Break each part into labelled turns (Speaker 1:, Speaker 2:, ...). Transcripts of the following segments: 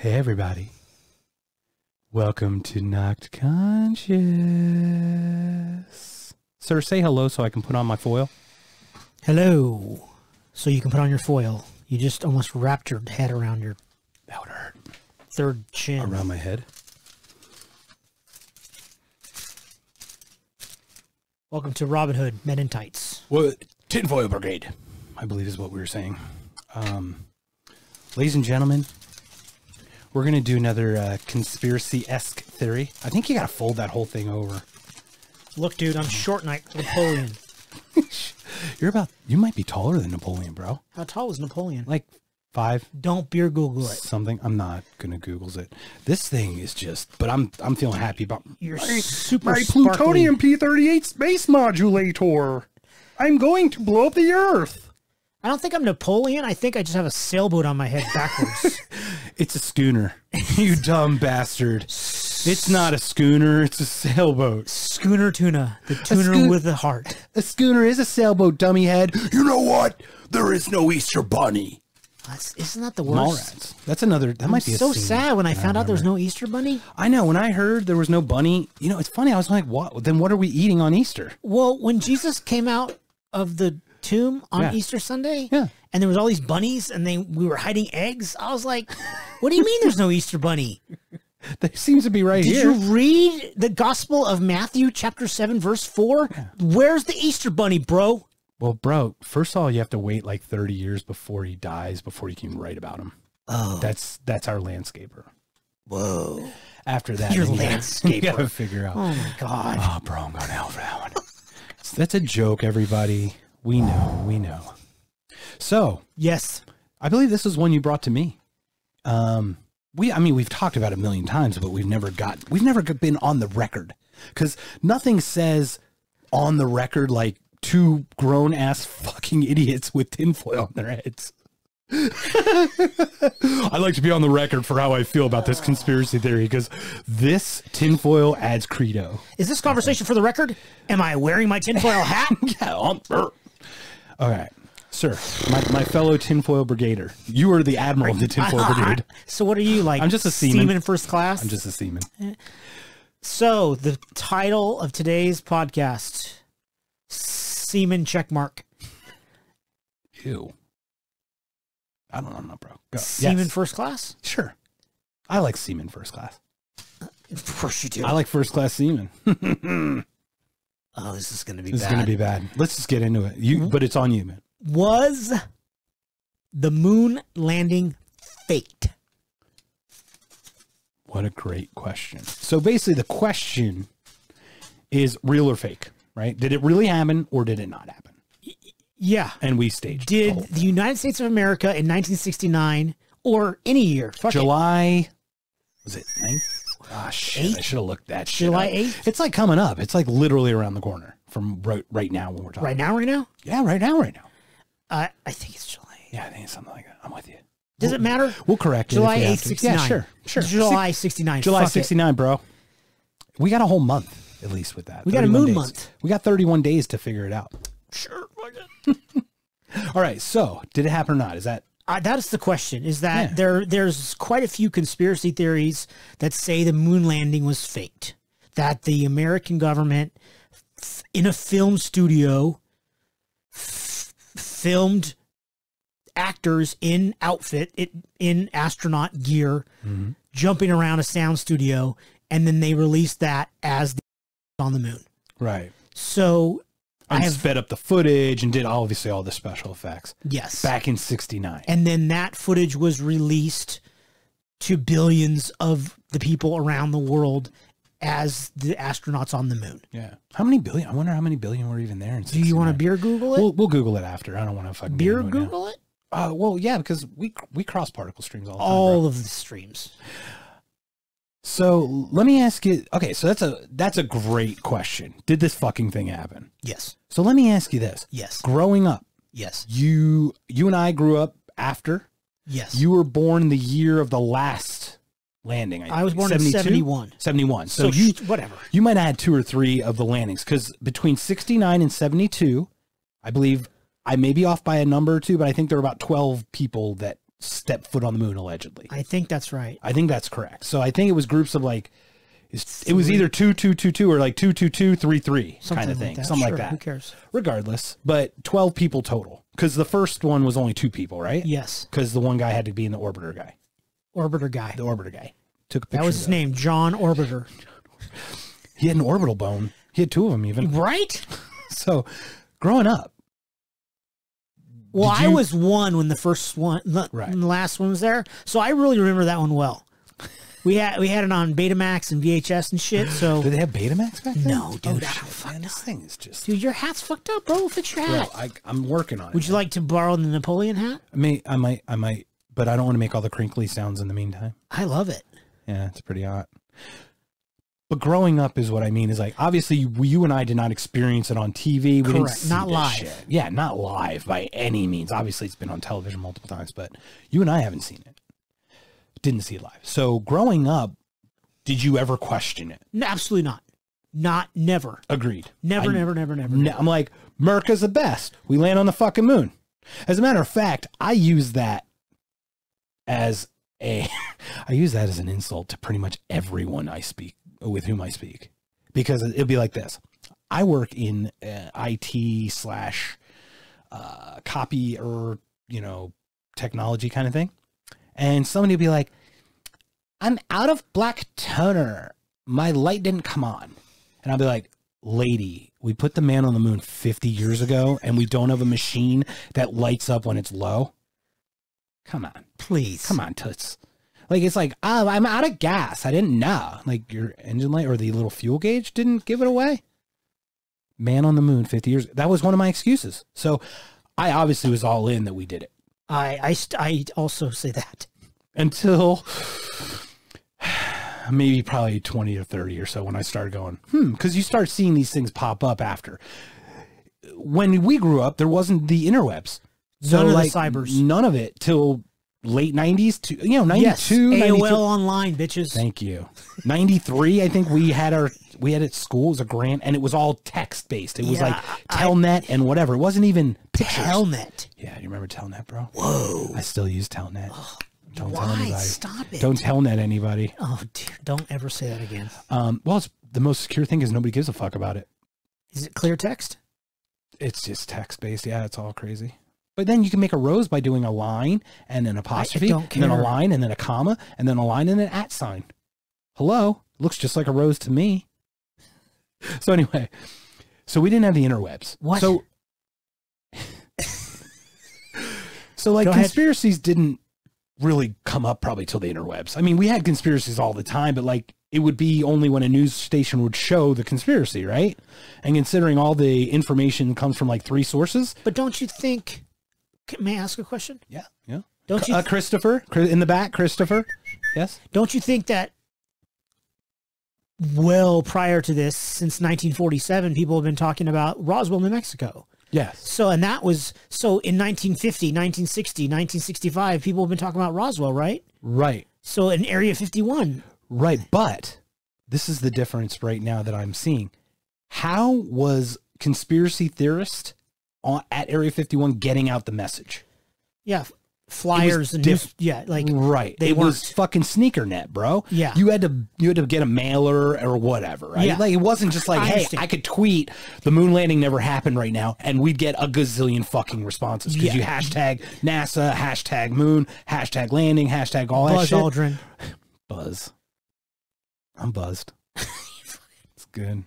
Speaker 1: Hey, everybody. Welcome to Knocked Conscious. Sir, say hello so I can put on my foil.
Speaker 2: Hello. So you can put on your foil. You just almost wrapped your head around your
Speaker 1: That would hurt.
Speaker 2: third chin.
Speaker 1: Around my head.
Speaker 2: Welcome to Robin Hood Men in Tights.
Speaker 1: What? Tinfoil Brigade, I believe is what we were saying. Um, ladies and gentlemen, we're going to do another uh, conspiracy esque theory. I think you got to fold that whole thing over.
Speaker 2: Look, dude, I'm short like Napoleon.
Speaker 1: You're about, you might be taller than Napoleon, bro.
Speaker 2: How tall was Napoleon?
Speaker 1: Like five
Speaker 2: Don't beer Google it.
Speaker 1: something. I'm not gonna Google's it. This thing is just, but I'm I'm feeling happy about
Speaker 2: You're
Speaker 1: my,
Speaker 2: super
Speaker 1: my
Speaker 2: sparkly.
Speaker 1: plutonium P38 space modulator. I'm going to blow up the Earth.
Speaker 2: I don't think I'm Napoleon. I think I just have a sailboat on my head backwards.
Speaker 1: It's a schooner. you dumb bastard. It's not a schooner. It's a sailboat.
Speaker 2: Schooner tuna, the tuner
Speaker 1: schoo-
Speaker 2: with the heart.
Speaker 1: A schooner is a sailboat, dummy head. You know what? There is no Easter bunny.
Speaker 2: That's, isn't that the worst?
Speaker 1: Mallrats. That's another. That might be a
Speaker 2: so sad when I found out there was no Easter bunny.
Speaker 1: I know. When I heard there was no bunny, you know, it's funny. I was like, "What? Then what are we eating on Easter?"
Speaker 2: Well, when Jesus came out of the tomb on
Speaker 1: Yeah.
Speaker 2: Easter Sunday,
Speaker 1: Yeah.
Speaker 2: and there was all these bunnies, and they we were hiding eggs. I was like, "What do you mean there's no Easter bunny?
Speaker 1: That seems to be right
Speaker 2: Did
Speaker 1: here.
Speaker 2: you read the Gospel of Matthew, chapter seven, verse four? Where's the Easter bunny, bro?
Speaker 1: Well, bro, first of all, you have to wait like 30 years before he dies before you can write about him.
Speaker 2: Oh,
Speaker 1: That's that's our landscaper.
Speaker 2: whoa!
Speaker 1: After that,
Speaker 2: Your landscaper.
Speaker 1: You gotta figure out.
Speaker 2: Oh my God!
Speaker 1: Oh, bro, I'm going to hell for that one. That's a joke, everybody. We know, we know. So,
Speaker 2: Yes,
Speaker 1: I believe this is one you brought to me. Um, we, I mean, we've talked about it a million times, but we've never got, we've never been on the record because nothing says on the record like two grown ass fucking idiots with tinfoil on their heads. I like to be on the record for how I feel about this conspiracy theory because this tinfoil adds credo.
Speaker 2: is this conversation for the record? Am I wearing my tinfoil hat?
Speaker 1: Yeah, on All right, sir, my, my fellow tinfoil brigader. You are the admiral of the tinfoil brigade.
Speaker 2: so what are you like?
Speaker 1: I'm just a seaman.
Speaker 2: first class.
Speaker 1: I'm just a seaman. Eh.
Speaker 2: So the title of today's podcast: Seaman checkmark.
Speaker 1: Ew. I don't know, bro. Go.
Speaker 2: Seaman
Speaker 1: Yes.
Speaker 2: first class.
Speaker 1: Sure. I like seaman first class.
Speaker 2: Of course you do.
Speaker 1: I like first class seaman. this
Speaker 2: oh, this is going to be
Speaker 1: is
Speaker 2: bad.
Speaker 1: going to be bad. Let's just get into it. You, but it's on you, man.
Speaker 2: Was the moon landing faked?
Speaker 1: What a great question. So basically, the question is real or fake, right? Did it really happen or did it not happen?
Speaker 2: Yeah.
Speaker 1: And we staged. the
Speaker 2: Did
Speaker 1: whole-
Speaker 2: the United States of America in 1969 or any year? Fuck it.
Speaker 1: July? Was it? Ah, shit! I should have looked that shit.
Speaker 2: July 8th?
Speaker 1: It's like coming up. It's like literally around the corner from right, right now when we're talking.
Speaker 2: Right now, right now?
Speaker 1: Yeah, right now, right now.
Speaker 2: Uh, I think it's July.
Speaker 1: Yeah, I think it's something like that. I'm with you.
Speaker 2: Does it matter?
Speaker 1: We'll correct it.
Speaker 2: July 8th, 69.
Speaker 1: Yeah, sure, sure.
Speaker 2: July 69.
Speaker 1: July 69, bro. We got a whole month at least with that.
Speaker 2: We got a moon
Speaker 1: days.
Speaker 2: month.
Speaker 1: We got 31 days to figure it out.
Speaker 2: Sure.
Speaker 1: All right. So, did it happen or not? Is that
Speaker 2: That is the question. Is that
Speaker 1: Yeah.
Speaker 2: there? There's quite a few conspiracy theories that say the moon landing was faked. That the American government, in a film studio, f- filmed actors in outfit, it, in astronaut gear, mm-hmm. jumping around a sound studio, and then they released that as the on the moon.
Speaker 1: right?
Speaker 2: So
Speaker 1: And
Speaker 2: have
Speaker 1: sped up the footage and did obviously all the special effects
Speaker 2: yes,
Speaker 1: back in 69.
Speaker 2: and then that footage was released to billions of the people around the world as the astronauts on the moon.
Speaker 1: Yeah. How many billion? I wonder how many billion were even there in
Speaker 2: Do you want to beer Google it?
Speaker 1: We'll, we'll Google it after. I don't want to fucking
Speaker 2: beer
Speaker 1: it now.
Speaker 2: Google it?
Speaker 1: Uh, well, yeah, because we we cross particle streams all the time. bro.
Speaker 2: All of the streams.
Speaker 1: So let me ask you. Okay, so that's a that's a great question. Did this fucking thing happen?
Speaker 2: Yes.
Speaker 1: So let me ask you this:
Speaker 2: Yes.
Speaker 1: Growing up,
Speaker 2: Yes.
Speaker 1: you you and I grew up after.
Speaker 2: Yes.
Speaker 1: You were born the year of the last landing.
Speaker 2: I was born in 71.
Speaker 1: 71. So,
Speaker 2: So,
Speaker 1: you
Speaker 2: whatever.
Speaker 1: you might have had two or three of the landings because between 69 and 72, I believe I may be off by a number or two, but I think there were about 12 people that stepped foot on the moon allegedly.
Speaker 2: I think that's right.
Speaker 1: I think that's correct. So I think it was groups of like, it was either two two two two or like two two two three three
Speaker 2: Something
Speaker 1: kind of thing,
Speaker 2: that.
Speaker 1: something
Speaker 2: Sure,
Speaker 1: like that.
Speaker 2: who cares?
Speaker 1: Regardless, but twelve people total because the first one was only two people, right?
Speaker 2: Yes,
Speaker 1: Because the one guy had to be in the orbiter guy.
Speaker 2: orbiter guy.
Speaker 1: The orbiter guy took a picture.
Speaker 2: That was his name, John Orbiter.
Speaker 1: He had an orbital bone. He had two of them even.
Speaker 2: Right?
Speaker 1: So, growing up,
Speaker 2: Well,
Speaker 1: Did
Speaker 2: I was one when the first one, the,
Speaker 1: Right.
Speaker 2: the last one was there, so I really remember that one well. We had we had it on Betamax and VHS and shit. So,
Speaker 1: did they have Betamax back then?
Speaker 2: No, dude,
Speaker 1: Oh,
Speaker 2: I don't
Speaker 1: shit,
Speaker 2: fucking
Speaker 1: man, this thing is just.
Speaker 2: dude, your hat's fucked up, bro. Fix your
Speaker 1: Bro,
Speaker 2: hat.
Speaker 1: I, I'm working on it.
Speaker 2: Would you like to borrow the Napoleon hat?
Speaker 1: I may, I might, I might, but I don't want to make all the crinkly sounds in the meantime.
Speaker 2: I love it.
Speaker 1: Yeah, it's pretty hot. But growing up is what I mean. Is like obviously you and I did not experience it on TV. We didn't
Speaker 2: Correct. Not live.
Speaker 1: shit. Yeah, not live by any means. Obviously, it's been on television multiple times, but you and I haven't seen it. Didn't see it live. So growing up, did you ever question it?
Speaker 2: No, absolutely not. Not never.
Speaker 1: Agreed.
Speaker 2: Never,
Speaker 1: I-
Speaker 2: never, never, never.
Speaker 1: Ne- I'm like, Merca's the best. We land on the fucking moon. As a matter of fact, I use that as a, I use that as an insult to pretty much everyone I speak with whom I speak, because it'll be like this. I work in uh, IT slash uh, copy or you know technology kind of thing, and somebody will be like, "I'm out of black toner. My light didn't come on," and I'll be like, lady, we put the man on the moon 50 years ago and we don't have a machine that lights up when it's low. Come on.
Speaker 2: Please.
Speaker 1: Come on, Toots. Like, it's like, oh, I'm out of gas. I didn't know. Like, your engine light or the little fuel gauge didn't give it away. Man on the moon 50 years. That was one of my excuses. So I obviously was all in that we did it
Speaker 2: I, I, st- I also say that.
Speaker 1: until maybe probably 20 or 30 or so when I started going, hmm, because you start seeing these things pop up after. When we grew up, there wasn't the interwebs.
Speaker 2: None of the cybers.
Speaker 1: None of it till late 90s to, you know, 92, 93.
Speaker 2: AOL online, bitches.
Speaker 1: Thank you. 93, I think we had our, we had at school as a grant and it was all text based. It was
Speaker 2: Yeah,
Speaker 1: like
Speaker 2: I-
Speaker 1: Telnet and whatever. It wasn't even pictures.
Speaker 2: Telnet.
Speaker 1: Yeah, you remember Telnet, bro? Whoa. I still use Telnet. Don't tell
Speaker 2: Why?
Speaker 1: anybody.
Speaker 2: Stop it.
Speaker 1: Don't Telnet anybody.
Speaker 2: Oh, dear. Don't ever say that again.
Speaker 1: Um, well, it's the most secure thing is nobody gives a fuck about it.
Speaker 2: Is it clear text?
Speaker 1: It's just text based. Yeah, it's all crazy. But then you can make a rose by doing a line and an apostrophe, and then a line and then a comma, and then a line and an at sign. Hello, looks just like a rose to me. So anyway, so we didn't have the interwebs.
Speaker 2: What?
Speaker 1: So, so like
Speaker 2: Go ahead.
Speaker 1: conspiracies didn't really come up probably till the interwebs. I mean, we had conspiracies all the time, but like it would be only when a news station would show the conspiracy, right? And considering all the information comes from like three sources.
Speaker 2: But don't you think? May I ask a question?
Speaker 1: Yeah, yeah.
Speaker 2: Don't you
Speaker 1: Uh, Christopher in the back, Christopher. Yes.
Speaker 2: don't you think that? Well, prior to this, since 1947, people have been talking about Roswell, New Mexico.
Speaker 1: Yes.
Speaker 2: So, and that was so in 1950, 1960, 1965, people have been talking about Roswell, right?
Speaker 1: Right.
Speaker 2: So, in Area 51,
Speaker 1: Right. But this is the difference right now that I'm seeing. How was conspiracy theorist on, at Area 51 getting out the message?
Speaker 2: yeah, flyers and
Speaker 1: diff-
Speaker 2: news, yeah, like
Speaker 1: right.
Speaker 2: they
Speaker 1: it
Speaker 2: weren't.
Speaker 1: fucking sneaker net, bro.
Speaker 2: Yeah.
Speaker 1: You had to you had to get a mailer or whatever, right?
Speaker 2: Yeah.
Speaker 1: Like it wasn't just like,
Speaker 2: I
Speaker 1: hey,
Speaker 2: understand.
Speaker 1: I could tweet the moon landing never happened right now, and we'd get a gazillion fucking responses because
Speaker 2: Yeah.
Speaker 1: you hashtag NASA, hashtag moon, hashtag landing, hashtag all that
Speaker 2: Buzz
Speaker 1: shit.
Speaker 2: Aldrin.
Speaker 1: Buzz. I'm buzzed. it's good.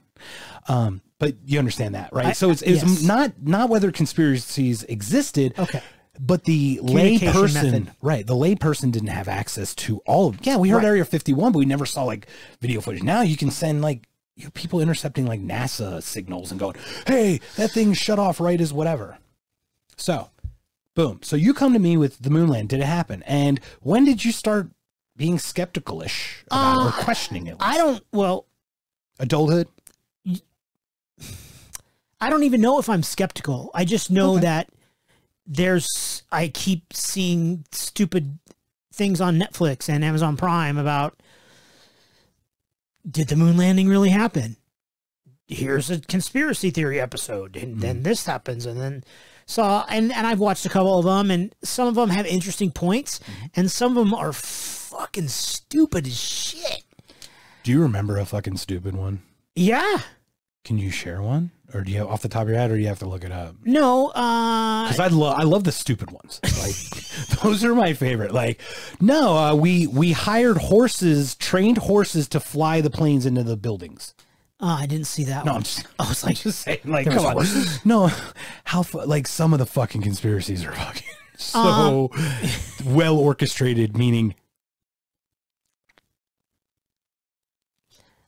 Speaker 1: Um, but you understand that, right?
Speaker 2: I-
Speaker 1: so it's, it's
Speaker 2: yes.
Speaker 1: not not whether conspiracies existed,
Speaker 2: Okay.
Speaker 1: but the lay person,
Speaker 2: method.
Speaker 1: right? The lay person didn't have access to all of. Yeah, we heard
Speaker 2: Right.
Speaker 1: Area 51, but we never saw like video footage. Now you can send like you people intercepting like NASA signals and going, "Hey, that thing shut off right as whatever." So, boom. So you come to me with the moon land. Did it happen? And when did you start being skeptical-ish about it or
Speaker 2: Uh,
Speaker 1: questioning it?
Speaker 2: I don't, well,
Speaker 1: Adulthood.
Speaker 2: I don't even know if I'm skeptical. I just know
Speaker 1: Okay.
Speaker 2: that there's I keep seeing stupid things on Netflix and Amazon Prime about did the moon landing really happen? Here's a conspiracy theory episode and then this happens and then So and and I've watched a couple of them, and some of them have interesting points,
Speaker 1: Mm-hmm.
Speaker 2: and some of them are fucking stupid as shit.
Speaker 1: Do you remember a fucking stupid one?
Speaker 2: Yeah.
Speaker 1: Can you share one, or do you have off the top of your head, or do you have to look it up?
Speaker 2: No. Uh.
Speaker 1: Because I love I love the stupid ones. Like those are my favorite. Like no, uh, we we hired horses, trained horses to fly the planes into the buildings.
Speaker 2: oh, I didn't see that
Speaker 1: No,
Speaker 2: one.
Speaker 1: I'm just
Speaker 2: I was like,
Speaker 1: just saying. Like come on,
Speaker 2: horses?
Speaker 1: no, how like some of the fucking conspiracies are fucking so
Speaker 2: Um,
Speaker 1: well orchestrated. Meaning,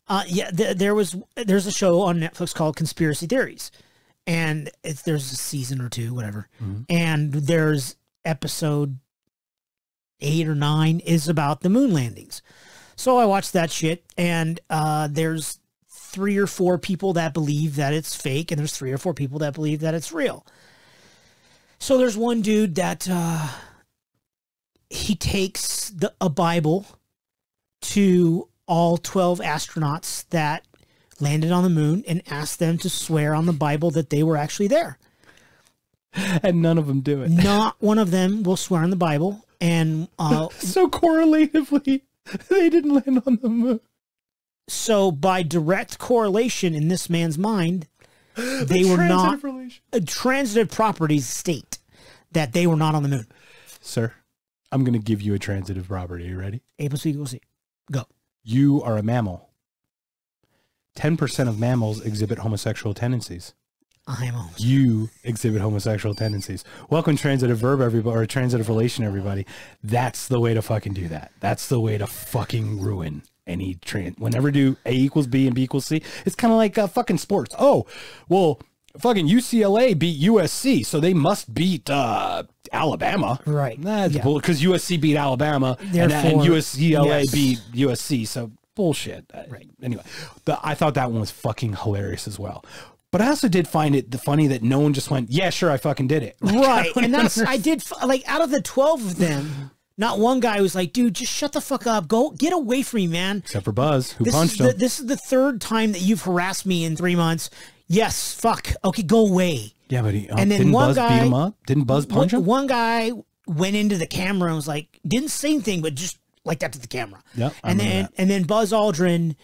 Speaker 2: Uh, yeah, th- there was there's a show on Netflix called Conspiracy Theories, and it's there's a season or two, whatever,
Speaker 1: Mhm.
Speaker 2: and there's episode eight or nine is about the moon landings. So I watched that shit, and uh, there's three or four people that believe that it's fake, and there's three or four people that believe that it's real. So there's one dude that uh, he takes the, a Bible to all 12 astronauts that landed on the moon and asked them to swear on the Bible that they were actually there.
Speaker 1: and none of them do it.
Speaker 2: Not one of them will swear on the Bible. And uh,
Speaker 1: So correlatively, they didn't land on the moon.
Speaker 2: so, by direct correlation in this man's mind, they were not
Speaker 1: relation.
Speaker 2: a transitive properties state that they were not on the moon.
Speaker 1: Sir, I'm going to give you a transitive property. Are you ready?
Speaker 2: A plus B equals C. Go.
Speaker 1: You are a mammal. 10% of mammals exhibit homosexual tendencies.
Speaker 2: I am on.
Speaker 1: You exhibit homosexual tendencies. Welcome transitive verb everybody or transitive relation everybody. That's the way to fucking do that. That's the way to fucking ruin any trans. Whenever do A equals B and B equals C, it's kind of like uh, fucking sports. Oh, well, fucking UCLA beat USC, so they must beat uh, Alabama.
Speaker 2: Right.
Speaker 1: That's
Speaker 2: Yeah.
Speaker 1: bull because USC beat Alabama and, and
Speaker 2: Therefore,
Speaker 1: UCLA
Speaker 2: yes.
Speaker 1: beat USC. So bullshit. Right. Anyway, the, I thought that one was fucking hilarious as well. But I also did find it the funny that no one just went, "Yeah, sure, I fucking did it." Like,
Speaker 2: Right. And that's, I did, like, out of the 12 of them, not one guy was like, dude, just shut the fuck up. Go get away from me, man.
Speaker 1: except for Buzz, who
Speaker 2: This is,
Speaker 1: punched
Speaker 2: the,
Speaker 1: him.
Speaker 2: this is the third time that you've harassed me in three months. Yes, fuck. Okay, go away.
Speaker 1: yeah, but he uh,
Speaker 2: and then
Speaker 1: didn't
Speaker 2: one
Speaker 1: Buzz
Speaker 2: guy-
Speaker 1: beat him up. Didn't Buzz punch
Speaker 2: one,
Speaker 1: him?
Speaker 2: one guy went into the camera and was like, didn't say anything, but just like that to the camera.
Speaker 1: Yep,
Speaker 2: and then
Speaker 1: that.
Speaker 2: and then Buzz Aldrin,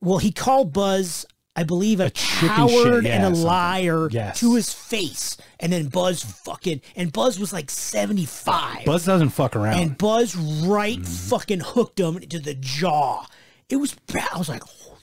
Speaker 2: well, he called Buzz, I believe, a,
Speaker 1: chicken
Speaker 2: coward
Speaker 1: shit, yeah,
Speaker 2: and a
Speaker 1: something.
Speaker 2: liar
Speaker 1: Yes.
Speaker 2: to his face. And then Buzz fucking and Buzz was like seventy five.
Speaker 1: Buzz doesn't fuck around.
Speaker 2: and Buzz right
Speaker 1: Mm-hmm.
Speaker 2: fucking hooked him to the jaw. It was bad. I was like,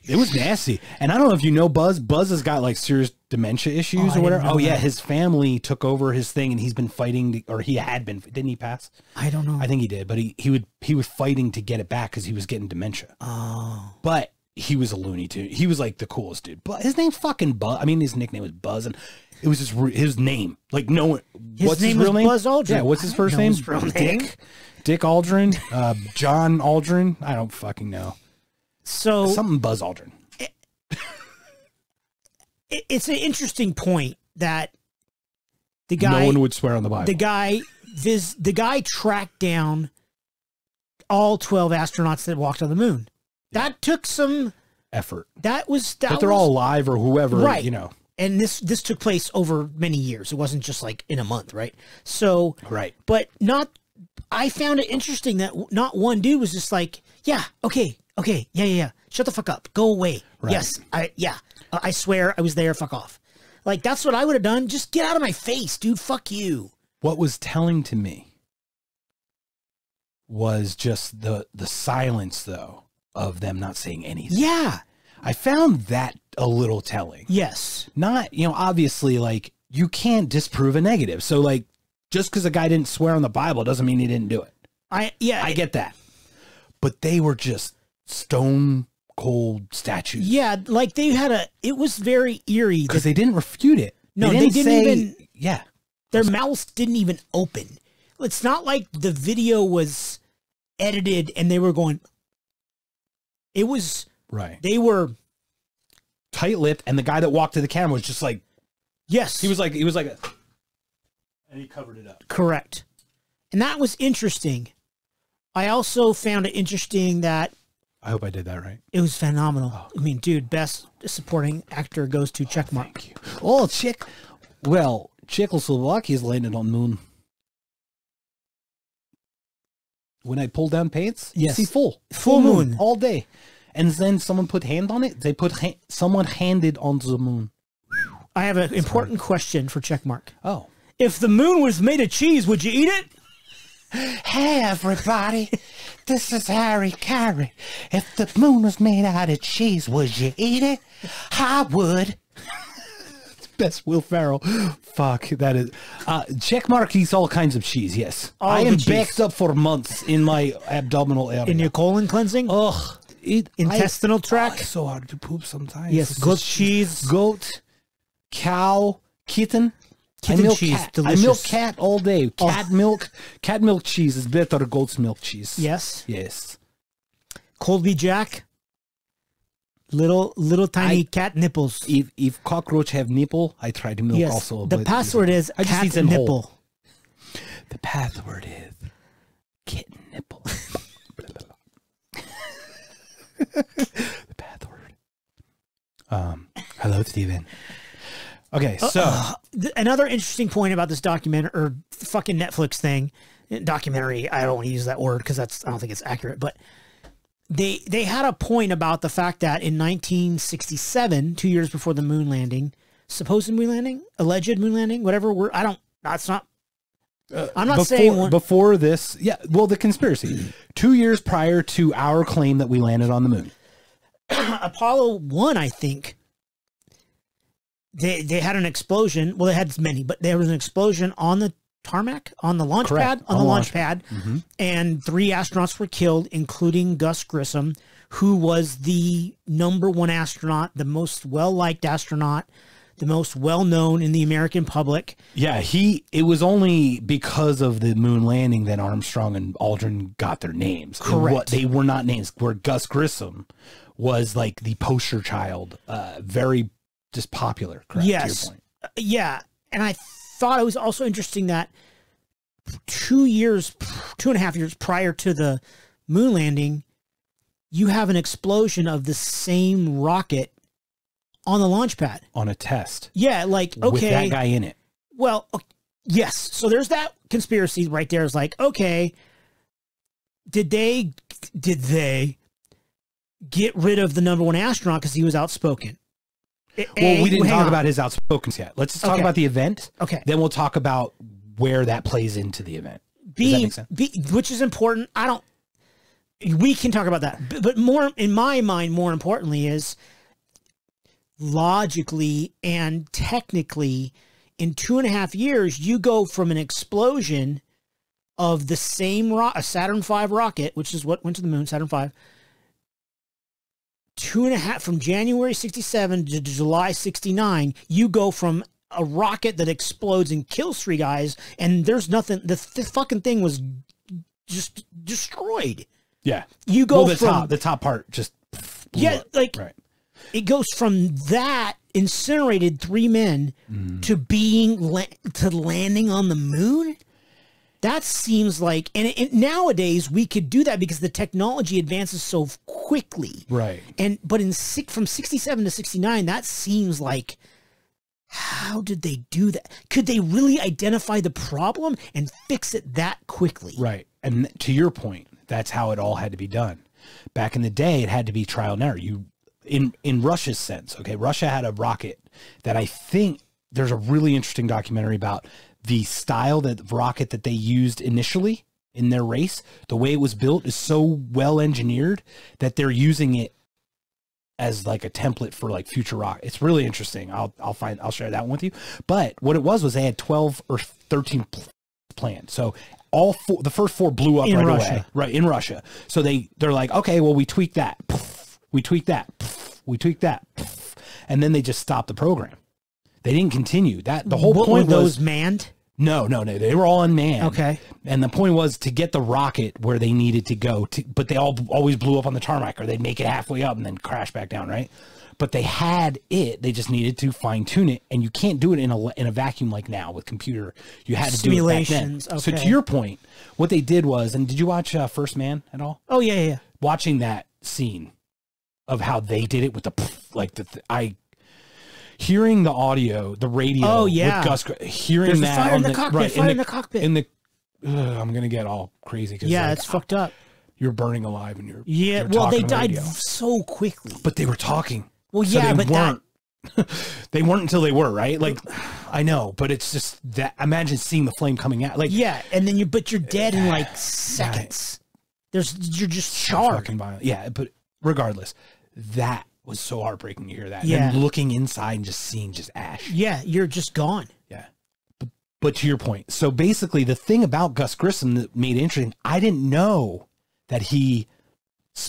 Speaker 1: It was nasty. And I don't know if you know Buzz. Buzz has got like serious dementia issues or whatever. Oh, yeah.
Speaker 2: that.
Speaker 1: His family took over his thing and he's been fighting, to, or he had been. Didn't he pass?
Speaker 2: I don't know.
Speaker 1: I think he did, but he, he would he was fighting to get it back because he was getting dementia.
Speaker 2: oh,
Speaker 1: But he was a loony too. He was like the coolest dude. But his name's fucking Buzz. I mean, his nickname was Buzz, and it was his his name. Like no one.
Speaker 2: His
Speaker 1: what's
Speaker 2: name
Speaker 1: his
Speaker 2: was
Speaker 1: real name?
Speaker 2: Buzz Aldrin.
Speaker 1: Yeah. What's his first name?
Speaker 2: his real name.
Speaker 1: Dick. Dick Aldrin. Uh, John Aldrin. I don't fucking know.
Speaker 2: So
Speaker 1: Something Buzz Aldrin.
Speaker 2: it, it's an interesting point that the guy
Speaker 1: no one would swear on the Bible.
Speaker 2: the guy this the guy tracked down all 12 astronauts that walked on the moon that took some
Speaker 1: effort.
Speaker 2: that was that
Speaker 1: But they're
Speaker 2: was-
Speaker 1: all alive or whoever,
Speaker 2: Right.
Speaker 1: you know.
Speaker 2: and this this took place over many years it wasn't just like in a month right so
Speaker 1: Right.
Speaker 2: but not i found it interesting that not one dude was just like yeah okay okay yeah yeah yeah shut the fuck up go away
Speaker 1: Right.
Speaker 2: yes i yeah I I swear i was there fuck off like that's what i would have done just get out of my face dude fuck you
Speaker 1: What was telling to me was just the the silence though of them not saying anything.
Speaker 2: yeah
Speaker 1: I found that a little telling.
Speaker 2: yes
Speaker 1: Not, you know, obviously like you can't disprove a negative. So like just because a guy didn't swear on the Bible doesn't mean he didn't do it.
Speaker 2: i yeah
Speaker 1: I get that. But they were just stone cold statues.
Speaker 2: yeah like they had a it was very eerie
Speaker 1: Because they didn't refute it.
Speaker 2: No, they didn't
Speaker 1: say-
Speaker 2: even-
Speaker 1: Yeah.
Speaker 2: their mouths didn't even open it's not like the video was edited and they were going it was
Speaker 1: Right.
Speaker 2: they were
Speaker 1: Tight lipped, and the guy that walked to the camera was just like
Speaker 2: yes
Speaker 1: he was like he was like a, and he covered it up.
Speaker 2: correct and that was interesting i also found it interesting that
Speaker 1: I hope I did that right.
Speaker 2: it was phenomenal
Speaker 1: Oh.
Speaker 2: i mean dude best supporting actor goes to checkmark
Speaker 1: Thank you. Oh, chick. Well, Czechoslovakia's landed on moon. When I pull down pants,
Speaker 2: Yes.
Speaker 1: you see full,
Speaker 2: Full moon.
Speaker 1: all day, and then someone put hand on it. They put ha- someone handed on the moon.
Speaker 2: I have an important question for Checkmark.
Speaker 1: Oh,
Speaker 2: If the moon was made of cheese, would you eat it?
Speaker 1: Hey everybody, this is Harry Caray. If the moon was made out of cheese, would you eat it? I would. Best Will Ferrell. Fuck, that is. Uh, checkmark eats all kinds of cheese, yes.
Speaker 2: All
Speaker 1: I
Speaker 2: the
Speaker 1: am
Speaker 2: cheese.
Speaker 1: backed up for months in my abdominal area.
Speaker 2: In your colon cleansing?
Speaker 1: Ugh. It,
Speaker 2: Intestinal
Speaker 1: I-
Speaker 2: tract?
Speaker 1: Oh, it's so hard to poop sometimes.
Speaker 2: yes, goat cheese.
Speaker 1: Goat, cow, kitten.
Speaker 2: Kitten
Speaker 1: I milk
Speaker 2: cheese,
Speaker 1: cat. I milk cat all day. Cat milk. Cat milk cheese is better than goat's milk cheese.
Speaker 2: Yes.
Speaker 1: Yes.
Speaker 2: Colby Jack. Little little tiny
Speaker 1: I-
Speaker 2: cat nipples.
Speaker 1: If if cockroach have nipple, I try to milk
Speaker 2: yes.
Speaker 1: also.
Speaker 2: the password is
Speaker 1: I
Speaker 2: cat
Speaker 1: them whole.
Speaker 2: nipple.
Speaker 1: The password is kitten nipple. the password. Um. Hello, Steven. Okay, uh, so uh,
Speaker 2: Th- Another interesting point about this documentary or fucking Netflix thing, documentary. I don't want to use that word because that's I don't think it's accurate, but they they had a point about the fact that in 1967, two years before the moon landing, supposed moon landing, alleged moon landing, whatever word. I don't. That's not. I'm not
Speaker 1: before,
Speaker 2: saying one.
Speaker 1: before this, yeah. Well, the conspiracy. Two years prior to our claim that we landed on the moon.
Speaker 2: Apollo one, I think. They they had an explosion. Well, they had many, but there was an explosion on the tarmac, on the launch
Speaker 1: Correct.
Speaker 2: pad, on,
Speaker 1: On
Speaker 2: the launch
Speaker 1: launch
Speaker 2: pad, and three astronauts were killed, including Gus Grissom, who was the number one astronaut, the most well liked astronaut, the most well known in the American public.
Speaker 1: Yeah, he. It was only because of the moon landing that Armstrong and Aldrin got their names.
Speaker 2: Correct.
Speaker 1: they were not names. Where Gus Grissom was like the poster child, uh, very just popular. Correct.
Speaker 2: Yes.
Speaker 1: To your point.
Speaker 2: Yeah, and I thought it was also interesting that two years, two and a half years prior to the moon landing, you have an explosion of the same rocket on the launch pad.
Speaker 1: On a test
Speaker 2: Yeah, like
Speaker 1: with
Speaker 2: okay,
Speaker 1: that guy in it.
Speaker 2: well, ok- yes. So there's that conspiracy right there. Is like okay, did they did they get rid of the number one astronaut because he was outspoken?
Speaker 1: Well, we didn't talk
Speaker 2: on.
Speaker 1: about his outspokens yet. Let's just talk
Speaker 2: Okay.
Speaker 1: about the event.
Speaker 2: Okay.
Speaker 1: Then we'll talk about where that plays into the event.
Speaker 2: Being
Speaker 1: make sense?
Speaker 2: be, which is important i don't we can talk about that but, but more in my mind more importantly is logically and technically in two and a half years you go from an explosion of the same ro- a saturn v rocket which is what went to the moon saturn v two and a half from january 67 to july 69 you go from a rocket that explodes and kills three guys and there's nothing the, the fucking thing was just destroyed
Speaker 1: Yeah.
Speaker 2: you go
Speaker 1: Well, the
Speaker 2: from
Speaker 1: top, the top part just.
Speaker 2: yeah
Speaker 1: up.
Speaker 2: like
Speaker 1: Right.
Speaker 2: it goes from that incinerated three men
Speaker 1: Mm.
Speaker 2: to being la- to landing on the moon that seems like and, it, nowadays we could do that because the technology advances so quickly
Speaker 1: Right.
Speaker 2: and but in six, from 67 to 69 that seems like how did they do that could they really identify the problem and fix it that quickly
Speaker 1: Right. And to your point, that's how it all had to be done. Back in the day, it had to be trial and error. You in in Russia's sense, okay, Russia had a rocket that I think there's a really interesting documentary about the style that rocket that they used initially in their race. The way it was built is so well engineered that they're using it as like a template for like future rock. It's really interesting. I'll I'll find I'll share that one with you. But what it was was they had 12 or 13 pl- planned. So all four the first four blew up
Speaker 2: In
Speaker 1: right
Speaker 2: Russia.
Speaker 1: away. Right, in Russia. So they they're like, "Okay, well we tweak that. We tweak that. We tweak that." And then they just stopped the program. They didn't continue. That the whole
Speaker 2: What
Speaker 1: point
Speaker 2: were
Speaker 1: was
Speaker 2: those manned
Speaker 1: no, no, no. They were all unmanned.
Speaker 2: Okay.
Speaker 1: And the point was to get the rocket where they needed to go, to, but they all always blew up on the tarmac or they'd make it halfway up and then crash back down, right? But they had it. They just needed to fine tune it, and you can't do it in a in a vacuum like now with computer. You had to do it back then.
Speaker 2: Simulations,
Speaker 1: So to your point, what they did was, and did you watch uh, First Man at all?
Speaker 2: oh yeah yeah, yeah.
Speaker 1: Watching that scene of how they did it with the like the I hearing the audio, the radio.
Speaker 2: Oh, yeah.
Speaker 1: with Gus, hearing
Speaker 2: There's
Speaker 1: that
Speaker 2: fire in
Speaker 1: on
Speaker 2: the cockpit,
Speaker 1: right,
Speaker 2: fire in the cockpit.
Speaker 1: In the, ugh, I'm gonna get all crazy because
Speaker 2: yeah,
Speaker 1: like,
Speaker 2: it's fucked up.
Speaker 1: you're burning alive and you're
Speaker 2: Yeah,
Speaker 1: you're
Speaker 2: well, they died
Speaker 1: radio.
Speaker 2: so quickly.
Speaker 1: but they were talking.
Speaker 2: Well,
Speaker 1: So
Speaker 2: yeah,
Speaker 1: they
Speaker 2: but that
Speaker 1: weren't. they weren't until they were right. Like I know, but it's just that. Imagine seeing the flame coming out. Like
Speaker 2: yeah, and then you but you're dead in like seconds. There's you're just
Speaker 1: so
Speaker 2: charred.
Speaker 1: violent. Yeah, but regardless, that was so heartbreaking to hear that.
Speaker 2: Yeah.
Speaker 1: And looking inside and just seeing just ash.
Speaker 2: Yeah, you're just gone.
Speaker 1: Yeah. But, but to your point, so basically, the thing about Gus Grissom that made it interesting, I didn't know that he.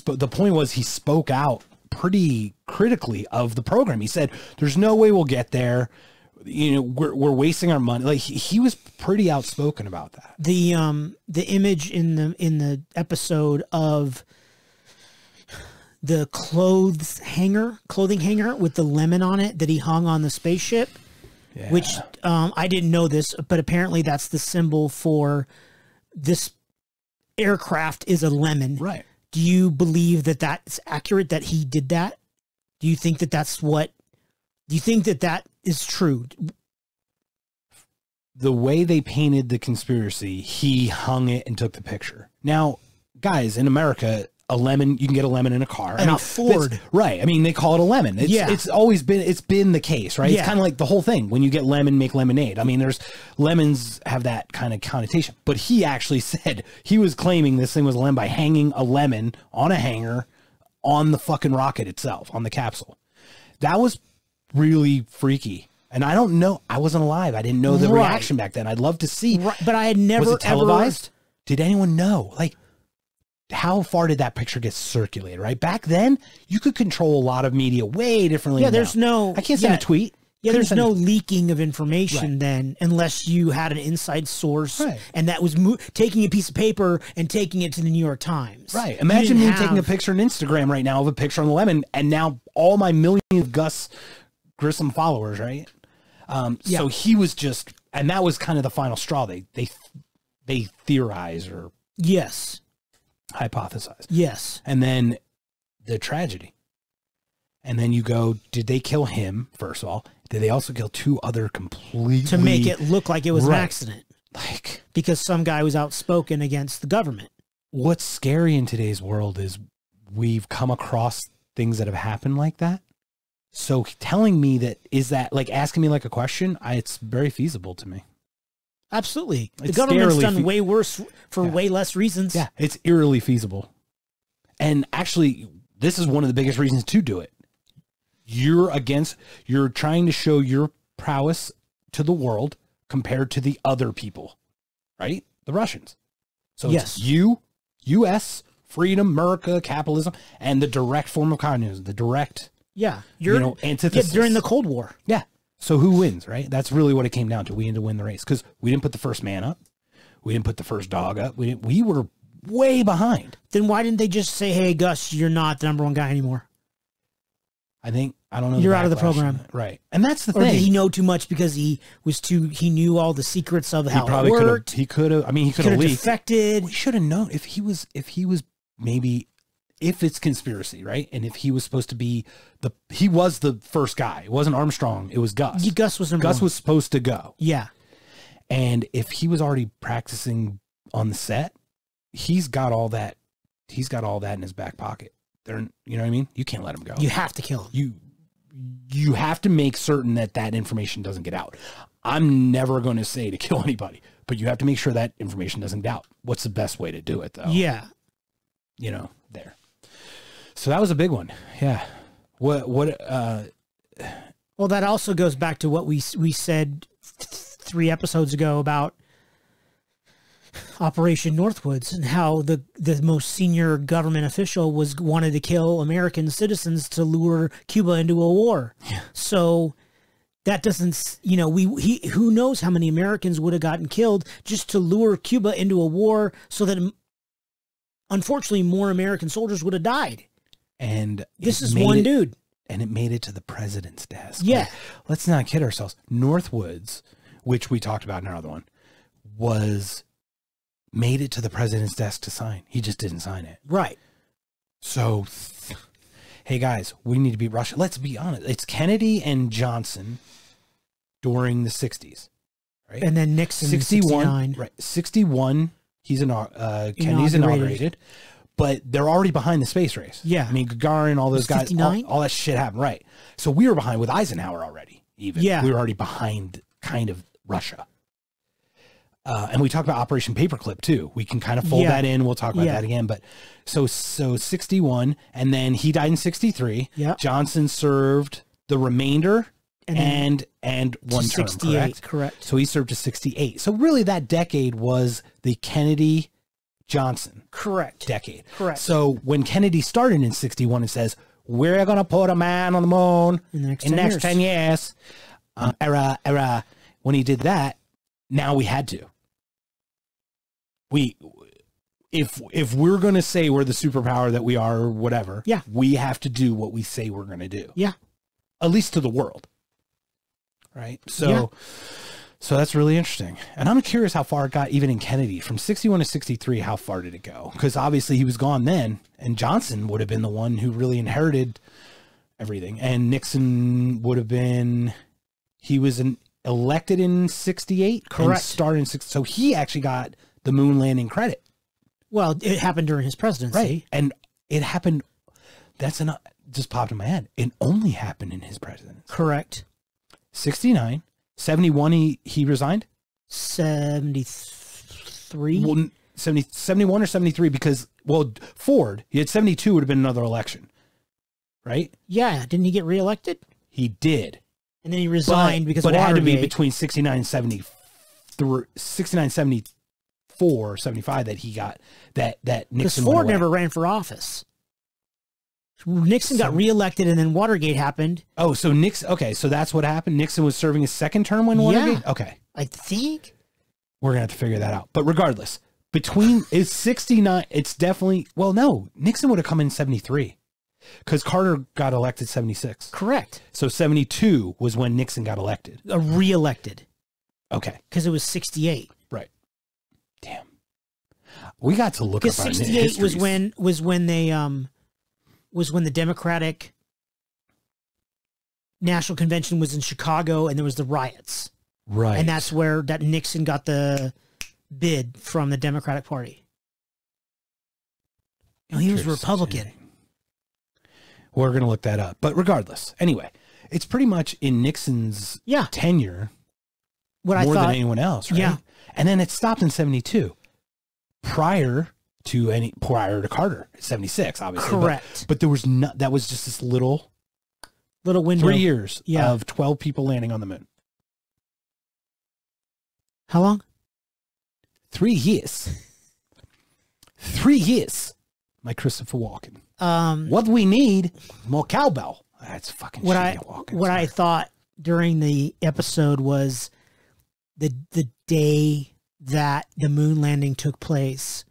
Speaker 1: The point was he spoke out pretty critically of the program. He said, "There's no way we'll get there. You know, we're we're wasting our money." Like he, he was pretty outspoken about that.
Speaker 2: the um the image in the in the episode of the clothes hanger clothing hanger with the lemon on it that he hung on the spaceship
Speaker 1: Yeah.
Speaker 2: which um i didn't know this but apparently that's the symbol for this aircraft is a lemon
Speaker 1: right.
Speaker 2: do you believe that that's accurate that he did that do you think that that's what do you think that that is true
Speaker 1: the way they painted the conspiracy, he hung it and took the picture. Now, guys, in America, a lemon you can get a lemon in a car.
Speaker 2: And a Ford.
Speaker 1: right? I mean, they call it a lemon. It's,
Speaker 2: Yeah.
Speaker 1: it's always been it's been the case, right?
Speaker 2: Yeah.
Speaker 1: It's kind of like the whole thing. When you get lemon, make lemonade. I mean, there's lemons have that kind of connotation. But he actually said he was claiming this thing was a lemon by hanging a lemon on a hanger on the fucking rocket itself, on the capsule. That was really freaky. And I don't know. I wasn't alive. I didn't know the
Speaker 2: Right.
Speaker 1: reaction back then. I'd love to see.
Speaker 2: right but i had never
Speaker 1: was it televised?
Speaker 2: ever
Speaker 1: Did anyone know? Like, how far did that picture get circulated? Right back then, you could control a lot of media way differently.
Speaker 2: yeah there's
Speaker 1: now.
Speaker 2: no
Speaker 1: I can't send
Speaker 2: yeah,
Speaker 1: a tweet.
Speaker 2: Yeah, there's no
Speaker 1: a-
Speaker 2: leaking of information
Speaker 1: Right.
Speaker 2: then, unless you had an inside source,
Speaker 1: Right.
Speaker 2: and that was mo- taking a piece of paper and taking it to the New York Times.
Speaker 1: Right. Imagine me
Speaker 2: didn't
Speaker 1: taking a picture on Instagram right now of a picture on the lemon, and now all my millions of Gus Grissom followers, right? Um, So he was just, and that was kind of the final straw. They they they theorize or
Speaker 2: Yes,
Speaker 1: hypothesize.
Speaker 2: yes,
Speaker 1: and then the tragedy. And then you go, did they kill him, first of all? Did they also kill two other completely
Speaker 2: to make it look like it was
Speaker 1: Right.
Speaker 2: an accident
Speaker 1: like
Speaker 2: because some guy was outspoken against the government.
Speaker 1: what's scary in today's world is we've come across things that have happened like that. So telling me that is that like asking me like a question, I, it's very feasible to me.
Speaker 2: Absolutely, the
Speaker 1: It's
Speaker 2: government's done way worse for
Speaker 1: Yeah.
Speaker 2: way less reasons.
Speaker 1: Yeah, it's eerily feasible. And actually, this is one of the biggest reasons to do it. You're against, you're trying to show your prowess to the world compared to the other people, right? The Russians. So
Speaker 2: Yes.
Speaker 1: you, US, freedom, America, capitalism, and the direct form of communism, the direct,
Speaker 2: yeah, you're
Speaker 1: you know,
Speaker 2: yeah,
Speaker 1: antithesis.
Speaker 2: during the Cold War.
Speaker 1: Yeah. So who wins, right? That's really what it came down to. We had to win the race because we didn't put the first man up. We didn't put the first dog up. We didn't, we were way behind.
Speaker 2: Then why didn't they just say, "Hey, Gus, you're not the number one guy anymore"?
Speaker 1: I think I don't know.
Speaker 2: You're out of the program.
Speaker 1: right? And that's the
Speaker 2: Or
Speaker 1: thing.
Speaker 2: did he know too much because he was too? He knew all the secrets of how
Speaker 1: he probably
Speaker 2: it
Speaker 1: could
Speaker 2: worked.
Speaker 1: have. He could have. I mean, he could have leaked.
Speaker 2: defected.
Speaker 1: We should have known if he was. If he was maybe. If it's conspiracy, right? And if he was supposed to be the, he was the first guy. It wasn't Armstrong. It was Gus.
Speaker 2: Gus was
Speaker 1: Gus
Speaker 2: one.
Speaker 1: was supposed to go.
Speaker 2: yeah,
Speaker 1: And if he was already practicing on the set, he's got all that. He's got all that in his back pocket. They're, you know what I mean? You can't let him go.
Speaker 2: you have to kill him.
Speaker 1: you you have to make certain that that information doesn't get out. I'm never going to say to kill anybody, but you have to make sure that information doesn't get out. What's the best way to do it though?
Speaker 2: Yeah,
Speaker 1: You know. So that was a big one. Yeah. What what uh
Speaker 2: Well, that also goes back to what we we said th- three episodes ago about Operation Northwoods and how the the most senior government official was wanted to kill American citizens to lure Cuba into a war. So that doesn't, you know, we he who knows how many Americans would have gotten killed just to lure Cuba into a war, so that unfortunately more American soldiers would have died.
Speaker 1: And
Speaker 2: This is one
Speaker 1: it-
Speaker 2: dude.
Speaker 1: and it made it to the president's desk.
Speaker 2: Yeah.
Speaker 1: Like, let's not kid ourselves. Northwoods, which we talked about in our other one, was made it to the president's desk to sign. He just didn't sign it.
Speaker 2: Right.
Speaker 1: So hey guys, we need to beat Russia. Let's be honest. It's Kennedy and Johnson during the 60s. Right?
Speaker 2: And then Nixon
Speaker 1: 61
Speaker 2: 61.
Speaker 1: right 61 he's an uh Kennedy's
Speaker 2: Inaugurated.
Speaker 1: inaugurated but they're already behind the space race
Speaker 2: Yeah.
Speaker 1: I mean Gagarin all those guys all, all that shit happened right so we were behind with Eisenhower already even
Speaker 2: Yeah.
Speaker 1: we were already behind kind of Russia uh, and we talked about Operation Paperclip too. We can kind of fold
Speaker 2: Yeah.
Speaker 1: that in. We'll talk about
Speaker 2: Yeah.
Speaker 1: that again. But so so sixty one, and then he died in sixty three.
Speaker 2: Yeah.
Speaker 1: Johnson served the remainder
Speaker 2: And
Speaker 1: and and one term. Correct.
Speaker 2: correct.
Speaker 1: So he served to 68. So really that decade was the Kennedy Johnson
Speaker 2: Correct.
Speaker 1: decade.
Speaker 2: Correct.
Speaker 1: So when Kennedy started in 61 and says, we're going to put a man on the moon
Speaker 2: In the next
Speaker 1: in
Speaker 2: 10
Speaker 1: next
Speaker 2: years.
Speaker 1: 10 years, um, era, era, when he did that, now we had to. We, if, if we're going to say we're the superpower that we are or whatever,
Speaker 2: Yeah.
Speaker 1: we have to do what we say we're going to do
Speaker 2: Yeah.
Speaker 1: at least to the world. Right. So,
Speaker 2: Yeah.
Speaker 1: So that's really interesting. And I'm curious how far it got even in Kennedy from 61 to 63. How far did it go? Because obviously he was gone then, and Johnson would have been the one who really inherited everything. And Nixon would have been, he was an, elected in 68. and
Speaker 2: Correct.
Speaker 1: started in 60. So he actually got the moon landing credit.
Speaker 2: Well, it happened during his presidency.
Speaker 1: Right. And it happened. That's an, just popped in my head. It only happened in his presidency.
Speaker 2: Correct.
Speaker 1: 69 71 he he resigned
Speaker 2: 73.
Speaker 1: well 70, 71 or 73 because well ford he had 72 would have been another election right
Speaker 2: yeah. Didn't he get reelected?
Speaker 1: he did
Speaker 2: And then he resigned
Speaker 1: but,
Speaker 2: because
Speaker 1: but it had to be between 69 and 73 69 74 75 that he got that that nixon
Speaker 2: Ford never ran for office. Nixon got reelected and then Watergate happened.
Speaker 1: oh so nixon okay so that's what happened nixon was serving his second term when
Speaker 2: Yeah.
Speaker 1: Watergate? okay
Speaker 2: I think.
Speaker 1: we're gonna have to figure that out but regardless between it's 69 it's definitely well no nixon would have come in 73 because carter got elected 76
Speaker 2: Correct.
Speaker 1: so 72 was when nixon got elected
Speaker 2: Uh, reelected
Speaker 1: okay
Speaker 2: because it was 68.
Speaker 1: right damn we got to look
Speaker 2: Because
Speaker 1: our
Speaker 2: 68 was when was when they um was when the Democratic National Convention was in Chicago and there was the riots.
Speaker 1: right
Speaker 2: And that's where that Nixon got the bid from the Democratic Party. No, he was Republican.
Speaker 1: We're gonna look that up but regardless anyway it's pretty much in nixon's
Speaker 2: Yeah.
Speaker 1: tenure
Speaker 2: What I
Speaker 1: more
Speaker 2: thought
Speaker 1: than anyone else, right?
Speaker 2: Yeah.
Speaker 1: And then it stopped in 72 prior to any prior to Carter, 76 obviously. but-
Speaker 2: correct.
Speaker 1: But, there was not that was just this little
Speaker 2: Little window.
Speaker 1: 3 years
Speaker 2: Yeah.
Speaker 1: of 12 people landing on the moon.
Speaker 2: How long?
Speaker 1: 3 years. 3 years. My Christopher Walken.
Speaker 2: Um
Speaker 1: What we need more cowbell. That's fucking
Speaker 2: what I
Speaker 1: Walken,
Speaker 2: what I thought during the episode was the the day that the moon landing took place.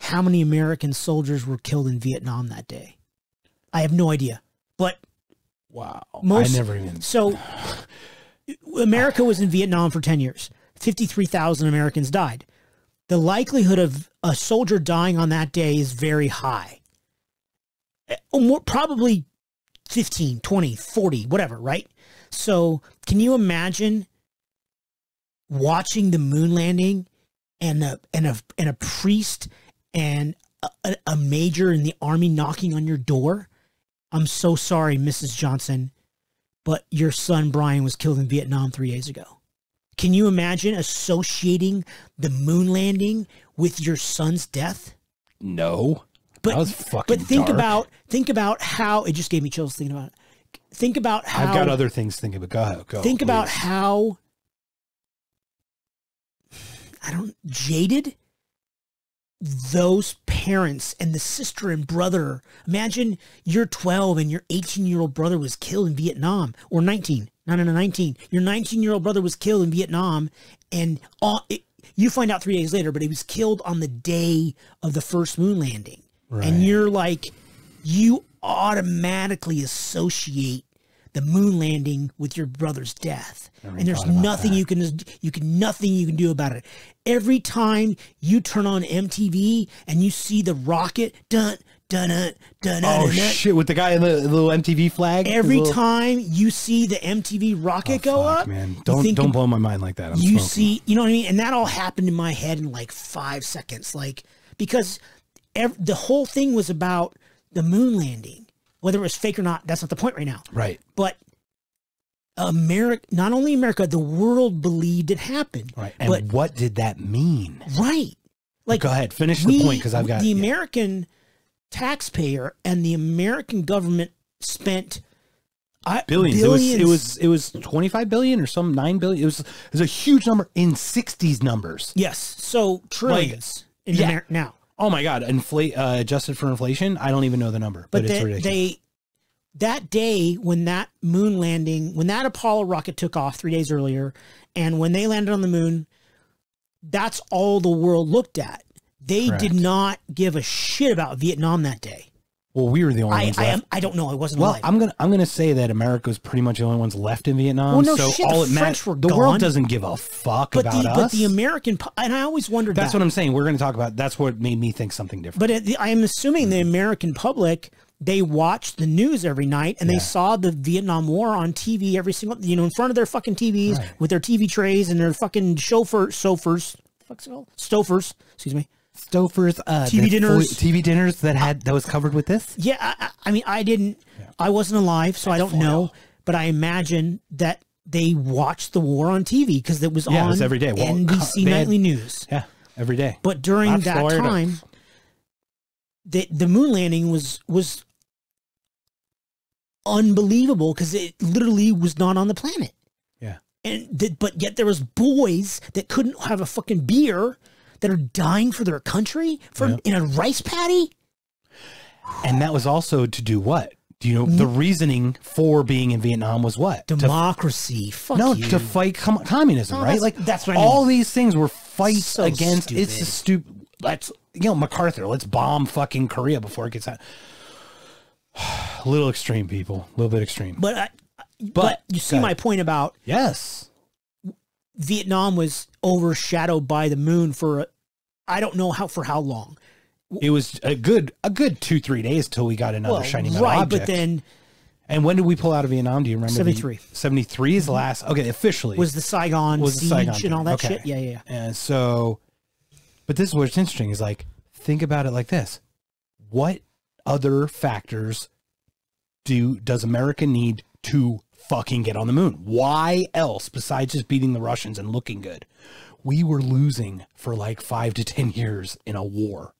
Speaker 2: How many American soldiers were killed in Vietnam that day? I have no idea. But
Speaker 1: wow.
Speaker 2: most-
Speaker 1: I never even
Speaker 2: so America was in Vietnam for 10 years. 53,000 Americans died. The likelihood of a soldier dying on that day is very high. Uh, More, probably 15, 20, 40, whatever, right? So, can you imagine watching the moon landing and a and a and a priest and a, a- major in the army knocking on your door? I'm so sorry, Mrs. Johnson, but your son Brian was killed in Vietnam three days ago. Can you imagine associating the moon landing with your son's death?
Speaker 1: No.
Speaker 2: But
Speaker 1: that was fucking
Speaker 2: but think
Speaker 1: dark.
Speaker 2: about think about how it just gave me chills thinking about it. Think about how
Speaker 1: I've got other things to think about. Go ahead. Go.
Speaker 2: think about how I don't jaded those parents and the sister and brother. Imagine you're 12 and your 18 year old brother was killed in Vietnam or 19. No, no, no, 19. Your 19 year old brother was killed in Vietnam and all, it, you find out three days later, but he was killed on the day of the first moon landing.
Speaker 1: Right.
Speaker 2: And you're like, you automatically associate the moon landing with your brother's death. And there's nothing
Speaker 1: that.
Speaker 2: you can you can nothing you can do about it. Every time you turn on MTV and you see the rocket dun dun dun dun
Speaker 1: Oh shit! With the guy in the, the little MTV flag.
Speaker 2: Every
Speaker 1: little-
Speaker 2: time you see the MTV rocket oh, go
Speaker 1: Oh, Fuck,
Speaker 2: up,
Speaker 1: man. Don't don't blow my mind like that. I'm
Speaker 2: you
Speaker 1: smoking.
Speaker 2: see, you know what I mean? And that all happened in my head in like five seconds. Like, because ev- the whole thing was about the moon landing. Whether it was fake or not, that's not the point right now.
Speaker 1: right,
Speaker 2: But America, not only America, the world believed it happened.
Speaker 1: right. And
Speaker 2: But,
Speaker 1: what did that mean?
Speaker 2: right. Like,
Speaker 1: Go ahead, finish the point because I've got
Speaker 2: the
Speaker 1: yeah.
Speaker 2: American taxpayer and the American government spent I,
Speaker 1: billions.
Speaker 2: billions.
Speaker 1: It was it was it was 25 billion or some 9 billion. It was it was a huge number in 60s numbers.
Speaker 2: yes, so trillions in
Speaker 1: yeah.
Speaker 2: Now.
Speaker 1: Oh my god, inflate uh, adjusted for inflation, I don't even know the number, but,
Speaker 2: but
Speaker 1: it's
Speaker 2: they,
Speaker 1: ridiculous.
Speaker 2: they that day when that moon landing when that apollo rocket took off three days earlier and when they landed on the moon that's all the world looked at they
Speaker 1: Correct.
Speaker 2: did not give a shit about vietnam that day
Speaker 1: well, we were the only
Speaker 2: I,
Speaker 1: ones
Speaker 2: I, am, I don't know i wasn't
Speaker 1: well,
Speaker 2: alive
Speaker 1: I'm gonna I'm gonna say that America was pretty much the only ones left in Vietnam.
Speaker 2: Well, no
Speaker 1: so
Speaker 2: shit,
Speaker 1: all
Speaker 2: the French were
Speaker 1: the
Speaker 2: gone.
Speaker 1: world doesn't give a fuck
Speaker 2: but
Speaker 1: about
Speaker 2: the
Speaker 1: us.
Speaker 2: but the american and i always wondered
Speaker 1: That's
Speaker 2: that
Speaker 1: what I'm saying. We're going to talk about. That's what made me think something different.
Speaker 2: but it, i'm assuming the american public they watched the news every night and
Speaker 1: Yeah.
Speaker 2: they saw the Vietnam War on TV every single, you know, in front of their fucking TVs
Speaker 1: Right.
Speaker 2: with their TV trays and their fucking chauffeur, sofers, fuck's it called? Stofers, excuse me.
Speaker 1: Stouffer's uh,
Speaker 2: TV dinners.
Speaker 1: TV dinners that had that was covered with this.
Speaker 2: Yeah, I, I- mean, I didn't, I wasn't alive, so I don't know, but I imagine that they watched the war on TV because it was
Speaker 1: Yeah, it
Speaker 2: on
Speaker 1: was every day. Well,
Speaker 2: NBC
Speaker 1: had-
Speaker 2: Nightly News.
Speaker 1: Yeah, every day.
Speaker 2: But during
Speaker 1: Lots
Speaker 2: that time, the the moon landing was was unbelievable because it literally was not on the planet.
Speaker 1: Yeah.
Speaker 2: And th- but yet there was boys that couldn't have a fucking beer that are dying for their country for
Speaker 1: Yeah.
Speaker 2: in a rice paddy.
Speaker 1: And that was also to do what? Do you know the mm. reasoning for being in Vietnam was what? To-
Speaker 2: Democracy. Fuck
Speaker 1: no,
Speaker 2: you.
Speaker 1: to fight com- communism,
Speaker 2: No,
Speaker 1: right?
Speaker 2: that's-
Speaker 1: Like
Speaker 2: that's what I
Speaker 1: all these things were fights
Speaker 2: So
Speaker 1: against. It's
Speaker 2: stupid.
Speaker 1: a stupid. Let's you know MacArthur. Let's bomb fucking Korea before it gets out. a little extreme, people. A little bit extreme.
Speaker 2: but I, but,
Speaker 1: But-
Speaker 2: you see
Speaker 1: go
Speaker 2: my point about
Speaker 1: yes.
Speaker 2: Vietnam was overshadowed by the moon for I don't know how for how long.
Speaker 1: It was a good a good two three days till we got another
Speaker 2: Well,
Speaker 1: shiny metal
Speaker 2: right,
Speaker 1: object.
Speaker 2: but then
Speaker 1: and when did we pull out of Vietnam? Do you remember?
Speaker 2: 73.
Speaker 1: Seventy three is the mm-hmm. last. Okay, officially
Speaker 2: was the Saigon
Speaker 1: Was the
Speaker 2: siege
Speaker 1: Saigon
Speaker 2: and all that
Speaker 1: Okay.
Speaker 2: shit. Yeah, yeah, yeah.
Speaker 1: And so, but this is what's interesting is like, think about it like this. What other factors do, does America need to fucking get on the moon? Why else besides just beating the Russians and looking good? We were losing for like five to 10 years in a war.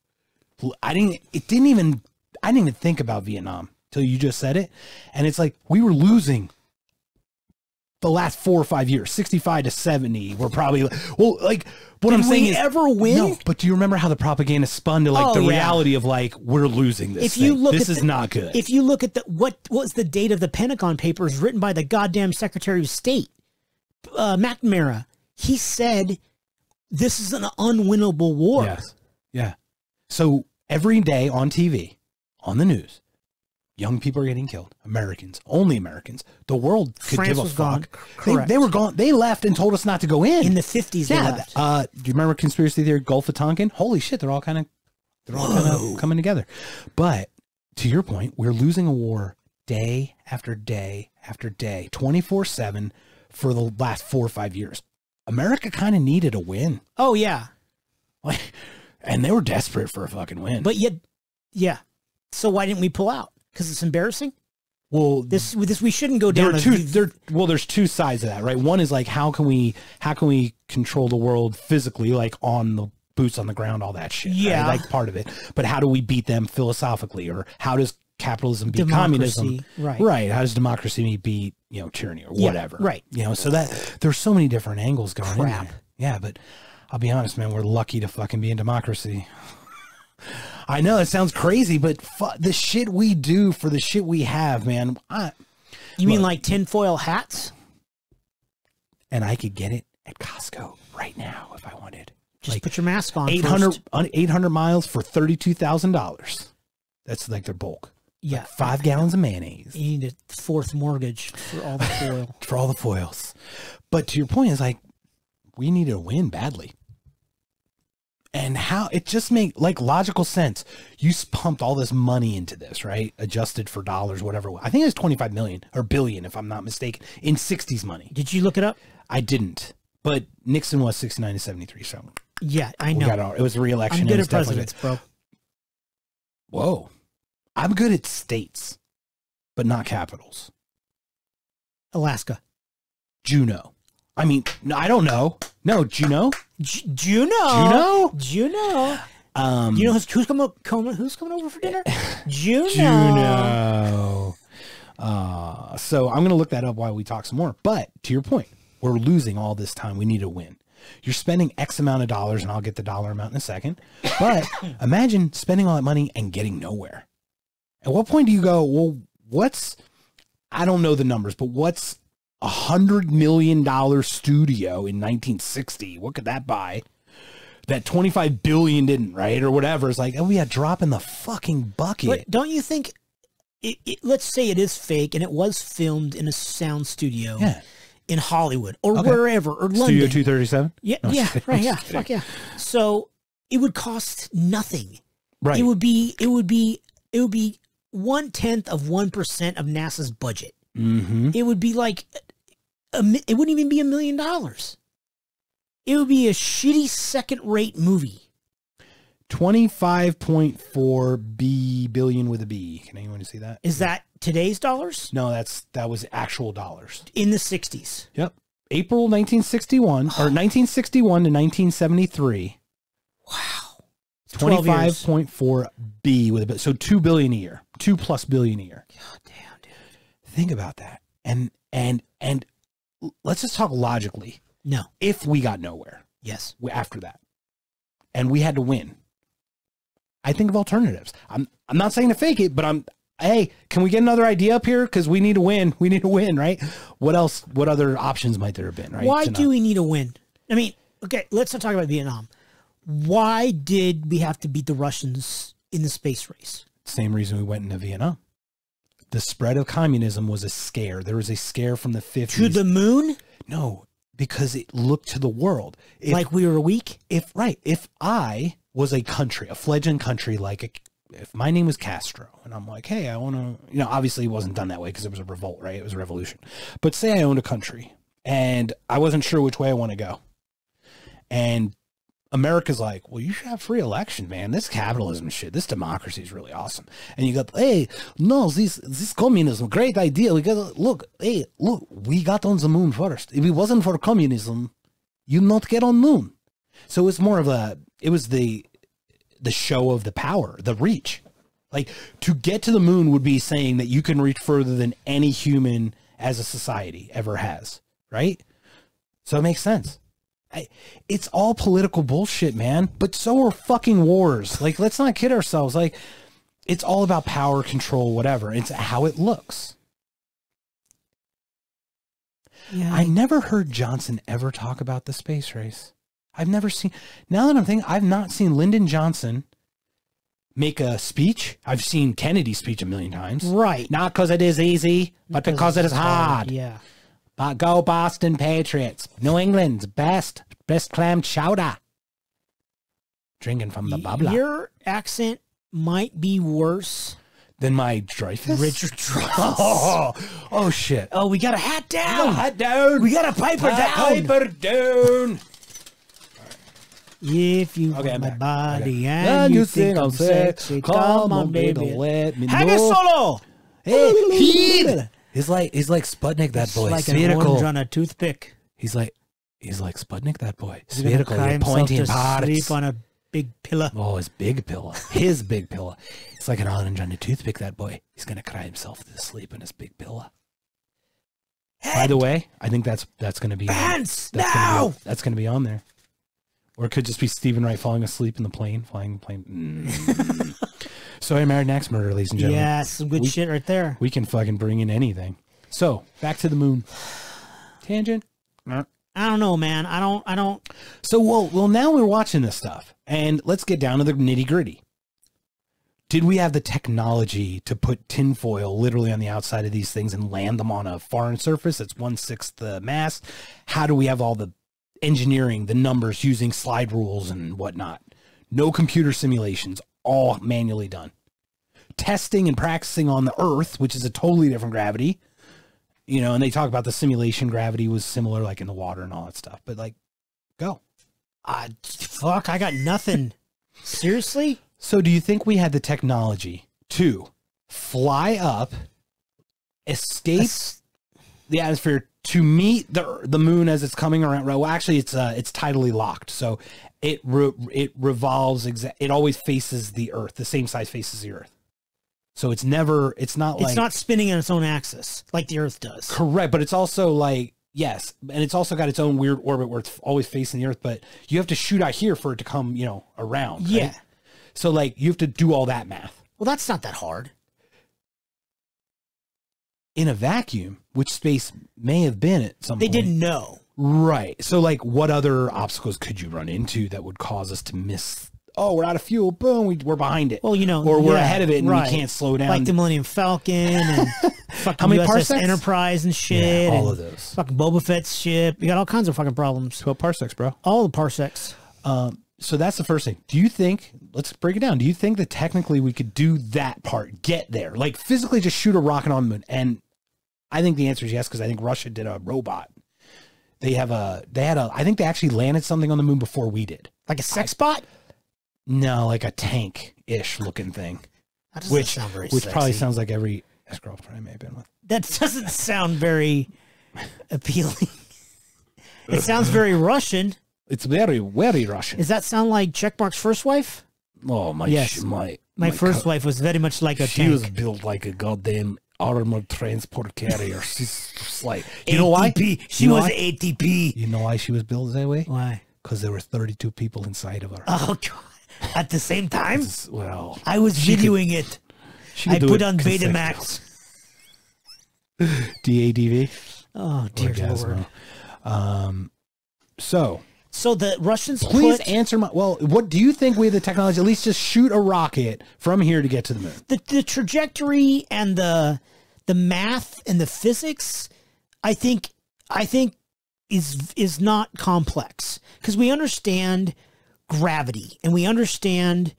Speaker 1: I didn't, it didn't even, I didn't even think about Vietnam till you just said it. And it's like, we were losing the last four or five years, 65 to 70, we're probably well, like what I'm
Speaker 2: Did
Speaker 1: saying is
Speaker 2: ever win?
Speaker 1: No, but do you remember how the propaganda spun to like
Speaker 2: Oh,
Speaker 1: the
Speaker 2: yeah.
Speaker 1: reality of like we're losing this?
Speaker 2: If you look
Speaker 1: this
Speaker 2: at
Speaker 1: is
Speaker 2: the-
Speaker 1: not good.
Speaker 2: If you look at the what what was the date of the Pentagon Papers written by the goddamn Secretary of State, uh, McNamara, he said this is an unwinnable war.
Speaker 1: yes, yeah. So every day on TV, on the news, young people are getting killed. Americans, only Americans. The world could
Speaker 2: France
Speaker 1: give a
Speaker 2: was
Speaker 1: fuck.
Speaker 2: gone.
Speaker 1: They, they were gone. They left and told us not to go in.
Speaker 2: In the fifties,
Speaker 1: yeah. Uh, do you remember conspiracy theory Gulf of Tonkin? Holy shit, they're all kind of they're all kind of coming together. But to your point, we're losing a war day after day after day, 24/7 for the last 4 or 5 years. America kind of needed a win.
Speaker 2: oh yeah,
Speaker 1: Like and they were desperate for a fucking win.
Speaker 2: but yet, yeah. So why didn't we pull out? Because it's embarrassing.
Speaker 1: well,
Speaker 2: This this we shouldn't go
Speaker 1: there
Speaker 2: down.
Speaker 1: are
Speaker 2: a-
Speaker 1: two there well there's two sides of that right one is like how can we how can we control the world physically like on the boots on the ground all that shit right?
Speaker 2: Yeah.
Speaker 1: like part of it but how do we beat them philosophically or how does capitalism beat
Speaker 2: Democracy,
Speaker 1: communism
Speaker 2: right.
Speaker 1: right how does democracy beat you know tyranny or
Speaker 2: Yeah,
Speaker 1: whatever
Speaker 2: right.
Speaker 1: you know so that there's so many different angles going in
Speaker 2: Crap.
Speaker 1: there. yeah but i'll be honest man we're lucky to fucking be in democracy I know it sounds crazy, but the shit we do for the shit we have, man. I,
Speaker 2: you mean like tinfoil hats?
Speaker 1: and I could get it at Costco right now if I wanted.
Speaker 2: Just
Speaker 1: Like
Speaker 2: put your mask on.
Speaker 1: 800,
Speaker 2: first.
Speaker 1: 800 miles for $32,000. That's like their bulk.
Speaker 2: Yeah.
Speaker 1: Like five gallons of mayonnaise
Speaker 2: You need a fourth mortgage for all the foil.
Speaker 1: for all the foils. But to your point is like, we need to win badly. And how it just make like logical sense. You pumped all this money into this, right? Adjusted for dollars, whatever. I think it was 25 million or billion, if I'm not mistaken, in 60s money.
Speaker 2: Did you look it up?
Speaker 1: I didn't, but Nixon was 69 to 73. So
Speaker 2: Yeah, I know.
Speaker 1: our, it was a re-election.
Speaker 2: I'm good at presidents, bro.
Speaker 1: Whoa, I'm good at states, but not capitals.
Speaker 2: Alaska.
Speaker 1: Juneau. I mean, I don't know. No, Juneau.
Speaker 2: J- Juno.
Speaker 1: Juneau.
Speaker 2: Juno.
Speaker 1: Um,
Speaker 2: You know who's, who's coming? Coming? Who's coming over for dinner? Juno.
Speaker 1: Juno. Uh, so I'm going to look that up while we talk some more. But to your point, we're losing all this time. We need to win. You're spending X amount of dollars, and I'll get the dollar amount in a second. But imagine spending all that money and getting nowhere. At what point do you go, well, what's, I don't know the numbers, but what's a hundred million dollar studio in 1960? What could that buy? That 25 billion didn't, right? Or whatever. It's like, oh, yeah, drop in the fucking bucket.
Speaker 2: But don't you think? It, it, let's say it is fake and it was filmed in a sound studio
Speaker 1: Yeah.
Speaker 2: in Hollywood or
Speaker 1: Okay.
Speaker 2: wherever or
Speaker 1: Studio
Speaker 2: London.
Speaker 1: 237?
Speaker 2: Yeah,
Speaker 1: No,
Speaker 2: yeah, right, yeah,
Speaker 1: kidding.
Speaker 2: fuck yeah. So it would cost nothing.
Speaker 1: Right.
Speaker 2: It would be, it would be, it would be one tenth of one percent of NASA's budget.
Speaker 1: mm-hmm.
Speaker 2: It would be like, it wouldn't even be a million dollars. It would be a shitty second rate movie.
Speaker 1: 25.4 B billion with a B. Can anyone see that?
Speaker 2: Is that today's dollars
Speaker 1: No, that's that was actual dollars.
Speaker 2: in the '60s?
Speaker 1: Yep. April 1961 or 1961 to 1973.
Speaker 2: Wow,
Speaker 1: 25.4 B with a B. So 2 billion a year. 2 plus billion a year.
Speaker 2: God damn, dude.
Speaker 1: Think about that. And and and let's just talk logically.
Speaker 2: No.
Speaker 1: If we got nowhere
Speaker 2: Yes.
Speaker 1: after that and we had to win, I think of alternatives. I'm I'm not saying to fake it, but I'm hey, can we get another idea up here? Because we need to win. We need to win, right? What else? What other options might there have been? Right?
Speaker 2: Why do
Speaker 1: not-
Speaker 2: we need a win? I mean, okay, let's not talk about Vietnam. Why did we have to beat the Russians in the space race?
Speaker 1: Same reason we went into Vietnam. The spread of communism was a scare. There was a scare from the 50s.
Speaker 2: To the moon?
Speaker 1: no, because it looked to the world. If,
Speaker 2: like we were weak?
Speaker 1: if right, if I was a country, a fledgling country, like a, if my name was Castro, and I'm like, hey, I want to, you know, obviously it wasn't done that way because it was a revolt, right? It was a revolution. But say I owned a country and I wasn't sure which way I want to go, and America's like, well, you should have free election, man. This capitalism shit, this democracy is really awesome. And you go, hey, no, this this communism, great idea. We got look, hey, look, we got on the moon first. If it wasn't for communism, you not get on moon. So it's more of a it was the the show of the power, the reach. Like to get to the moon would be saying that you can reach further than any human as a society ever has, right? So it makes sense. I, it's all political bullshit, man. But so are fucking wars. Like, let's not kid ourselves. Like, it's all about power, control, whatever. It's how it looks.
Speaker 2: Yeah.
Speaker 1: I never heard Johnson ever talk about the space race. I've never seen. Now that I'm thinking, I've not seen Lyndon Johnson make a speech. I've seen Kennedy's speech a million times.
Speaker 2: right.
Speaker 1: Not because it is easy, but because it is hard.
Speaker 2: Yeah.
Speaker 1: But go Boston Patriots. New England's best, best clam chowder. Drinking from the bubbler.
Speaker 2: Your accent might be worse.
Speaker 1: than my Dreyfuss?
Speaker 2: Richard Dreyfuss.
Speaker 1: Oh, oh shit.
Speaker 2: Oh, we got a hat down.
Speaker 1: Oh, Hot down.
Speaker 2: We got a piper down.
Speaker 1: Piper down.
Speaker 2: If you
Speaker 1: Okay,
Speaker 2: want my body
Speaker 1: Okay.
Speaker 2: and you think I'm sexy, come on, baby.
Speaker 1: Let me
Speaker 2: Hang a
Speaker 1: know.
Speaker 2: solo.
Speaker 1: Hey. He's like he's like Sputnik that boy.
Speaker 2: like an
Speaker 1: Spherical.
Speaker 2: orange on a toothpick.
Speaker 1: He's like he's like Sputnik that boy.
Speaker 2: He's gonna
Speaker 1: Spherical. You're pointing parts.
Speaker 2: sleep on a big pillow.
Speaker 1: Oh, his big pillow. His big pillow. It's like an orange on a toothpick, that boy. He's going to cry himself to sleep in his big pillow. By the way, I think that's that's going to be
Speaker 2: Pants
Speaker 1: that's
Speaker 2: now.
Speaker 1: Gonna be, that's going to be on there. Or it could just be Steven Wright falling asleep in the plane, flying the plane. Mm. so I married an axe murderer, ladies and gentlemen.
Speaker 2: Yeah, some good
Speaker 1: We-
Speaker 2: shit right there.
Speaker 1: We can fucking bring in anything. So back to the moon. Tangent.
Speaker 2: I don't know, man. I don't. I don't.
Speaker 1: So well, well, now we're watching this stuff, and let's get down to the nitty gritty. Did we have the technology to put tinfoil literally on the outside of these things and land them on a foreign surface that's one sixth the mass? How do we have all the engineering, the numbers using slide rules and whatnot? No computer simulations, all manually done. Testing and practicing on the Earth, which is a totally different gravity. You know, and they talk about the simulation gravity was similar, like in the water and all that stuff. But like, go.
Speaker 2: Uh, fuck, I got nothing. Seriously?
Speaker 1: So, do you think we had the technology to fly up, escape
Speaker 2: That's-
Speaker 1: the atmosphere to meet the the moon as it's coming around? Well, actually, it's uh, it's tidally locked, so it re- it revolves. Exa- it always faces the Earth. The same size faces the Earth. So it's never. It's not like
Speaker 2: it's not spinning on its own axis like the Earth does.
Speaker 1: correct, but it's also like yes, and it's also got its own weird orbit where it's always facing the Earth. But you have to shoot out here for it to come, you know, around. right?
Speaker 2: Yeah.
Speaker 1: So like you have to do all that math.
Speaker 2: Well, that's not that hard.
Speaker 1: in a vacuum, which space may have been at some
Speaker 2: They
Speaker 1: point.
Speaker 2: didn't know.
Speaker 1: Right. So, like, what other obstacles could you run into that would cause us to miss? Oh, we're out of fuel. Boom, we, we're behind it.
Speaker 2: Well, you know,
Speaker 1: or we're
Speaker 2: yeah,
Speaker 1: ahead of it and
Speaker 2: right.
Speaker 1: we can't slow down.
Speaker 2: Like the Millennium Falcon and fucking
Speaker 1: How many
Speaker 2: USS
Speaker 1: parsecs?
Speaker 2: Enterprise and shit.
Speaker 1: yeah, all
Speaker 2: and
Speaker 1: of those.
Speaker 2: Fucking Boba Fett's ship. You got all kinds of fucking problems.
Speaker 1: 12 parsecs, bro.
Speaker 2: All the parsecs.
Speaker 1: Um, so that's the first thing. Do you think, let's break it down. Do you think that technically we could do that part, get there, like physically just shoot a rocket on the moon? And I think the answer is yes, because I think Russia did a robot. They have a, they had a, I think they actually landed something on the moon before we did.
Speaker 2: Like a sex bot?
Speaker 1: No, like a tank ish looking thing.
Speaker 2: That doesn't
Speaker 1: which
Speaker 2: sound very
Speaker 1: which probably sounds like every ex girlfriend I may have been with.
Speaker 2: That doesn't sound very appealing. It sounds very Russian.
Speaker 1: It's very very Russian.
Speaker 2: Does that sound like Checkmark's first wife?
Speaker 1: oh my
Speaker 2: Yes.
Speaker 1: my
Speaker 2: My, first
Speaker 1: co-
Speaker 2: wife was very much like a
Speaker 1: She
Speaker 2: tank.
Speaker 1: was built like a goddamn armored transport carrier. She's just like you know why?
Speaker 2: She
Speaker 1: You know
Speaker 2: was
Speaker 1: why?
Speaker 2: ATP.
Speaker 1: You know why she was built that way?
Speaker 2: Why?
Speaker 1: Because there were 32 people inside of her.
Speaker 2: Oh God! At the same time,
Speaker 1: well,
Speaker 2: I was
Speaker 1: She could-
Speaker 2: videoing it.
Speaker 1: she
Speaker 2: I put
Speaker 1: it
Speaker 2: on. Betamax.
Speaker 1: DADV.
Speaker 2: Oh dear
Speaker 1: Orgasmo.
Speaker 2: lord!
Speaker 1: Um, so
Speaker 2: So the Russians
Speaker 1: please
Speaker 2: put
Speaker 1: answer my. Well, what do you think we have the technology? At least just shoot a rocket from here to get to the moon.
Speaker 2: the the trajectory and the the math and the physics. I think I think is is not complex because we understand gravity and we understand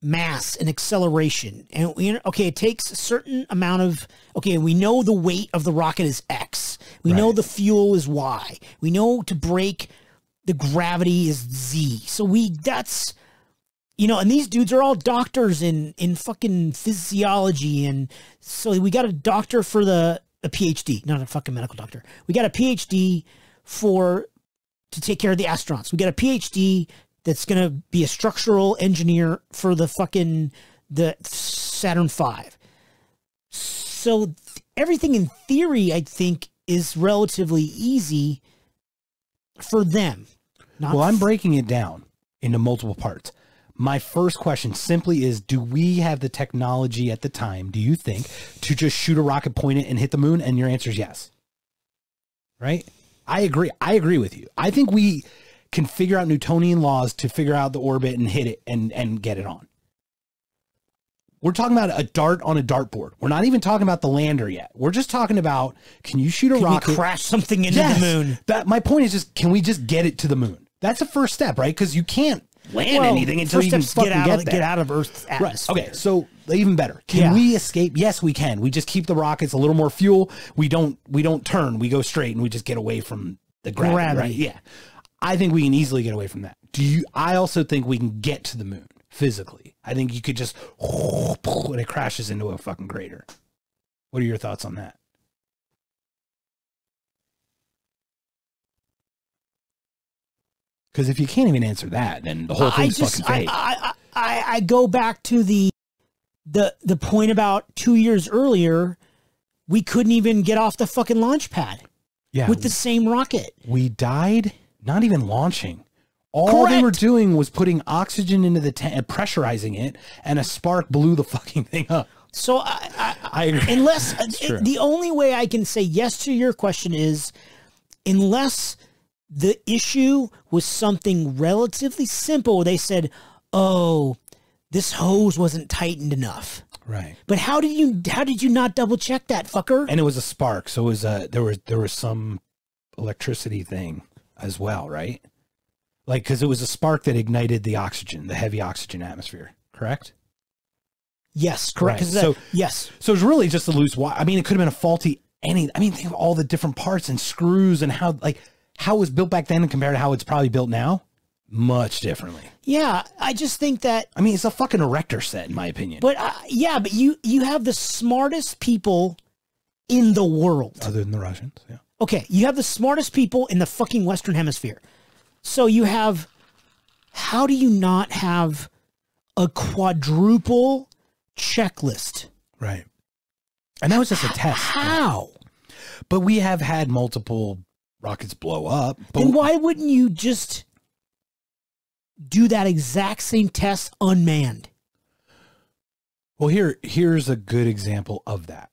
Speaker 2: mass and acceleration and we okay it takes a certain amount of okay we know the weight of the rocket is x we know the fuel is y we know to break the gravity is z so we that's you know and these dudes are all doctors in in fucking physiology and so we got a doctor for the a phd not a fucking medical doctor we got a phd for to take care of the astronauts. We got a PhD that's going to be a structural engineer for the fucking the Saturn V. So th- everything in theory, I think, is relatively easy for them.
Speaker 1: Well, I'm breaking it down into multiple parts. My first question simply is Do we have the technology at the time, do you think, to just shoot a rocket, point it, and hit the moon? And your answer is yes. Right? I agree. I agree with you. I think we can figure out Newtonian laws to figure out the orbit and hit it and, and get it on. We're talking about a dart on a dartboard. We're not even talking about the lander yet. We're just talking about can you shoot a
Speaker 2: can we
Speaker 1: rocket?
Speaker 2: crash something into
Speaker 1: Yes.
Speaker 2: the moon?
Speaker 1: That my point is just can we just get it to the moon? That's the first step, right? Because you can't land
Speaker 2: Well,
Speaker 1: anything until you can fucking
Speaker 2: get out
Speaker 1: get
Speaker 2: of get out of Earth's
Speaker 1: Right.
Speaker 2: atmosphere.
Speaker 1: Okay. So even better. Can
Speaker 2: Yeah.
Speaker 1: we escape? Yes, we can. We just keep the rockets a little more fuel. We don't. We don't turn. We go straight, and we just get away from the gravity.
Speaker 2: Gravity.
Speaker 1: Right? Yeah. I think we can easily get away from that. Do you? I also think we can get to the moon physically. I think you could just and it crashes into a fucking crater. What are your thoughts on that? Because if you can't even answer that, then the whole
Speaker 2: I
Speaker 1: thing's
Speaker 2: just
Speaker 1: fucking
Speaker 2: I. I, I I go back to the the the point about two years earlier. We couldn't even get off the fucking launch pad
Speaker 1: yeah,
Speaker 2: with the same rocket.
Speaker 1: we died not even launching. All they were doing was putting oxygen into the tank, pressurizing it, and a spark blew the fucking thing up.
Speaker 2: So I, I,
Speaker 1: I agree.
Speaker 2: unless
Speaker 1: true.
Speaker 2: the only way I can say yes to your question is unless the issue was something relatively simple. They said, "Oh, this hose wasn't tightened enough."
Speaker 1: Right.
Speaker 2: But how did you how did you not double check that fucker?
Speaker 1: And it was a spark, so it was a there was there was some electricity thing as well, right? Like, because it was a spark that ignited the oxygen, the heavy oxygen atmosphere, correct?
Speaker 2: Yes, correct.
Speaker 1: Right.
Speaker 2: 'Cause that-
Speaker 1: So-
Speaker 2: yes,
Speaker 1: So it's really just a loose wire. I mean, it could have been a faulty any. I mean, think of all the different parts and screws and how like how it was built back then compared to how it's probably built now. Much differently.
Speaker 2: yeah. I just think that,
Speaker 1: I mean, it's a fucking erector set, in my opinion.
Speaker 2: but uh, yeah, but you you have the smartest people in the world.
Speaker 1: Other than the Russians, yeah.
Speaker 2: Okay, you have the smartest people in the fucking Western Hemisphere. So you have, how do you not have a quadruple checklist?
Speaker 1: Right. And that was just a test.
Speaker 2: How?
Speaker 1: But we have had multiple rockets blow up. But
Speaker 2: Then why wouldn't you just do that exact same test unmanned?
Speaker 1: well, here here's a good example of that.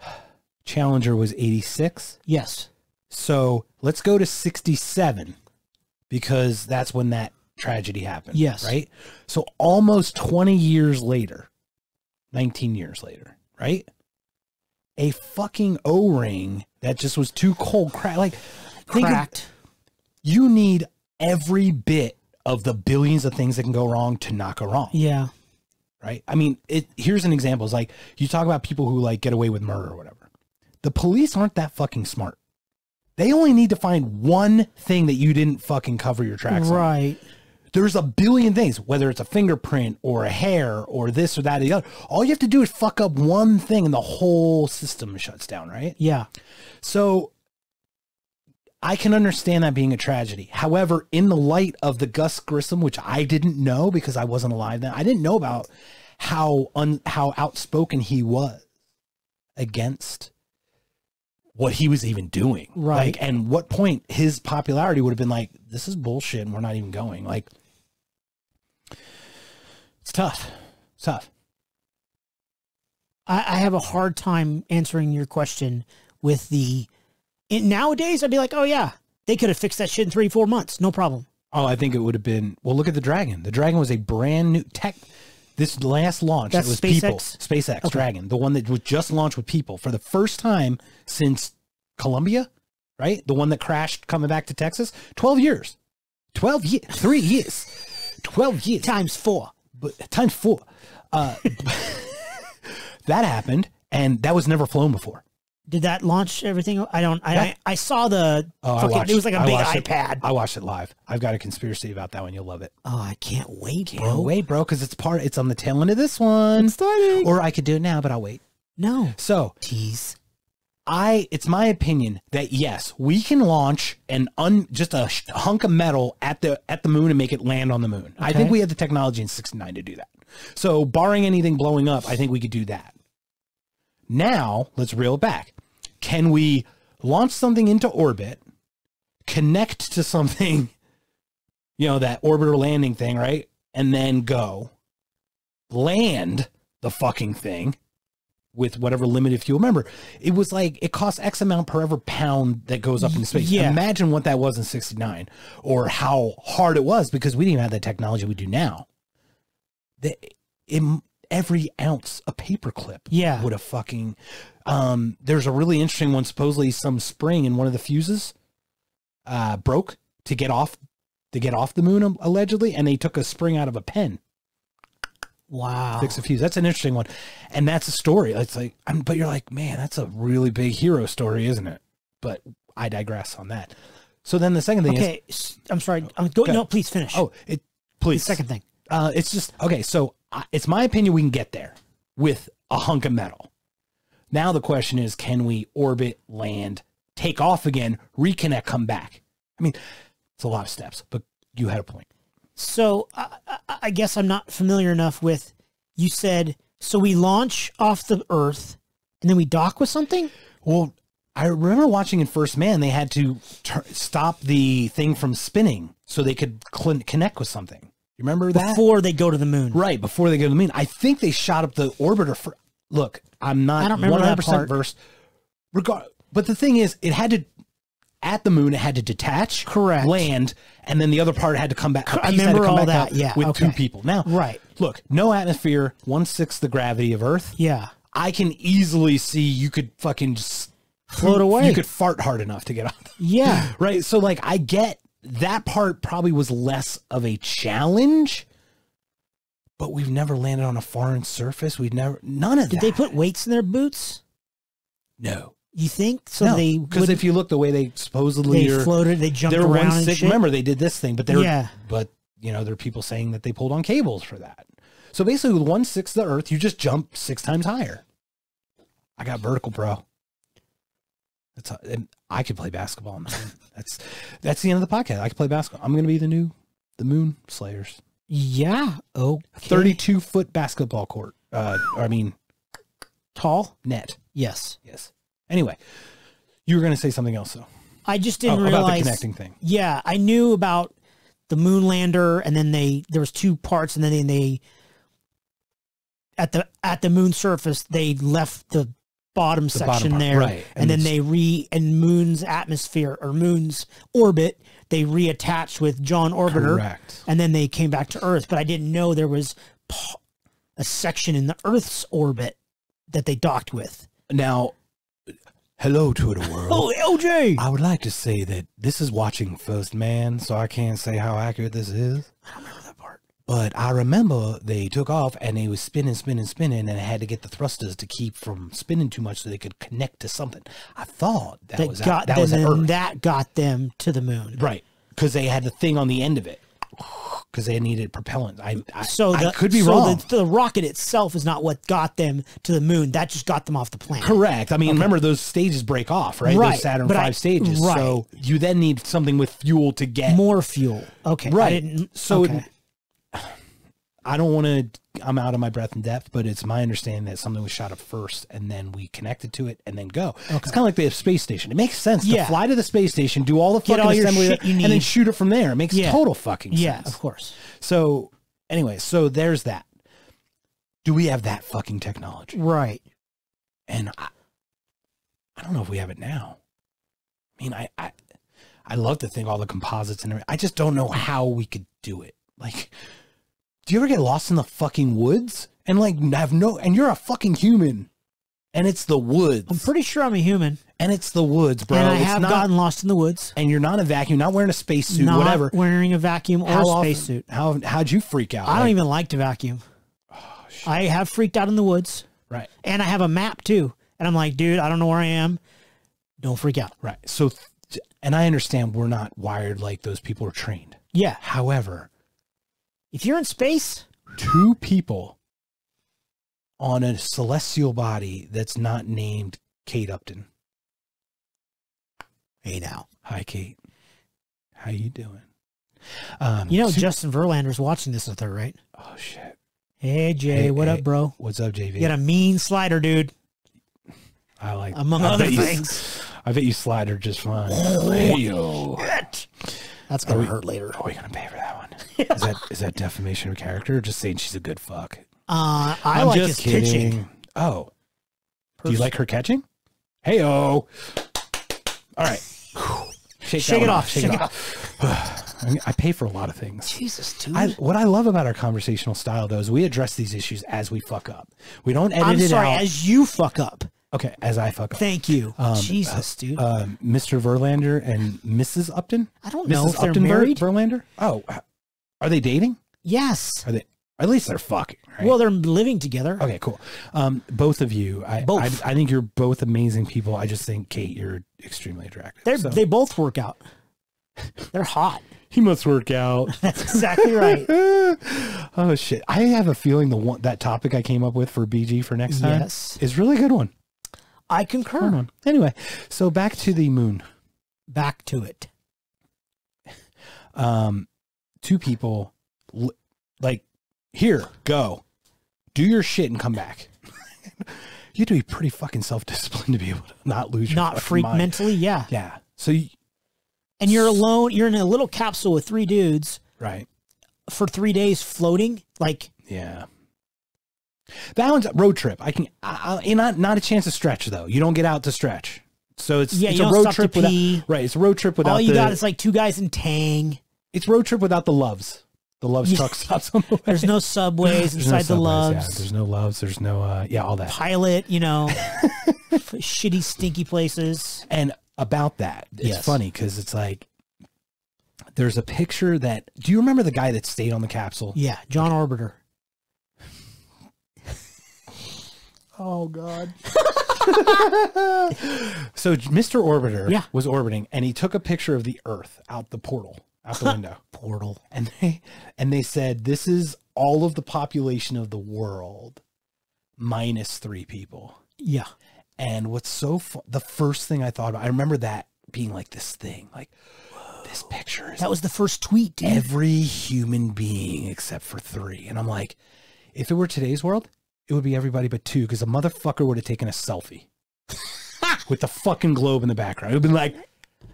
Speaker 1: Challenger was 86.
Speaker 2: Yes.
Speaker 1: So let's go to 67 because that's when that tragedy happened.
Speaker 2: Yes.
Speaker 1: Right? So almost 20 years later, 19 years later, right? A fucking O ring that just was too cold, crack. Like, think of-
Speaker 2: Cracked.
Speaker 1: you need every bit of the billions of things that can go wrong to not go wrong.
Speaker 2: yeah.
Speaker 1: right? I mean, it here's an example. It's like you talk about people who like get away with murder or whatever. The police aren't that fucking smart. They only need to find one thing that you didn't fucking cover your tracks on.
Speaker 2: Right.
Speaker 1: There's a billion things, whether it's a fingerprint or a hair or this or that or the other. All you have to do is fuck up one thing and the whole system shuts down, right?
Speaker 2: Yeah.
Speaker 1: So I can understand that being a tragedy. However, in the light of the Gus Grissom, which I didn't know because I wasn't alive then, I didn't know about how un, how outspoken he was against what he was even doing.
Speaker 2: Right.
Speaker 1: Like, and what point his popularity would have been like, this is bullshit and we're not even going. Like, it's tough. It's tough.
Speaker 2: I, I have a hard time answering your question with the. In, nowadays, I'd be like, oh, yeah, they could have fixed that shit in three, four months. No problem.
Speaker 1: Oh, I think it would have been. Well, look at the Dragon. The Dragon was a brand new tech. This last launch,
Speaker 2: That's
Speaker 1: it was
Speaker 2: SpaceX?
Speaker 1: people. SpaceX Dragon, the one that was just launched with people for the first time since Columbia, right? The one that crashed coming back to Texas. Twelve years, twelve years, three years, twelve years
Speaker 2: Times four.
Speaker 1: but times four. Uh, that happened, and that was never flown before.
Speaker 2: Did that launch everything? I don't. I I, I saw the.
Speaker 1: Oh, I watched-
Speaker 2: it was like a
Speaker 1: I
Speaker 2: big
Speaker 1: watched it.
Speaker 2: iPad.
Speaker 1: I watched it live. I've got a conspiracy about that one. You'll love it.
Speaker 2: oh, I can't wait,
Speaker 1: Can't
Speaker 2: bro.
Speaker 1: wait, bro, because it's part. It's on the tail end of this one.
Speaker 2: starting.
Speaker 1: Or I could do it now, but I'll wait.
Speaker 2: No.
Speaker 1: So
Speaker 2: Tease.
Speaker 1: I, it's my opinion that yes, we can launch an un, just a hunk of metal at the at the moon and make it land on the moon. I think we have the technology in '69 to do that. So, barring anything blowing up, I think we could do that. Now, let's reel it back. Can we launch something into orbit, connect to something, you know, that orbiter landing thing, right? And then go land the fucking thing with whatever limited fuel. Remember, it was like it costs X amount per every pound that goes up into space.
Speaker 2: Yeah.
Speaker 1: Imagine what that was in 69 or how hard it was because we didn't even have the technology we do now. The, it, every ounce of paperclip
Speaker 2: Yeah.
Speaker 1: would have fucking. Um, there's a really interesting one. Supposedly, some spring in one of the fuses uh, broke to get off to get off the moon allegedly, and they took a spring out of a pen
Speaker 2: Wow.
Speaker 1: fix a fuse. That's an interesting one, and that's a story. It's like, I'm, but you're like, man, that's a really big hero story, isn't it? But I digress on that. So then the second thing is,
Speaker 2: Okay. s- I'm sorry. I'm go, No, please finish.
Speaker 1: oh, it
Speaker 2: the
Speaker 1: please
Speaker 2: second thing.
Speaker 1: Uh, it's just okay. So uh, it's my opinion we can get there with a hunk of metal. Now the question is, can we orbit, land, take off again, reconnect, come back? I mean, it's a lot of steps, but you had a point.
Speaker 2: So I, I, guess I'm not familiar enough with. You said so. We launch off the Earth, and then we dock with something.
Speaker 1: Well, I remember watching in First Man, they had to stop the thing from spinning so they could cl- connect with something. You remember that?
Speaker 2: before they go to the moon.
Speaker 1: right, before they go to the moon. I think they shot up the orbiter for. Look, I'm not
Speaker 2: I don't remember
Speaker 1: 100%
Speaker 2: part.
Speaker 1: versed. Regard, but the thing is, it had to, at the moon, it had to detach,
Speaker 2: Correct.
Speaker 1: land, and then the other part had to come back.
Speaker 2: I
Speaker 1: piece had to
Speaker 2: remember all that, yeah,
Speaker 1: With two people. Now,
Speaker 2: Right.
Speaker 1: look, no atmosphere, one sixth the gravity of Earth.
Speaker 2: Yeah.
Speaker 1: I can easily see you could fucking just
Speaker 2: Float away.
Speaker 1: You could fart hard enough to get off.
Speaker 2: Yeah.
Speaker 1: Right. So like I get that part probably was less of a challenge. But we've never landed on a foreign surface. We've never none of
Speaker 2: Did
Speaker 1: that.
Speaker 2: Did they put weights in their boots?
Speaker 1: no?
Speaker 2: You think so?
Speaker 1: no,
Speaker 2: they
Speaker 1: because if you look the way they supposedly
Speaker 2: they
Speaker 1: are,
Speaker 2: floated, they jumped around
Speaker 1: one
Speaker 2: shit.
Speaker 1: Remember, they did this thing, but they're
Speaker 2: Yeah.
Speaker 1: But you know, there are people saying that they pulled on cables for that. So basically, with one sixth of the Earth, you just jump six times higher. I got vertical, bro. That's and I could play basketball. Man. that's that's the end of the podcast. I could play basketball. I'm going to be the new the Moon Slayers.
Speaker 2: Yeah. Oh,
Speaker 1: 32 foot basketball court. Uh, I mean
Speaker 2: tall.
Speaker 1: net.
Speaker 2: Yes.
Speaker 1: Yes. Anyway, you were going to say something else though.
Speaker 2: I just didn't
Speaker 1: Oh, about the
Speaker 2: realize.
Speaker 1: connecting thing.
Speaker 2: Yeah, I knew about the moon lander, and then they there was two parts, and then they, they at the at the moon surface they left the bottom
Speaker 1: The bottom
Speaker 2: section
Speaker 1: part,
Speaker 2: there,
Speaker 1: right.
Speaker 2: and,
Speaker 1: And
Speaker 2: then they re in moon's atmosphere or moon's orbit they reattached with John Orbiter,
Speaker 1: Correct.
Speaker 2: and then they came back to Earth. But I didn't know there was a section in the Earth's orbit that they docked with.
Speaker 1: Now, hello Twitter world.
Speaker 2: Oh, LJ!
Speaker 1: I would like to say that this is watching First Man, so I can't say how accurate this is. But I remember they took off and they was spinning, spinning, spinning, and I had to get the thrusters to keep from spinning too much so they could connect to something. I thought that,
Speaker 2: That
Speaker 1: was
Speaker 2: got
Speaker 1: at, that
Speaker 2: them,
Speaker 1: was
Speaker 2: and that got them to the moon.
Speaker 1: right because they had the thing on the end of it because they needed propellant. I I,
Speaker 2: So the,
Speaker 1: I could be
Speaker 2: so
Speaker 1: wrong.
Speaker 2: The, the rocket itself is not what got them to the moon. That just got them off the planet.
Speaker 1: Correct. I mean, remember those stages break off, right?
Speaker 2: Right,
Speaker 1: Those Saturn
Speaker 2: but
Speaker 1: Five
Speaker 2: I-
Speaker 1: stages.
Speaker 2: right.
Speaker 1: So you then need something with fuel to get
Speaker 2: More fuel. Okay.
Speaker 1: Right. So it-
Speaker 2: okay.
Speaker 1: I don't want to. I'm out of my breath and depth, but it's my understanding that something was shot up first, and then we connected to it, and then go. It's kind of like the space station. It makes sense
Speaker 2: Yeah.
Speaker 1: to fly to the space station, do all the
Speaker 2: Get
Speaker 1: fucking
Speaker 2: all
Speaker 1: assembly,
Speaker 2: you
Speaker 1: and then shoot it from there. It makes
Speaker 2: Yeah.
Speaker 1: total fucking sense.
Speaker 2: yeah, of course.
Speaker 1: So, anyway, so there's that. Do we have that fucking technology?
Speaker 2: Right.
Speaker 1: And I, I don't know if we have it now. I mean, I, I, I love to think all the composites and everything. I just don't know how we could do it. Like, do you ever get lost in the fucking woods and like have no, and you're a fucking human, and it's the woods,
Speaker 2: I'm pretty sure I'm a human.
Speaker 1: and it's the woods, bro.
Speaker 2: and I
Speaker 1: it's
Speaker 2: have
Speaker 1: not,
Speaker 2: gotten lost in the woods.
Speaker 1: and you're not a vacuum, not wearing a spacesuit,
Speaker 2: not
Speaker 1: whatever.
Speaker 2: wearing a vacuum or
Speaker 1: How
Speaker 2: a spacesuit.
Speaker 1: How how'd you freak out?
Speaker 2: I don't even like to vacuum. Oh, I have freaked out in the woods,
Speaker 1: right,
Speaker 2: and I have a map too. And I'm like, dude, I don't know where I am. Don't freak out.
Speaker 1: right. So, th- and I understand we're not wired like those people are trained.
Speaker 2: Yeah.
Speaker 1: However,
Speaker 2: If you're in space,
Speaker 1: two people on a celestial body that's not named Kate Upton.
Speaker 2: hey now.
Speaker 1: Hi, Kate. How you doing? Um,
Speaker 2: You know,
Speaker 1: two-
Speaker 2: Justin Verlander's watching this with her, right?
Speaker 1: oh shit!
Speaker 2: Hey, Jay,
Speaker 1: Hey,
Speaker 2: what
Speaker 1: hey.
Speaker 2: up, bro?
Speaker 1: What's up, JV?
Speaker 2: You got a mean slider, dude,
Speaker 1: I like
Speaker 2: among
Speaker 1: I
Speaker 2: other
Speaker 1: bet you-
Speaker 2: things.
Speaker 1: I bet you slider just fine. Hey, yo.
Speaker 2: That's gonna
Speaker 1: we-
Speaker 2: hurt later.
Speaker 1: Are we gonna pay for that one? Is that is that defamation of character, or just saying she's a good fuck?
Speaker 2: Uh, I
Speaker 1: I'm
Speaker 2: like
Speaker 1: just
Speaker 2: his pitching.
Speaker 1: kidding. Oh, do you like her catching? Hey, oh. All right. Shake,
Speaker 2: Shake it off, shake it
Speaker 1: I, mean, I pay for a lot of things.
Speaker 2: Jesus, dude.
Speaker 1: I, what I love about our conversational style, though, is we address these issues as we fuck up. We don't edit
Speaker 2: I'm
Speaker 1: it
Speaker 2: sorry,
Speaker 1: out.
Speaker 2: as you fuck up.
Speaker 1: Okay, as I fuck up.
Speaker 2: Thank you.
Speaker 1: Um,
Speaker 2: Jesus, dude.
Speaker 1: Um, Mr. Verlander and Mrs. Upton.
Speaker 2: I don't know
Speaker 1: Mrs.
Speaker 2: if they're
Speaker 1: Upton Ver-
Speaker 2: married.
Speaker 1: Verlander. Oh, h- are they dating?
Speaker 2: yes.
Speaker 1: Are they? At least they're fucking. Right?
Speaker 2: Well, they're living together.
Speaker 1: Okay, cool. Um, both of you, I,
Speaker 2: Both.
Speaker 1: I, I think you're both amazing people. I just think Kate, you're extremely attractive.
Speaker 2: They're,
Speaker 1: So-
Speaker 2: They both work out. They're hot.
Speaker 1: he must work out.
Speaker 2: That's exactly right.
Speaker 1: oh shit! I have a feeling the one that topic I came up with for BG for next time
Speaker 2: Yes.
Speaker 1: is really a good one.
Speaker 2: I concur.
Speaker 1: on. Anyway, so back to the moon.
Speaker 2: Back to it.
Speaker 1: Um, two people, like, here, go, do your shit and come back. you have to be pretty fucking self disciplined to be able to not lose your
Speaker 2: Not freak
Speaker 1: mind.
Speaker 2: mentally. Yeah.
Speaker 1: Yeah. So you,
Speaker 2: And you're alone. You're in a little capsule with three dudes
Speaker 1: right.
Speaker 2: for three days floating. Like,
Speaker 1: Yeah. That one's a road trip. I can, I, I, not not a chance to stretch though. You don't get out to stretch, so it's
Speaker 2: yeah,
Speaker 1: it's a road trip without right. It's a road trip without
Speaker 2: All you
Speaker 1: the.
Speaker 2: got is like two guys in Tang.
Speaker 1: it's road trip without the Love's. The Love's
Speaker 2: Yeah.
Speaker 1: truck stops on the way.
Speaker 2: There's no subways
Speaker 1: There's no
Speaker 2: inside the Love's.
Speaker 1: Yeah, there's no Love's. There's no uh, yeah, all that.
Speaker 2: Pilot, you know, shitty, stinky places.
Speaker 1: And about that, it's
Speaker 2: Yes.
Speaker 1: funny because it's like There's a picture that. Do you remember the guy that stayed on the capsule?
Speaker 2: Yeah, John Orbiter.
Speaker 1: Oh God. so Mr. Orbiter
Speaker 2: Yeah.
Speaker 1: was orbiting, and he took a picture of the Earth out the portal, out the window,
Speaker 2: Portal.
Speaker 1: and they and they said this is all of the population of the world minus three people.
Speaker 2: Yeah.
Speaker 1: And what's so the first thing I thought about, I remember that being like this thing, like this picture is
Speaker 2: That was the first tweet, dude.
Speaker 1: every human being except for three. And I'm like, if it were today's world, it would be everybody but two because the motherfucker would have taken a selfie with the fucking globe in the background. It would have been like,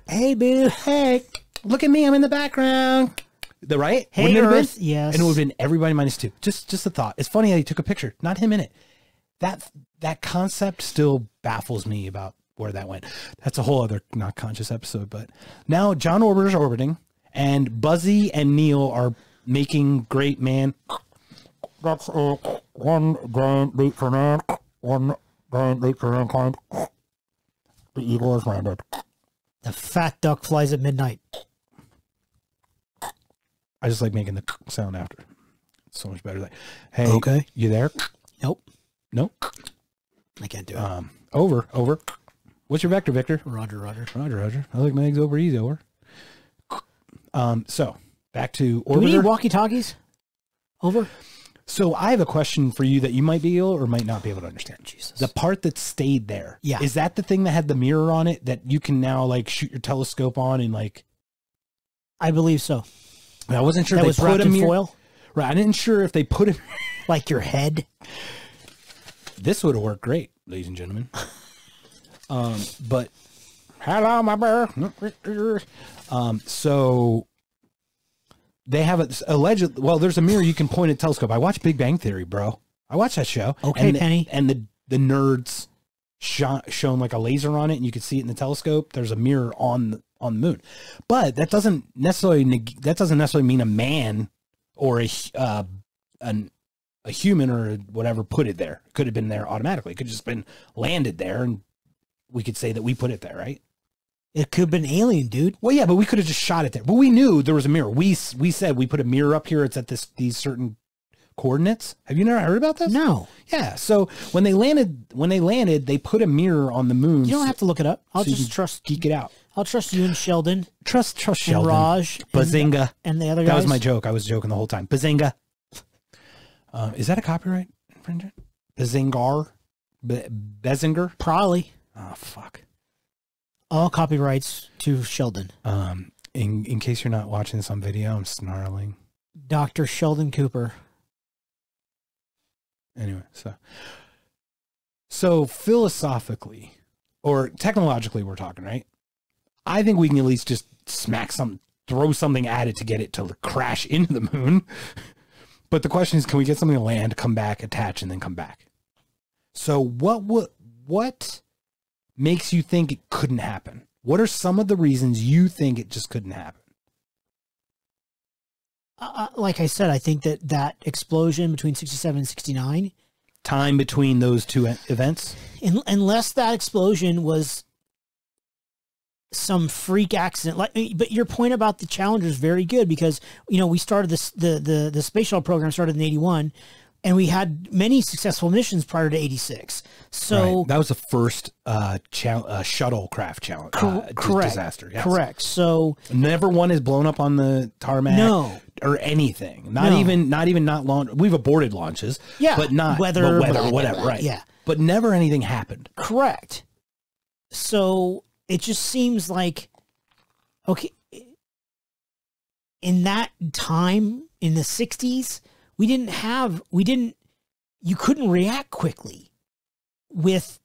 Speaker 2: hey, boo. Hey.
Speaker 1: look at me, I'm in the background. The right?
Speaker 2: Hey,
Speaker 1: Wouldn't it have been?
Speaker 2: Yes.
Speaker 1: And it would have been everybody minus two. Just just a thought. It's funny how he took a picture, not him in it. That that concept still baffles me about where that went. That's a whole other not conscious episode. But now John Orbiter's orbiting, and Buzzy and Neil are making great man. That's uh, one giant leap for man, one giant leap for mankind. The eagle has landed.
Speaker 2: The fat duck flies at midnight.
Speaker 1: I just like making the sound after. It's so much better. Like, hey,
Speaker 2: Okay.
Speaker 1: you there?
Speaker 2: Nope.
Speaker 1: Nope.
Speaker 2: I can't do it.
Speaker 1: Um, over, over. What's your vector, Victor?
Speaker 2: Roger, Roger.
Speaker 1: Roger, Roger. I like my eggs over easy, over. Um, so back to
Speaker 2: Do we need walkie talkies? Over?
Speaker 1: So I have a question for you that you might be able or might not be able to understand.
Speaker 2: Jesus.
Speaker 1: The part that stayed there,
Speaker 2: Yeah.
Speaker 1: is that the thing that had the mirror on it that you can now like shoot your telescope on and like?
Speaker 2: I believe so.
Speaker 1: I wasn't sure
Speaker 2: That
Speaker 1: if
Speaker 2: was
Speaker 1: they put a mirror.
Speaker 2: foil?
Speaker 1: Right, I didn't sure if they put it.
Speaker 2: Like your head?
Speaker 1: this would have worked great, ladies and gentlemen. um, but hello, my bear. Um, so they have a alleged. Well, there's a mirror you can point at telescope. I watch Big Bang Theory, bro. I watch that show.
Speaker 2: Okay,
Speaker 1: and the,
Speaker 2: Penny.
Speaker 1: And the the nerds shone shown like a laser on it, and you could see it in the telescope. There's a mirror on the, on the moon, but that doesn't necessarily neg- that doesn't necessarily mean a man or a uh, an a human or whatever put it there. It could have been there automatically. It could have just been landed there, and we could say that we put it there, right?
Speaker 2: It could have been alien, dude.
Speaker 1: Well, yeah, but we could have just shot it there. But we knew there was a mirror. We we said we put a mirror up here. It's at this these certain coordinates. Have you never heard about this?
Speaker 2: No.
Speaker 1: Yeah. So when they landed, when they landed, they put a mirror on the moon.
Speaker 2: You don't have to look it up. I'll
Speaker 1: so
Speaker 2: just trust
Speaker 1: geek it out.
Speaker 2: I'll trust you and Sheldon
Speaker 1: Trust trust
Speaker 2: and
Speaker 1: Sheldon.
Speaker 2: Raj and,
Speaker 1: Bazinga.
Speaker 2: and the other guys.
Speaker 1: That was my joke. I was joking the whole time. Bazinga. Uh, is that a copyright infringement? Bazingar? Be- Bezinger?
Speaker 2: Probably
Speaker 1: Oh fuck.
Speaker 2: All copyrights to Sheldon.
Speaker 1: Um, in in case you're not watching this on video, I'm snarling.
Speaker 2: Dr. Sheldon Cooper.
Speaker 1: Anyway, so so philosophically or technologically, we're talking right. I think we can at least just smack some, throw something at it to get it to crash into the moon. But the question is, can we get something to land, come back, attach, and then come back? So what what what makes you think it couldn't happen? What are some of the reasons you think it just couldn't happen?
Speaker 2: Uh, like I said, I think that that explosion between 67 and 69,
Speaker 1: Time between those two events?
Speaker 2: in, unless that explosion was some freak accident like but your point about the challenger is very good because you know we started this the the the space shuttle program started in 81 and we had many successful missions prior to 86 so
Speaker 1: Right. that was the first uh, chal- uh, shuttlecraft challenge
Speaker 2: cor-
Speaker 1: uh,
Speaker 2: correct
Speaker 1: disaster. Yes.
Speaker 2: correct so
Speaker 1: Never one is blown up on the tarmac.
Speaker 2: No.
Speaker 1: or anything. Not
Speaker 2: No.
Speaker 1: even not even not launch. We've aborted launches.
Speaker 2: Yeah,
Speaker 1: but not
Speaker 2: weather,
Speaker 1: but weather,
Speaker 2: blah,
Speaker 1: whatever. Right.
Speaker 2: yeah.
Speaker 1: but never anything happened.
Speaker 2: Correct. So it just seems like okay in that time in the 60s we didn't have we didn't you couldn't react quickly with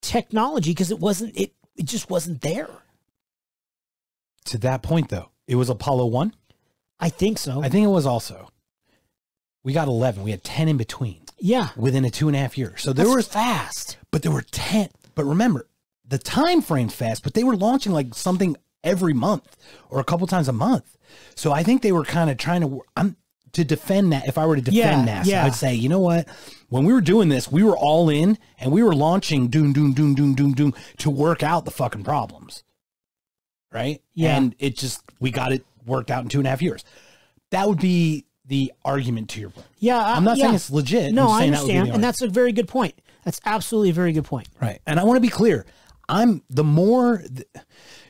Speaker 2: technology because it wasn't it it just wasn't there.
Speaker 1: To that point, though, it was Apollo one.
Speaker 2: I think so.
Speaker 1: I think it was also. We got eleven. We had ten in between
Speaker 2: yeah.
Speaker 1: within a two and a half years. So there
Speaker 2: That's
Speaker 1: was
Speaker 2: fast.
Speaker 1: but there were 10 but remember the time frame fast but they were launching like something every month or a couple times a month so i think they were kind of trying to i'm to defend that if i were to defend
Speaker 2: Yeah,
Speaker 1: nasa
Speaker 2: yeah.
Speaker 1: i'd say you know what when we were doing this we were all in and we were launching doom doom doom doom doom doom to work out the fucking problems right
Speaker 2: Yeah.
Speaker 1: and it just we got it worked out in two and a half years. That would be the argument to your point.
Speaker 2: Yeah, I-
Speaker 1: I'm not
Speaker 2: yeah.
Speaker 1: saying it's legit.
Speaker 2: No,
Speaker 1: I'm
Speaker 2: I
Speaker 1: saying that
Speaker 2: understand, and that's a very good point. That's absolutely a very good point.
Speaker 1: Right. And I want to be clear. I'm the more th-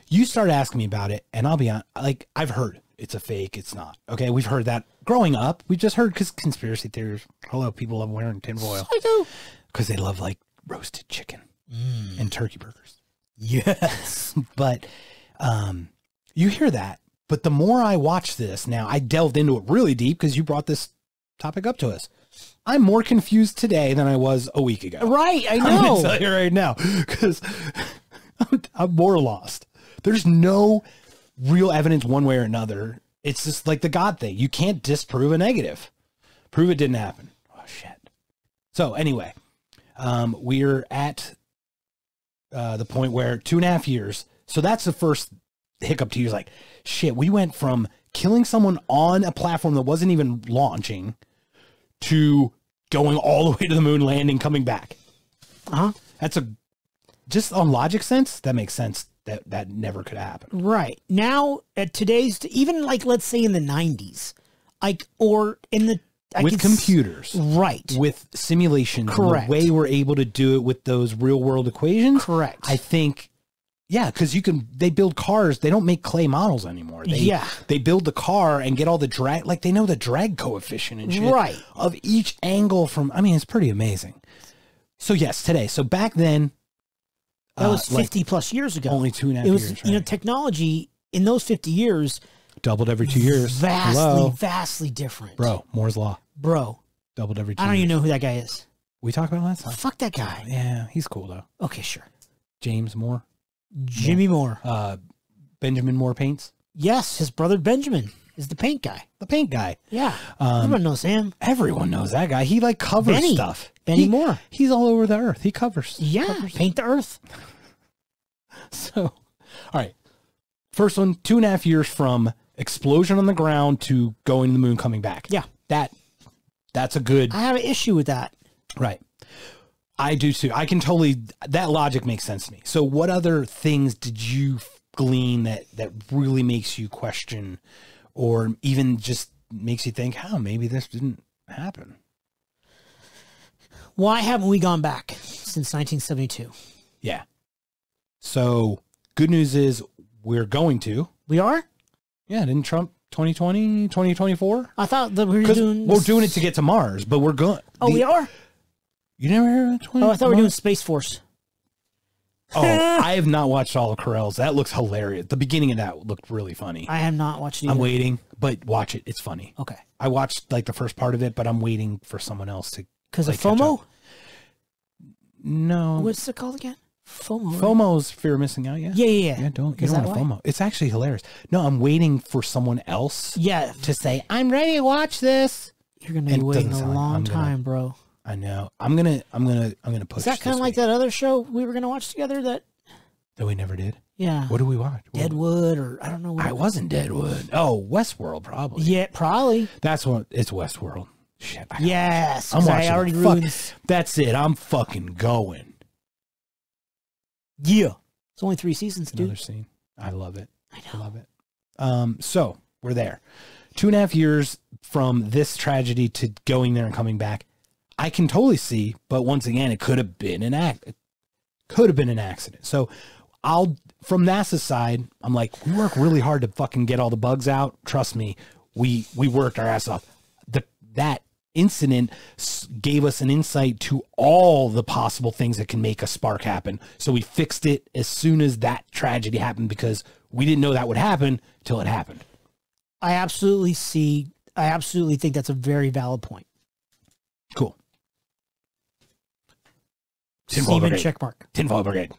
Speaker 1: you start asking me about it, and I'll be on, like, I've heard it's a fake, it's not. Okay. We've heard that growing up. We just heard because conspiracy theories. Hello, people love wearing tinfoil
Speaker 2: I do.
Speaker 1: because they love like roasted chicken and turkey burgers.
Speaker 2: Yes.
Speaker 1: But um, you hear that. But the more I watch this now, I delved into it really deep because you brought this topic up to us. I'm more confused today than I was a week ago.
Speaker 2: right. I
Speaker 1: I'm gonna
Speaker 2: know.
Speaker 1: tell you right now because I'm, I'm more lost. There's no real evidence one way or another. It's just like the God thing. You can't disprove a negative. Prove it didn't happen. Oh shit. So anyway, um, we're at uh, the point where two and a half years. So that's the first hiccup to you. Is like, shit. We went from killing someone on a platform that wasn't even launching to going all the way to the moon, landing, coming back.
Speaker 2: Uh-huh.
Speaker 1: That's a just on logic sense. That makes sense. That that never could happen.
Speaker 2: Right. Now, at today's, even like, let's say in the 90s, like, or in the. I
Speaker 1: with computers,
Speaker 2: Right.
Speaker 1: with simulations,
Speaker 2: Correct.
Speaker 1: the way we're able to do it with those real world equations.
Speaker 2: Correct.
Speaker 1: I think, yeah, because you can. They build cars. They don't make clay models anymore. They,
Speaker 2: Yeah.
Speaker 1: They build the car and get all the drag. Like they know the drag coefficient and shit.
Speaker 2: Right.
Speaker 1: Of each angle from. I mean, it's pretty amazing. So yes, today. So back then.
Speaker 2: That
Speaker 1: uh,
Speaker 2: was
Speaker 1: like
Speaker 2: 50 plus years ago.
Speaker 1: only two and a half
Speaker 2: it was,
Speaker 1: years.
Speaker 2: you know, technology in those 50 years,
Speaker 1: doubled every two years.
Speaker 2: vastly,
Speaker 1: Hello?
Speaker 2: vastly different.
Speaker 1: bro. Moore's law.
Speaker 2: Bro.
Speaker 1: Doubled every two.
Speaker 2: I don't
Speaker 1: years.
Speaker 2: even know who that guy is.
Speaker 1: We talked about last time.
Speaker 2: Fuck that guy.
Speaker 1: Yeah, he's cool though.
Speaker 2: Okay, sure.
Speaker 1: James Moore,
Speaker 2: Jimmy Moore.
Speaker 1: uh, Benjamin Moore paints
Speaker 2: Yes, his brother Benjamin is the paint guy.
Speaker 1: the paint guy.
Speaker 2: Yeah.
Speaker 1: Um,
Speaker 2: Everyone knows him.
Speaker 1: everyone knows that guy. He like covers
Speaker 2: Benny.
Speaker 1: stuff.
Speaker 2: Benny
Speaker 1: He-
Speaker 2: Moore.
Speaker 1: He's all over the earth. He covers.
Speaker 2: Yeah. Paint the earth.
Speaker 1: So, all right. First one, two and a half years from explosion on the ground to going to the moon, coming back.
Speaker 2: Yeah.
Speaker 1: That that's a good
Speaker 2: I have an issue with that.
Speaker 1: right. I do too. I can totally that logic makes sense to me. So, what other things did you glean that that really makes you question, or even just makes you think, how maybe this didn't happen?
Speaker 2: Why haven't we gone back since 1972?
Speaker 1: Yeah. So, good news is we're going to.
Speaker 2: We are?
Speaker 1: Yeah, didn't Trump 2020, 2024?
Speaker 2: I thought that we were doing.
Speaker 1: We're doing it to get to Mars, but we're going.
Speaker 2: Oh, we are?
Speaker 1: You never heard of 20?
Speaker 2: Oh, I thought we were doing Space Force.
Speaker 1: Oh, I have not watched all of Carell's. That looks hilarious. The beginning of that looked really funny.
Speaker 2: I have not watched it.
Speaker 1: I'm
Speaker 2: either.
Speaker 1: waiting, but watch it. It's funny.
Speaker 2: Okay.
Speaker 1: I watched like the first part of it, but I'm waiting for someone else to.
Speaker 2: Because
Speaker 1: Like
Speaker 2: of FOMO?
Speaker 1: No,
Speaker 2: What's it called again? FOMO. right?
Speaker 1: FOMO's fear of missing out. Yeah,
Speaker 2: Yeah, yeah, yeah.
Speaker 1: yeah. Don't you
Speaker 2: Is
Speaker 1: don't want
Speaker 2: why?
Speaker 1: FOMO. It's actually hilarious. No, I'm waiting for someone else
Speaker 2: Yeah.
Speaker 1: to say I'm ready to watch this.
Speaker 2: You're going to
Speaker 1: It
Speaker 2: be waiting a
Speaker 1: sound like
Speaker 2: long
Speaker 1: gonna-
Speaker 2: time, bro.
Speaker 1: I know. I'm gonna. I'm gonna. I'm gonna push.
Speaker 2: Is that kind of like that other show we were going to watch together that,
Speaker 1: that we never did?
Speaker 2: yeah,
Speaker 1: What did we watch? What-
Speaker 2: Deadwood or I don't know what.
Speaker 1: I wasn't Deadwood. Oh, Westworld probably.
Speaker 2: Yeah, probably.
Speaker 1: That's what it's Westworld. Shit. I,
Speaker 2: Yes.
Speaker 1: I'm watching.
Speaker 2: I already
Speaker 1: Fuck.
Speaker 2: ruined.
Speaker 1: That's it. I'm fucking going.
Speaker 2: Yeah. It's only three seasons,
Speaker 1: Another
Speaker 2: dude.
Speaker 1: scene. I love it.
Speaker 2: I
Speaker 1: I love it. Um, so we're there. Two and a half years from this tragedy to going there and coming back. I can totally see, but once again, it could have been an act. It could have been an accident. So I'll from NASA's side, I'm like, we work really hard to fucking get all the bugs out. Trust me, we we worked our ass off. The that incident gave us an insight to all the possible things that can make a spark happen. So we fixed it as soon as that tragedy happened because we didn't know that would happen till it happened.
Speaker 2: I absolutely see. I absolutely think that's a very valid point.
Speaker 1: Cool. Tinfoil
Speaker 2: Steven
Speaker 1: Brigade.
Speaker 2: checkmark.
Speaker 1: Tinfoil Brigade.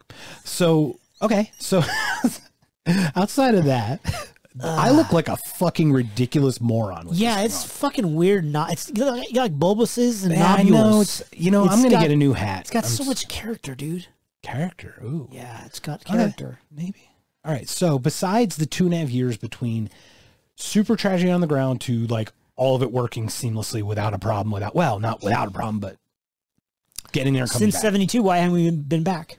Speaker 1: So okay, so outside of that, I look like a fucking ridiculous moron. With
Speaker 2: Yeah,
Speaker 1: this
Speaker 2: it's
Speaker 1: thing
Speaker 2: fucking weird. Not it's you got like, you got like bulbuses and
Speaker 1: on. Yeah, I
Speaker 2: nobules.
Speaker 1: know. It's you know
Speaker 2: It's
Speaker 1: I'm gonna
Speaker 2: got-
Speaker 1: get a new hat.
Speaker 2: it's got
Speaker 1: I'm
Speaker 2: so
Speaker 1: s-
Speaker 2: much character, dude.
Speaker 1: character. Ooh,
Speaker 2: Yeah, it's got
Speaker 1: Okay.
Speaker 2: character.
Speaker 1: maybe. All right. So besides the two and a half years between super tragedy on the ground to like all of it working seamlessly without a problem, without well, not without a problem, but getting there
Speaker 2: Since
Speaker 1: back.
Speaker 2: '72, why haven't we been back?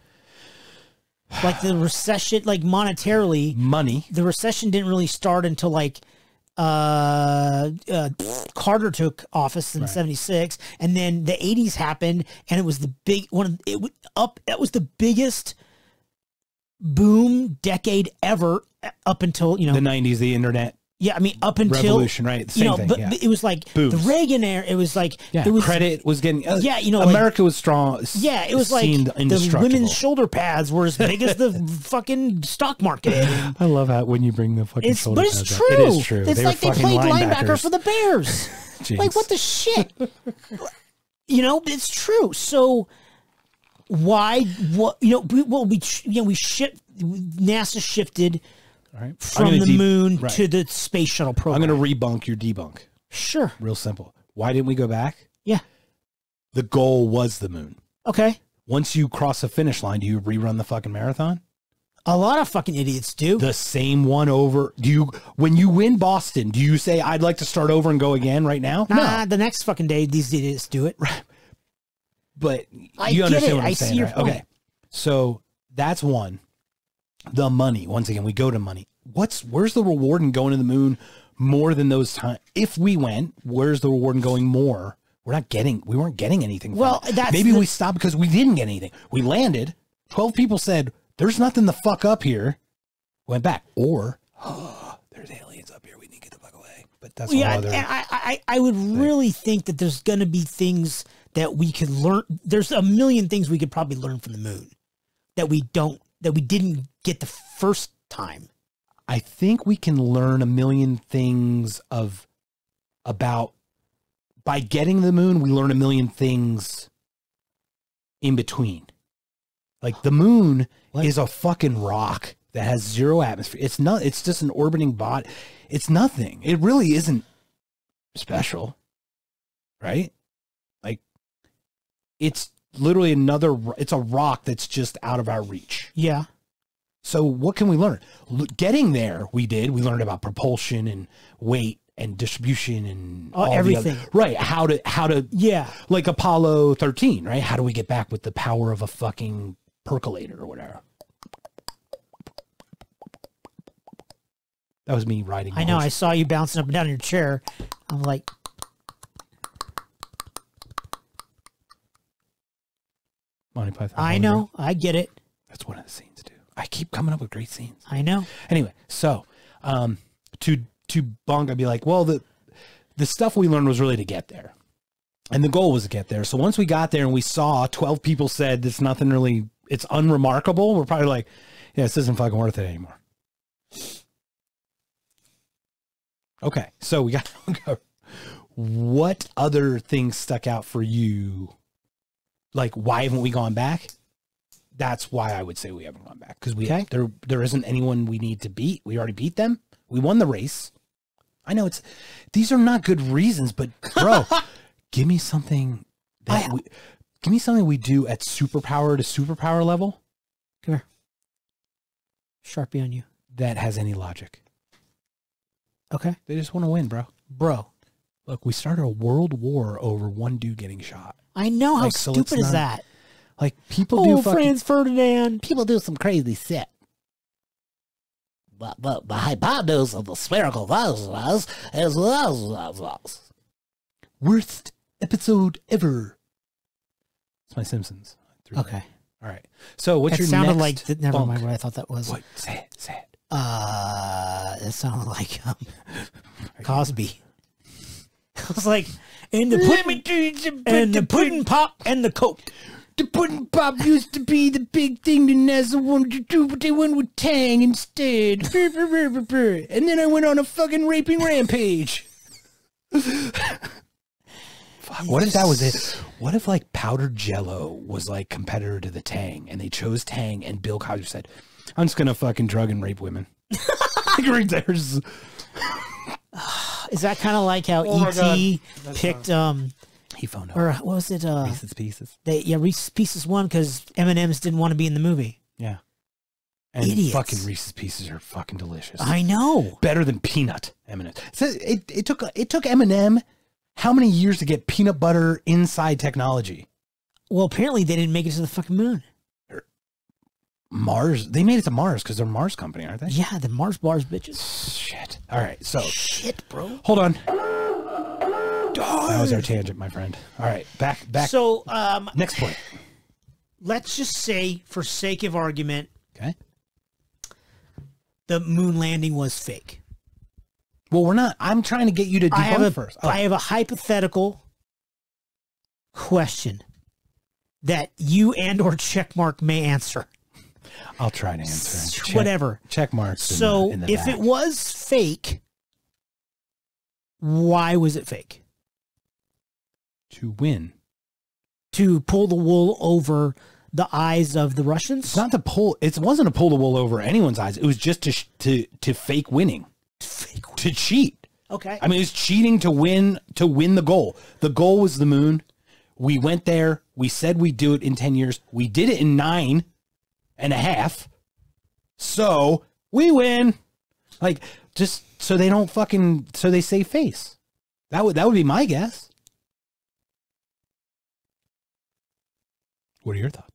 Speaker 2: Like the recession, like monetarily,
Speaker 1: Money.
Speaker 2: the recession didn't really start until like uh, uh Carter took office in 76 and then the 80s happened and it was the big one of it up that was the biggest boom decade ever up until you know
Speaker 1: The 90s, the internet
Speaker 2: yeah I mean up until
Speaker 1: revolution, right?
Speaker 2: you
Speaker 1: Same
Speaker 2: know
Speaker 1: thing.
Speaker 2: but
Speaker 1: yeah.
Speaker 2: it was like the Reagan era it was like
Speaker 1: yeah.
Speaker 2: was
Speaker 1: Credit was getting. Uh,
Speaker 2: Yeah, you know, like-
Speaker 1: America was strong.
Speaker 2: yeah, it was like the women's shoulder pads were as big as the fucking stock market.
Speaker 1: I love how when you bring the fucking
Speaker 2: It's,
Speaker 1: shoulder
Speaker 2: but it's true.
Speaker 1: up. It is true.
Speaker 2: It's
Speaker 1: They
Speaker 2: like they played linebacker
Speaker 1: linebackers.
Speaker 2: for the Bears. like what the shit? you know, it's true. So why? What you know? We, well, we you know we shift. NASA shifted
Speaker 1: All right.
Speaker 2: From the moon
Speaker 1: right.
Speaker 2: to the space shuttle program.
Speaker 1: I'm going to rebunk your debunk.
Speaker 2: sure.
Speaker 1: Real simple. Why didn't we go back?
Speaker 2: Yeah.
Speaker 1: The goal was the moon.
Speaker 2: Okay.
Speaker 1: Once you cross the finish line, do you rerun the fucking marathon?
Speaker 2: A lot of fucking idiots do.
Speaker 1: The same one over. Do you when you win Boston, do you say I'd like to start over and go again right now?
Speaker 2: Ah, the next fucking day, these idiots do it.
Speaker 1: But
Speaker 2: I
Speaker 1: you
Speaker 2: get
Speaker 1: understand
Speaker 2: it.
Speaker 1: what I'm
Speaker 2: I see
Speaker 1: saying,
Speaker 2: your
Speaker 1: right?
Speaker 2: point.
Speaker 1: Okay. So that's one. The money. Once again, we go to money. What's where's the reward in going to the moon more than those times? If we went, where's the reward in going more? We're not getting. We weren't getting anything. From
Speaker 2: Well, that's
Speaker 1: maybe
Speaker 2: the-
Speaker 1: we stopped because we didn't get anything. We landed. Twelve people said, "There's nothing to fuck up here." Went back, or there's aliens up here. We need to get the fuck away. But that's
Speaker 2: yeah,
Speaker 1: other.
Speaker 2: and I, I, I would really think that there's going to be things that we could learn. There's a million things we could probably learn from the moon that we don't, that we didn't get the first time.
Speaker 1: I think we can learn a million things of about by getting the moon, we learn a million things in between. Like the moon
Speaker 2: What?
Speaker 1: is a fucking rock that has zero atmosphere. It's not it's just an orbiting bot. It's nothing. It really isn't special. Right? Like it's literally another it's a rock that's just out of our reach.
Speaker 2: Yeah.
Speaker 1: So what can we learn? Getting there, we did. We learned about propulsion and weight and distribution and
Speaker 2: Oh,
Speaker 1: all the
Speaker 2: everything.
Speaker 1: other- right? How to how to
Speaker 2: Yeah.
Speaker 1: like Apollo thirteen, right? How do we get back with the power of a fucking percolator or whatever? That was me riding.
Speaker 2: I know. I saw you bouncing up and down in your chair. I'm like,
Speaker 1: Monty Python.
Speaker 2: I know. I get it.
Speaker 1: That's one of the scenes too. I keep coming up with great scenes.
Speaker 2: I know.
Speaker 1: Anyway, so um, to to bunk, I'd be like, well, the the stuff we learned was really to get there, and the goal was to get there. So once we got there and we saw twelve people said it's nothing really, it's unremarkable. We're probably like, yeah, this isn't fucking worth it anymore. Okay, so we got. what other things stuck out for you? Like, why haven't we gone back? That's why I would say we haven't gone back because we
Speaker 2: Okay.
Speaker 1: there there isn't anyone we need to beat. We already beat them. We won the race. I know it's these are not good reasons, but bro, give me something that
Speaker 2: I-
Speaker 1: we give me something we do at superpower to superpower level
Speaker 2: Come here. Sharpie on you.
Speaker 1: that has any logic.
Speaker 2: Okay.
Speaker 1: They just want to win, bro.
Speaker 2: Bro.
Speaker 1: Look, we started a world war over one dude getting shot.
Speaker 2: I know. How
Speaker 1: Like, so it's
Speaker 2: stupid is
Speaker 1: not-
Speaker 2: that?
Speaker 1: Like people
Speaker 2: Oh,
Speaker 1: do fucking
Speaker 2: Franz Ferdinand.
Speaker 1: people do some crazy shit. But, but the hypotenuse of the spherical vessels is worst episode ever. It's my Simpsons.
Speaker 2: Okay.
Speaker 1: All right. So what's
Speaker 2: It
Speaker 1: your
Speaker 2: sounded
Speaker 1: next
Speaker 2: like, never
Speaker 1: bunk?
Speaker 2: mind what I thought that was.
Speaker 1: What? Say it. Say it.
Speaker 2: Uh, it sounded like um, Cosby. I was like, and the pudding, and the pudding pop and the coke.
Speaker 1: The pudding pop used to be the big thing that NASA wanted to do, but they went with Tang instead. and then I went on a fucking raping rampage. Fuck, what if that was it? What if like powdered jello was like competitor to the Tang and they chose Tang and Bill Cosby said, I'm just gonna fucking drug and rape women. like right there's
Speaker 2: Is that kind of like how
Speaker 1: Oh
Speaker 2: E.T. picked um
Speaker 1: he phoned up
Speaker 2: or what was it uh
Speaker 1: Reese's Pieces.
Speaker 2: they yeah Reese's Pieces won because M and M's didn't want to be in the movie.
Speaker 1: Yeah. And
Speaker 2: Idiots.
Speaker 1: fucking Reese's Pieces are fucking delicious.
Speaker 2: I know.
Speaker 1: better than peanut M&M. So it, it took it took M&M how many years to get peanut butter inside technology?
Speaker 2: Well, apparently they didn't make it to the fucking moon.
Speaker 1: Mars. They made it to Mars because they're a Mars company, aren't they?
Speaker 2: Yeah, the Mars bars bitches.
Speaker 1: Shit. All right. So
Speaker 2: Shit, bro.
Speaker 1: hold on. That was our tangent, my friend. All right. Back. Back.
Speaker 2: So, um,
Speaker 1: next point.
Speaker 2: let's just say, for sake of argument,
Speaker 1: Okay.
Speaker 2: the moon landing was fake.
Speaker 1: Well, we're not. I'm trying to get you to
Speaker 2: I have
Speaker 1: debunk
Speaker 2: a,
Speaker 1: first. Oh,
Speaker 2: I have a hypothetical question that you and or checkmark may answer.
Speaker 1: I'll try to answer. Check-
Speaker 2: Whatever.
Speaker 1: Check marks. in
Speaker 2: So,
Speaker 1: the- in the
Speaker 2: if
Speaker 1: back.
Speaker 2: it was fake, why was it fake?
Speaker 1: to win,
Speaker 2: To pull the wool over the eyes of the
Speaker 1: it's
Speaker 2: Russians?
Speaker 1: not to pull. It wasn't to pull the wool over anyone's eyes. It was just to to to fake winning,
Speaker 2: Fake.
Speaker 1: to cheat.
Speaker 2: Okay.
Speaker 1: I mean, it was cheating to win to win the goal. The goal was the moon. We went there. We said we'd do it in ten years. We did it in nine and a half. So we win. Like just so they don't fucking so they save face. That would that would be my guess. What are your thoughts?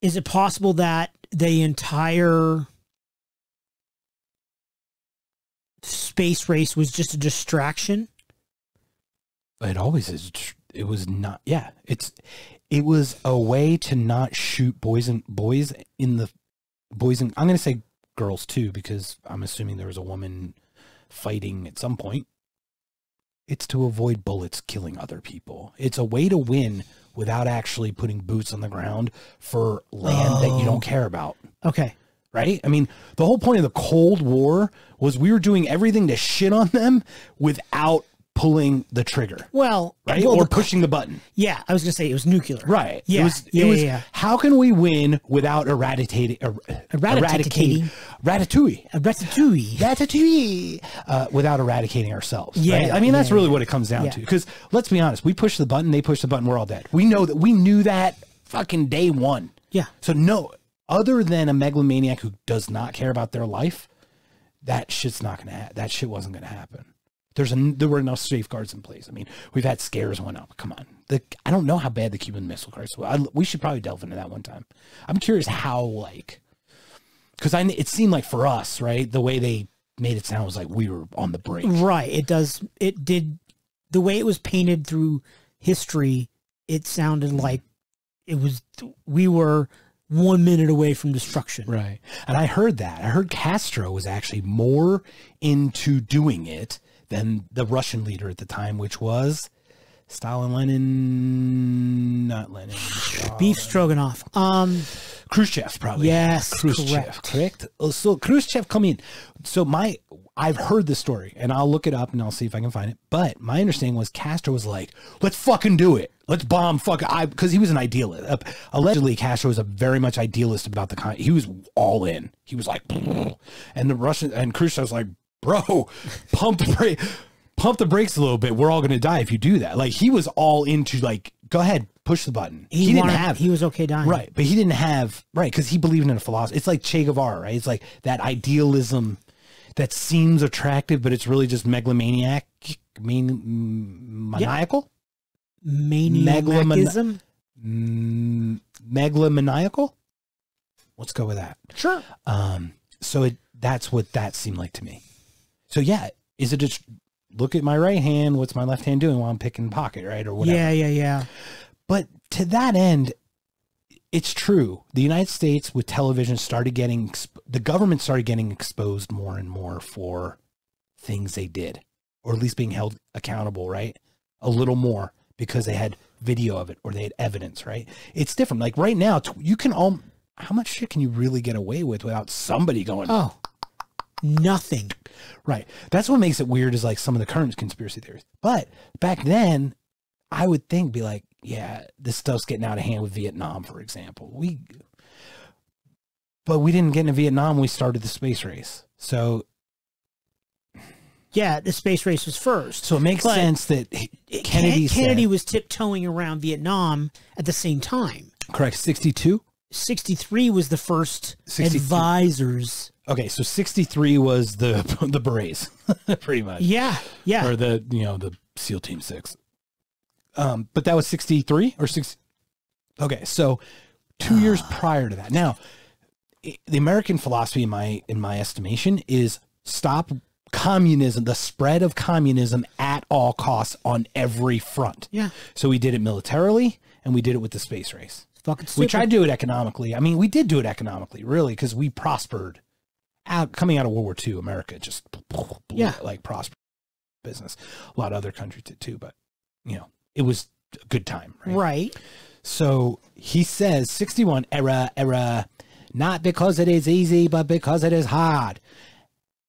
Speaker 2: Is it possible that the entire space race was just a distraction?
Speaker 1: It always is. It was not. Yeah, it's. It was a way to not shoot boys and boys in the boys and I'm going to say girls too because I'm assuming there was a woman fighting at some point. It's to avoid bullets killing other people. It's a way to win without actually putting boots on the ground for land that you
Speaker 2: Oh.
Speaker 1: don't care about.
Speaker 2: Okay.
Speaker 1: Right? I mean, the whole point of the Cold War was we were doing everything to shit on them without pulling the trigger
Speaker 2: Well,
Speaker 1: right?
Speaker 2: well,
Speaker 1: or
Speaker 2: the-
Speaker 1: pushing the button.
Speaker 2: yeah, I was gonna say it was nuclear.
Speaker 1: Right.
Speaker 2: Yeah,
Speaker 1: It was,
Speaker 2: yeah,
Speaker 1: it was
Speaker 2: yeah, yeah.
Speaker 1: how can we win without eradicating er,
Speaker 2: Eradicating.
Speaker 1: ratatouille.
Speaker 2: Ratatouille.
Speaker 1: Ratatouille, uh, without eradicating ourselves.
Speaker 2: Yeah,
Speaker 1: right? I mean, that's really what it comes down to. Because let's be honest, we push the button, they push the button, we're all dead. We know that. We knew that fucking day one.
Speaker 2: Yeah.
Speaker 1: So no, other than a megalomaniac who does not care about their life, that shit's not gonna. Ha- that shit wasn't gonna happen. There's a, there were enough safeguards in place. I mean, we've had scares one up. Come on, the I don't know how bad the Cuban Missile Crisis was. I, we should probably delve into that one time. I'm curious how like, because I it seemed like for us, right, the way they made it sound was like we were on the brink.
Speaker 2: Right. It does. It did. The way it was painted through history, it sounded like it was. We were one minute away from destruction.
Speaker 1: Right. And I heard that. I heard Castro was actually more into doing it than the Russian leader at the time, which was Stalin, Lenin, not Lenin, Stalin.
Speaker 2: Beef stroganoff. Um.
Speaker 1: Khrushchev, probably.
Speaker 2: Yes,
Speaker 1: Khrushchev,
Speaker 2: correct.
Speaker 1: correct. Uh, So Khrushchev come in. So my, I've heard the story, and I'll look it up and I'll see if I can find it. But my understanding was Castro was like, "Let's fucking do it. Let's bomb fuck." I because he was an idealist. Uh, allegedly, Castro was a very much idealist about the kind. He was all in. He was like, and the Russian and Khrushchev was like, "Bro, pump the brake." Pump the brakes a little bit. We're all going to die if you do that. Like he was all into like, go ahead, push the button.
Speaker 2: He,
Speaker 1: didn't have
Speaker 2: He was okay dying.
Speaker 1: Right, but he didn't have right because he believed in a philosophy. It's like Che Guevara, right? It's like that idealism that seems attractive, but it's really just megalomaniac, mean, maniacal,
Speaker 2: Maniacism.
Speaker 1: Mm, megalomaniacal. Let's go with that.
Speaker 2: Sure.
Speaker 1: Um, so it that's what that seemed like to me. So yeah, is it just look at my right hand? What's my left hand doing while I'm picking pocket, right, or whatever?
Speaker 2: Yeah. Yeah. Yeah.
Speaker 1: But to that end, it's true. The United States with television started getting the government started getting exposed more and more for things they did, or at least being held accountable, right? A little more because they had video of it or they had evidence, right? It's different. Like right now, you can all how much shit can you really get away with without somebody going,
Speaker 2: Oh. Nothing.
Speaker 1: Right. That's what makes it weird is like some of the current conspiracy theories. But back then, I would think be like, yeah, this stuff's getting out of hand with Vietnam, for example. We but we didn't get into Vietnam we started the space race. So
Speaker 2: Yeah. The space race was first.
Speaker 1: so it makes
Speaker 2: But
Speaker 1: sense that Kennedy
Speaker 2: Kennedy
Speaker 1: said,
Speaker 2: was tiptoeing around Vietnam at the same time.
Speaker 1: correct 62
Speaker 2: 63 was the first
Speaker 1: 63.
Speaker 2: advisors.
Speaker 1: okay so 63 was the the berets pretty much
Speaker 2: Yeah. Yeah.
Speaker 1: or the you know the seal team 6 um but that was 63 or 6 Okay, so two years prior to that. Now, the American philosophy, in my in my estimation, is stop communism, the spread of communism at all costs on every front.
Speaker 2: Yeah.
Speaker 1: So we did it militarily, and we did it with the space race.
Speaker 2: Fucking
Speaker 1: We tried to do it economically. I mean, we did do it economically, really, because we prospered. Out coming out of World War II, America just
Speaker 2: Yeah.
Speaker 1: like prospered business. A lot of other countries did too, but you know, it was a good time, right?
Speaker 2: Right.
Speaker 1: So he says 61 era era not because it is easy but because it is hard.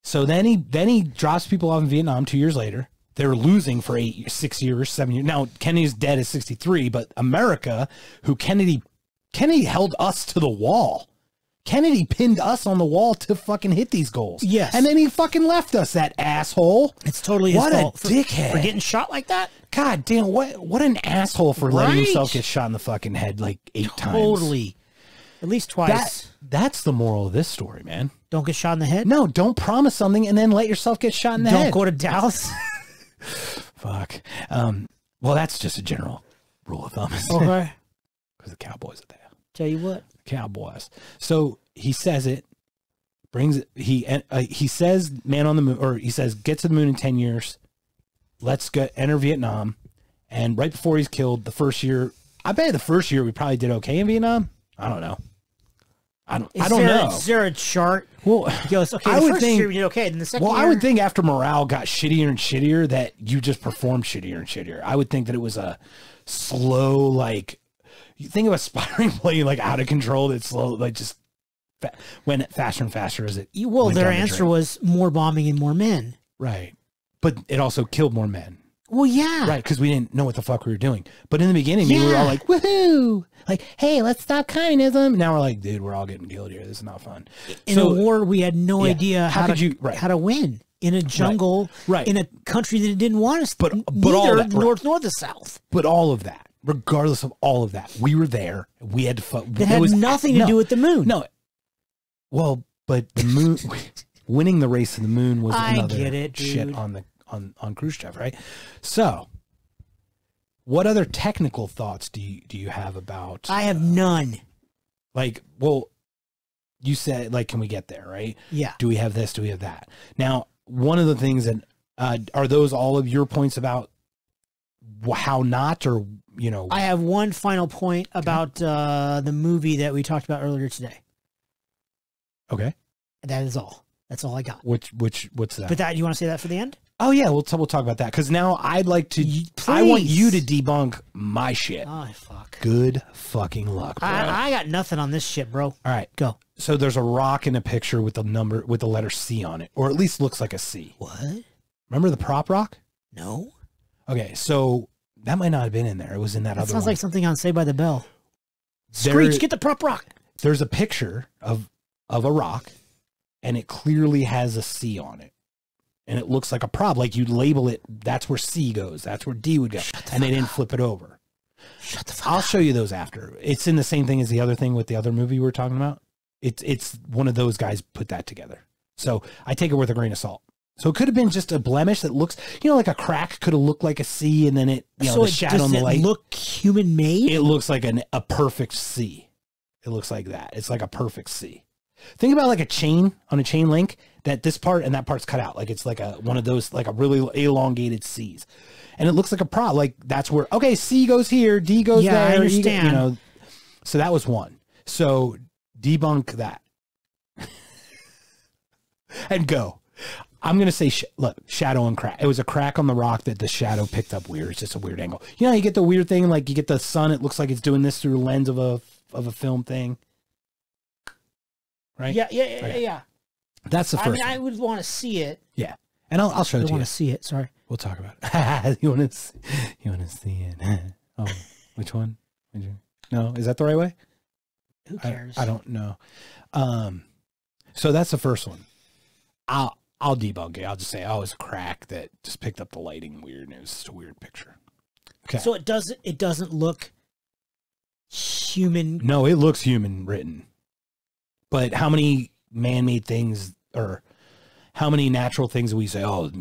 Speaker 1: So then he then he drops people off in Vietnam 2 years later. They're losing for 8 6 years, 7 years. Now Kennedy's dead at 63, but America who Kennedy Kennedy held us to the wall. Kennedy pinned us on the wall to fucking hit these goals.
Speaker 2: Yes.
Speaker 1: And then he fucking left us that asshole.
Speaker 2: It's totally
Speaker 1: What a
Speaker 2: for,
Speaker 1: dickhead.
Speaker 2: for getting shot like that.
Speaker 1: God damn, what what an asshole for letting
Speaker 2: Right?
Speaker 1: himself get shot in the fucking head like eight times.
Speaker 2: Totally. At least twice.
Speaker 1: That that's the moral of this story, man.
Speaker 2: Don't get shot in the head.
Speaker 1: No, don't promise something and then let yourself get shot in the head.
Speaker 2: Don't
Speaker 1: head.
Speaker 2: go to Dallas.
Speaker 1: Fuck. Um. Well, that's just a general rule of thumb.
Speaker 2: Okay.
Speaker 1: Because the Cowboys are there.
Speaker 2: Tell you what.
Speaker 1: Cowboys. So he says it, brings it. He uh, he says, "Man on the moon," or he says, "Get to the moon in ten years. Let's go enter Vietnam." And right before he's killed, the first year, I bet the first year we probably did okay in Vietnam. I don't know. I don't.
Speaker 2: Is
Speaker 1: I don't
Speaker 2: there,
Speaker 1: know.
Speaker 2: Is there a chart?
Speaker 1: Well,
Speaker 2: goes, okay,
Speaker 1: I would
Speaker 2: first
Speaker 1: think-
Speaker 2: year did okay. Then the second
Speaker 1: Well,
Speaker 2: year.
Speaker 1: I would think after morale got shittier and shittier that you just performed shittier and shittier. I would think that it was a slow, like you think of aspiring plane like out of control. That's slow, like just fa- went faster and faster as it.
Speaker 2: Well, their
Speaker 1: the
Speaker 2: answer was more bombing and more men.
Speaker 1: right, but it also killed more men,
Speaker 2: Well, yeah.
Speaker 1: right? Because we didn't know what the fuck we were doing. But in the beginning, we were all
Speaker 2: Yeah.
Speaker 1: like, "Woohoo!" Like, hey, let's stop communism. Now we're like, dude, we're all getting killed here. This is not fun.
Speaker 2: In
Speaker 1: So-
Speaker 2: a war, we had no
Speaker 1: Yeah.
Speaker 2: idea
Speaker 1: How
Speaker 2: how,
Speaker 1: could
Speaker 2: to
Speaker 1: you- right.
Speaker 2: how to win in a jungle,
Speaker 1: Right.
Speaker 2: in a country that didn't want us.
Speaker 1: But- but all
Speaker 2: neither
Speaker 1: that-
Speaker 2: the
Speaker 1: right.
Speaker 2: north nor the south.
Speaker 1: But all of that, regardless of all of that, we were there. We had to. Fu-
Speaker 2: That had nothing to
Speaker 1: no,
Speaker 2: do with the moon.
Speaker 1: No. Well, but the moon, winning the race to the moon was
Speaker 2: I
Speaker 1: another
Speaker 2: get it,
Speaker 1: shit on the on on Khrushchev, right? So, what other technical thoughts do you do you have about
Speaker 2: I have none.
Speaker 1: like? Well, you said like, can we get there, right?
Speaker 2: Yeah.
Speaker 1: Do we have this? Do we have that? Now, one of the things that uh, are those all of your points about how not, or you know,
Speaker 2: I have one final point about uh, the movie that we talked about earlier today.
Speaker 1: okay,
Speaker 2: That is all. That's all I got.
Speaker 1: which which what's that?
Speaker 2: But that you want to say that for the end?
Speaker 1: Oh yeah, we'll we'll talk about that because now I'd like to. I want you to debunk my shit.
Speaker 2: Oh fuck.
Speaker 1: Good fucking luck, bro.
Speaker 2: I, I got nothing on this shit, bro.
Speaker 1: All right,
Speaker 2: Go.
Speaker 1: so there's a rock in a picture with the number with the letter C on it, or at least looks like a C.
Speaker 2: What?
Speaker 1: Remember the prop rock?
Speaker 2: No.
Speaker 1: Okay, so that might not have been in there. It was in that,
Speaker 2: That
Speaker 1: other
Speaker 2: sounds
Speaker 1: one.
Speaker 2: like something on Saved by the Bell.
Speaker 1: There-
Speaker 2: Screech, get the prop rock.
Speaker 1: there's a picture of of a rock, and it clearly has a C on it. And it looks like a prop, like you label it. That's where C goes. That's where D would go, and they didn't flip it over.
Speaker 2: Shut the fuck
Speaker 1: I'll show you those after. It's in the same thing as the other thing with the other movie we were talking about. It's it's one of those guys put that together. So I take it with a grain of salt. So it could have been just a blemish that looks, you know, like a crack could have looked like a C, and then it, you know,
Speaker 2: so
Speaker 1: the
Speaker 2: it,
Speaker 1: shadow on the
Speaker 2: it
Speaker 1: light.
Speaker 2: look human made?
Speaker 1: it looks like an, a perfect C. It looks like that. It's like a perfect C. Think about like a chain on a chain link that this part and that part's cut out. Like it's like a one of those like a really elongated C's. And it looks like a prop. Like that's where okay, C goes here, D goes
Speaker 2: Yeah, I
Speaker 1: there. E-
Speaker 2: understand.
Speaker 1: You know. So that was one. So debunk that. and go. I'm gonna say, sh- look, shadow and crack. It was a crack on the rock that the shadow picked up weird. It's just a weird angle. You know, you get the weird thing, like you get the sun. It looks like it's doing this through the lens of a of a film thing, right?
Speaker 2: yeah, yeah, yeah, yeah,
Speaker 1: Okay.
Speaker 2: yeah.
Speaker 1: that's the
Speaker 2: I
Speaker 1: first.
Speaker 2: mean, I would want to see it.
Speaker 1: yeah, and I'll I'll show
Speaker 2: I
Speaker 1: it to you.
Speaker 2: want to see it. Sorry.
Speaker 1: We'll talk about it. you want to you want to see it? oh, which one? No, is that the right way?
Speaker 2: Who
Speaker 1: I,
Speaker 2: cares?
Speaker 1: I don't know. Um, so that's the first one. I'll I'll debunk it. I'll just say, oh, it's a crack that just picked up the lighting weird, and it was just a weird picture. Okay.
Speaker 2: So it doesn't. It doesn't look human.
Speaker 1: no, it looks human written, but how many man-made things or how many natural things we say? Oh,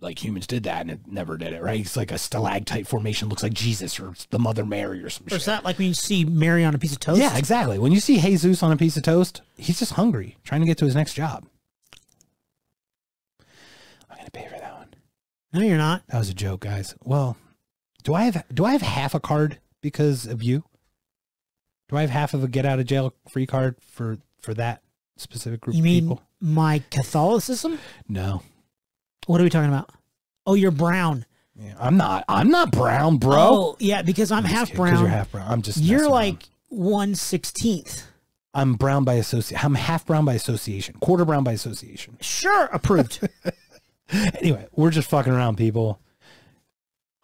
Speaker 1: like humans did that and it never did it, right? It's like a stalactite formation, looks like Jesus or the Mother Mary or some
Speaker 2: Or
Speaker 1: shit.
Speaker 2: is that like when you see Mary on a piece of toast?
Speaker 1: Yeah, exactly. When you see Jesus on a piece of toast, he's just hungry, trying to get to his next job. I'm gonna pay for that one.
Speaker 2: No, you're not.
Speaker 1: That was a joke, guys. Well, do I have do I have half a card because of you? Do I have half of a get out of jail free card for for that specific group
Speaker 2: You
Speaker 1: of
Speaker 2: mean
Speaker 1: people?
Speaker 2: my Catholicism?
Speaker 1: No.
Speaker 2: What are we talking about? Oh, you're brown.
Speaker 1: Yeah, I'm not. I'm not brown, bro.
Speaker 2: Oh, yeah, because I'm half
Speaker 1: Because
Speaker 2: brown.
Speaker 1: you're half brown. I'm just.
Speaker 2: You're like one sixteenth.
Speaker 1: I'm brown by association. I'm half brown by association. Quarter brown by association.
Speaker 2: Sure, approved.
Speaker 1: Anyway, we're just fucking around, people.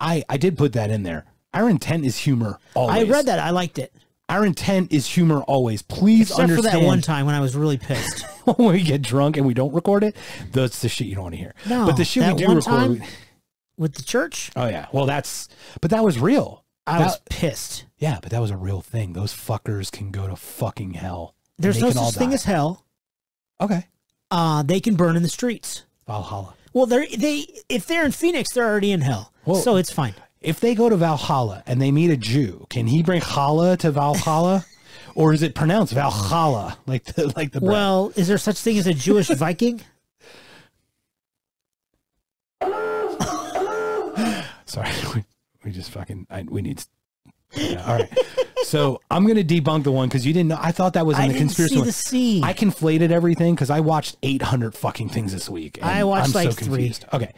Speaker 1: I I did put that in there. Our intent is humor. Always.
Speaker 2: I read that. I liked it.
Speaker 1: Our intent is humor always. Please
Speaker 2: Except for
Speaker 1: understand.
Speaker 2: that one time when I was really pissed.
Speaker 1: when we get drunk and we don't record it, that's the shit you don't want to hear.
Speaker 2: No,
Speaker 1: but the shit we do
Speaker 2: one
Speaker 1: record.
Speaker 2: time- With the church,
Speaker 1: oh yeah, well that's. But that was real.
Speaker 2: I
Speaker 1: That-
Speaker 2: was pissed.
Speaker 1: Yeah, but that was a real thing. Those fuckers can go to fucking hell.
Speaker 2: There's no such thing
Speaker 1: die.
Speaker 2: as hell.
Speaker 1: okay.
Speaker 2: Uh, they can burn in the streets.
Speaker 1: Valhalla.
Speaker 2: Well, they're they if they're in Phoenix, they're already in hell,
Speaker 1: Well-
Speaker 2: so it's fine.
Speaker 1: If they go to Valhalla and they meet a Jew, can he bring challah to Valhalla, or is it pronounced Valhalla like the like the bread?
Speaker 2: Well, is there such thing as a Jewish Viking?
Speaker 1: Sorry, we, we just fucking I, we need. Yeah, all right, so I'm gonna debunk the one because you didn't know. I thought that was in
Speaker 2: I
Speaker 1: the conspiracy.
Speaker 2: see the scene.
Speaker 1: I conflated everything because I watched 800 fucking things this week. and
Speaker 2: I watched,
Speaker 1: I'm
Speaker 2: like,
Speaker 1: so
Speaker 2: three.
Speaker 1: Okay,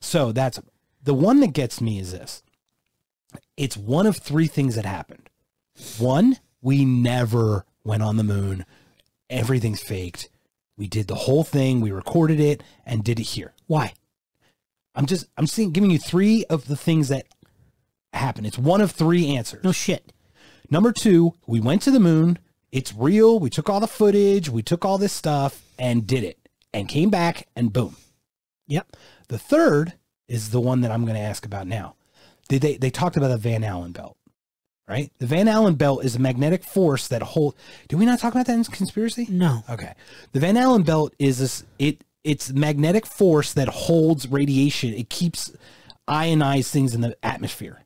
Speaker 1: so that's the one that gets me is this. It's one of three things that happened. One, we never went on the moon. Everything's faked. We did the whole thing. We recorded it and did it here.
Speaker 2: Why?
Speaker 1: I'm just I'm seeing giving you three of the things that happened. It's one of three answers.
Speaker 2: No shit.
Speaker 1: Number two, we went to the moon. It's real. We took all the footage. We took all this stuff and did it and came back and boom.
Speaker 2: Yep.
Speaker 1: The third is the one that I'm going to ask about now. Did they, they talked about the Van Allen belt, right? The Van Allen belt is a magnetic force that hold. Did we not talk about that in conspiracy?
Speaker 2: No.
Speaker 1: Okay. The Van Allen belt is this it it's magnetic force that holds radiation. It keeps ionized things in the atmosphere.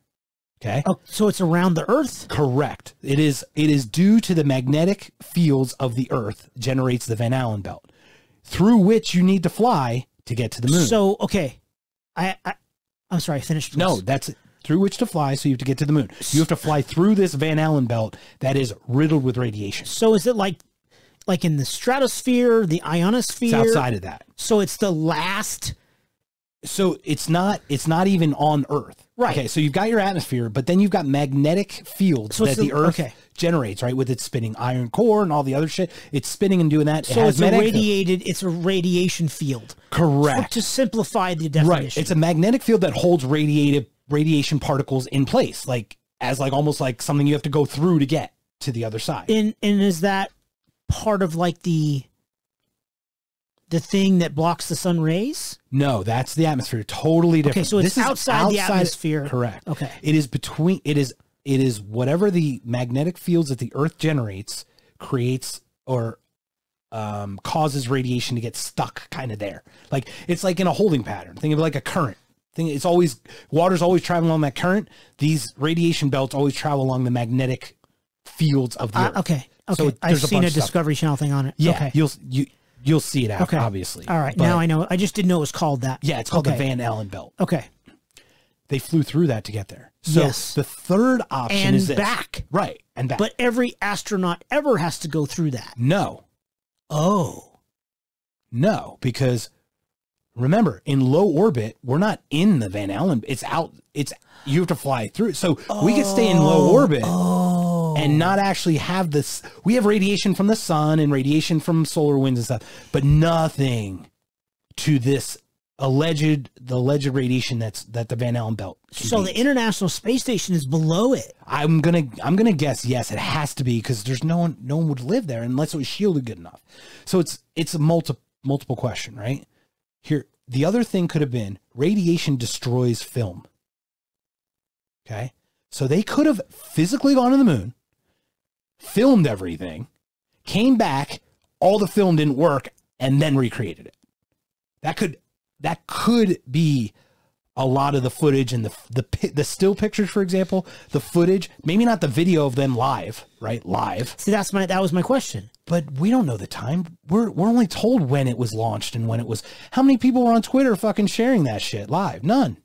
Speaker 1: Okay?
Speaker 2: Oh, so it's around the Earth.
Speaker 1: Correct. It is it is due to the magnetic fields of the earth generates the Van Allen belt through which you need to fly to get to the moon.
Speaker 2: So okay, I, I I'm sorry. Finish.
Speaker 1: no,
Speaker 2: please.
Speaker 1: that's through which to fly so you have to get to the moon. You have to fly through this Van Allen belt that is riddled with radiation.
Speaker 2: So is it like like in the stratosphere, the
Speaker 1: It's
Speaker 2: ionosphere?
Speaker 1: outside of that.
Speaker 2: So it's the last.
Speaker 1: so it's not it's not even on earth
Speaker 2: Right.
Speaker 1: okay so you've got your atmosphere but then you've got magnetic fields
Speaker 2: So
Speaker 1: that the
Speaker 2: the-
Speaker 1: earth
Speaker 2: okay.
Speaker 1: Generates right with its spinning iron core and all the other shit it's spinning and doing that
Speaker 2: So
Speaker 1: it
Speaker 2: it's a radiated. It's a radiation field.
Speaker 1: correct
Speaker 2: To simplify the
Speaker 1: right
Speaker 2: definition.
Speaker 1: it's a magnetic field that holds radiated radiation particles in place like as like almost like something you have to go through to get to the other side
Speaker 2: and and is that part of like the the thing that blocks the sun rays?
Speaker 1: no that's the atmosphere totally different
Speaker 2: Okay, so it's
Speaker 1: is
Speaker 2: outside the atmosphere.
Speaker 1: correct
Speaker 2: Okay.
Speaker 1: It is between it is it is whatever the magnetic fields that the earth generates creates or um, causes radiation to get stuck kind of there. Like it's like in a holding pattern. Think of it like a current. Think it's always water's always traveling along that current. These radiation belts always travel along the magnetic fields of the
Speaker 2: Uh,
Speaker 1: earth.
Speaker 2: okay. Okay.
Speaker 1: So
Speaker 2: I've
Speaker 1: a
Speaker 2: seen a. Discovery Channel thing on it.
Speaker 1: Yeah,
Speaker 2: Okay.
Speaker 1: you'll you you'll see it out
Speaker 2: Okay.
Speaker 1: obviously.
Speaker 2: All right.
Speaker 1: But,
Speaker 2: now I know. I just didn't know it was called that.
Speaker 1: Yeah, it's called
Speaker 2: okay.
Speaker 1: the Van Allen belt.
Speaker 2: Okay.
Speaker 1: They flew through that to get there. So
Speaker 2: Yes.
Speaker 1: the third option
Speaker 2: And
Speaker 1: is this.
Speaker 2: back.
Speaker 1: Right. And back.
Speaker 2: But every astronaut ever has to go through that.
Speaker 1: no.
Speaker 2: Oh.
Speaker 1: No, because remember, in low orbit, we're not in the Van Allen. It's out. It's you have to fly through. So we could stay in low oh. orbit
Speaker 2: Oh.
Speaker 1: and not actually have this. We have radiation from the sun and radiation from solar winds and stuff, but nothing to this alleged the alleged radiation that's that the Van Allen belt.
Speaker 2: So the. International Space Station is below it.
Speaker 1: I'm gonna I'm gonna guess yes, it has to be because there's no one no one would live there unless it was shielded good enough. So it's it's a multi multiple question, right? Here, the other thing could have been radiation destroys film. Okay, so they could have physically gone to the moon, filmed everything, came back, all the film didn't work, and then recreated it. That could that could be a lot of the footage and the the the still pictures, for example, the footage. Maybe not the video of them live, right? Live,
Speaker 2: See, that's my that was my question.
Speaker 1: but we don't know the time. We're we're only told when it was launched and when it was. How many people were on Twitter fucking sharing that shit live? None.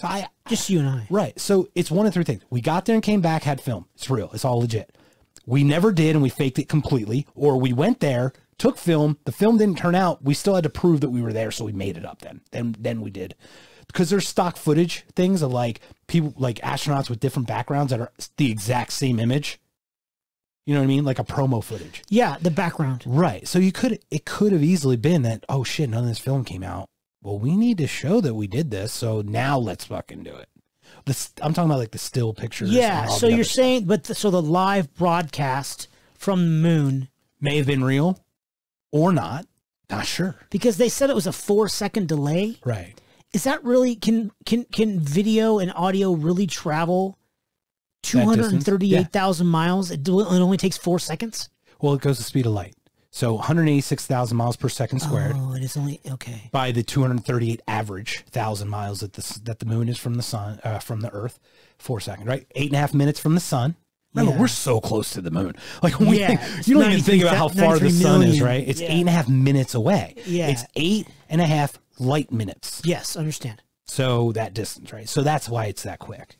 Speaker 1: So I
Speaker 2: Just you and I.
Speaker 1: Right. So it's one of three things. We got there and came back, had film. It's real. It's all legit. We never did and we faked it completely. Or we went there, took film, the film didn't turn out. We still had to prove that we were there, so we made it up then. Then then we did. Because there's stock footage things of like people like astronauts with different backgrounds that are the exact same image. You know what I mean? Like a promo footage.
Speaker 2: Yeah, the background.
Speaker 1: Right. So you could it could have easily been that, oh shit, none of this film came out. Well, we need to show that we did this, so now let's fucking do it. This I'm talking about like the still pictures.
Speaker 2: Yeah. So you're saying, but the, so the live broadcast from the moon
Speaker 1: may have been real or not. Not sure.
Speaker 2: because they said it was a four second delay.
Speaker 1: Right.
Speaker 2: Is that really can can can video and audio really travel two hundred and thirty eight thousand
Speaker 1: That
Speaker 2: hundred
Speaker 1: distance?
Speaker 2: and thirty eight thousand miles? It, it only takes four seconds.
Speaker 1: Well, it goes the speed of light. So 186,000 miles per second squared
Speaker 2: Oh, it is only okay.
Speaker 1: by the 238 average thousand miles that the that the moon is from the sun uh, from the Earth. Four seconds, right? Eight and a half minutes from the sun. Remember,
Speaker 2: Yeah.
Speaker 1: we're so close to the moon. Like when we
Speaker 2: Yeah,
Speaker 1: think, you don't even think about how far the
Speaker 2: 93
Speaker 1: sun is, right? It's
Speaker 2: Yeah.
Speaker 1: eight and a half minutes away.
Speaker 2: Yeah.
Speaker 1: It's eight and a half light minutes.
Speaker 2: Yes, understand.
Speaker 1: So that distance, right? So that's why it's that quick.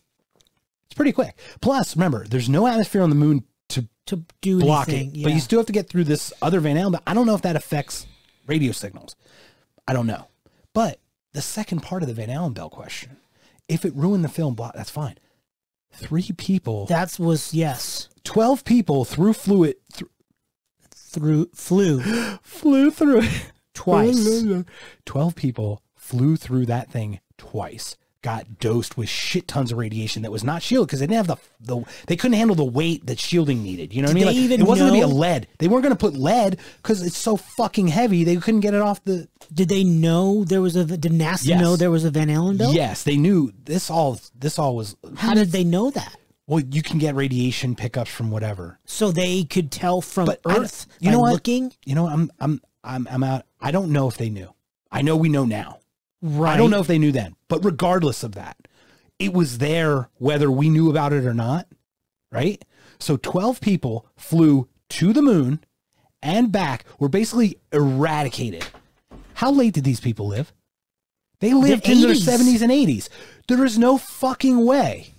Speaker 1: It's pretty quick. Plus, remember, there's no atmosphere on the moon to
Speaker 2: To do
Speaker 1: block
Speaker 2: anything,
Speaker 1: it, but you still have to get through this other Van Allen. But I don't know if that affects radio signals. I don't know. But the second part of the Van Allen belt question, if it ruined the film block, that's fine. Three people,
Speaker 2: that was yes.
Speaker 1: twelve people through fluid th-
Speaker 2: Through flew
Speaker 1: flew through it
Speaker 2: twice.
Speaker 1: 12 people flew through that thing twice got dosed with shit tons of radiation that was not shielded because they didn't have the, the they couldn't handle the weight that shielding needed you know what
Speaker 2: Did
Speaker 1: i mean
Speaker 2: they
Speaker 1: like,
Speaker 2: even
Speaker 1: it wasn't going to be a lead they weren't going to put lead because it's so fucking heavy they couldn't get it off the
Speaker 2: Did they know there was a? Did NASA
Speaker 1: Yes.
Speaker 2: know there was a Van Allen belt?
Speaker 1: yes they knew this all this all was
Speaker 2: How did they know that?
Speaker 1: well you can get radiation pickups from whatever
Speaker 2: So they could tell from
Speaker 1: But
Speaker 2: Earth
Speaker 1: you know what?
Speaker 2: looking.
Speaker 1: you know i'm i'm i'm, I'm out i don't know if they knew i know we know now
Speaker 2: Right.
Speaker 1: I don't know if they knew then, but regardless of that, it was there whether we knew about it or not, right? So 12 people flew to the moon and back, were basically eradicated. How late did these people live? They lived in their 70s and 80s. There is no fucking way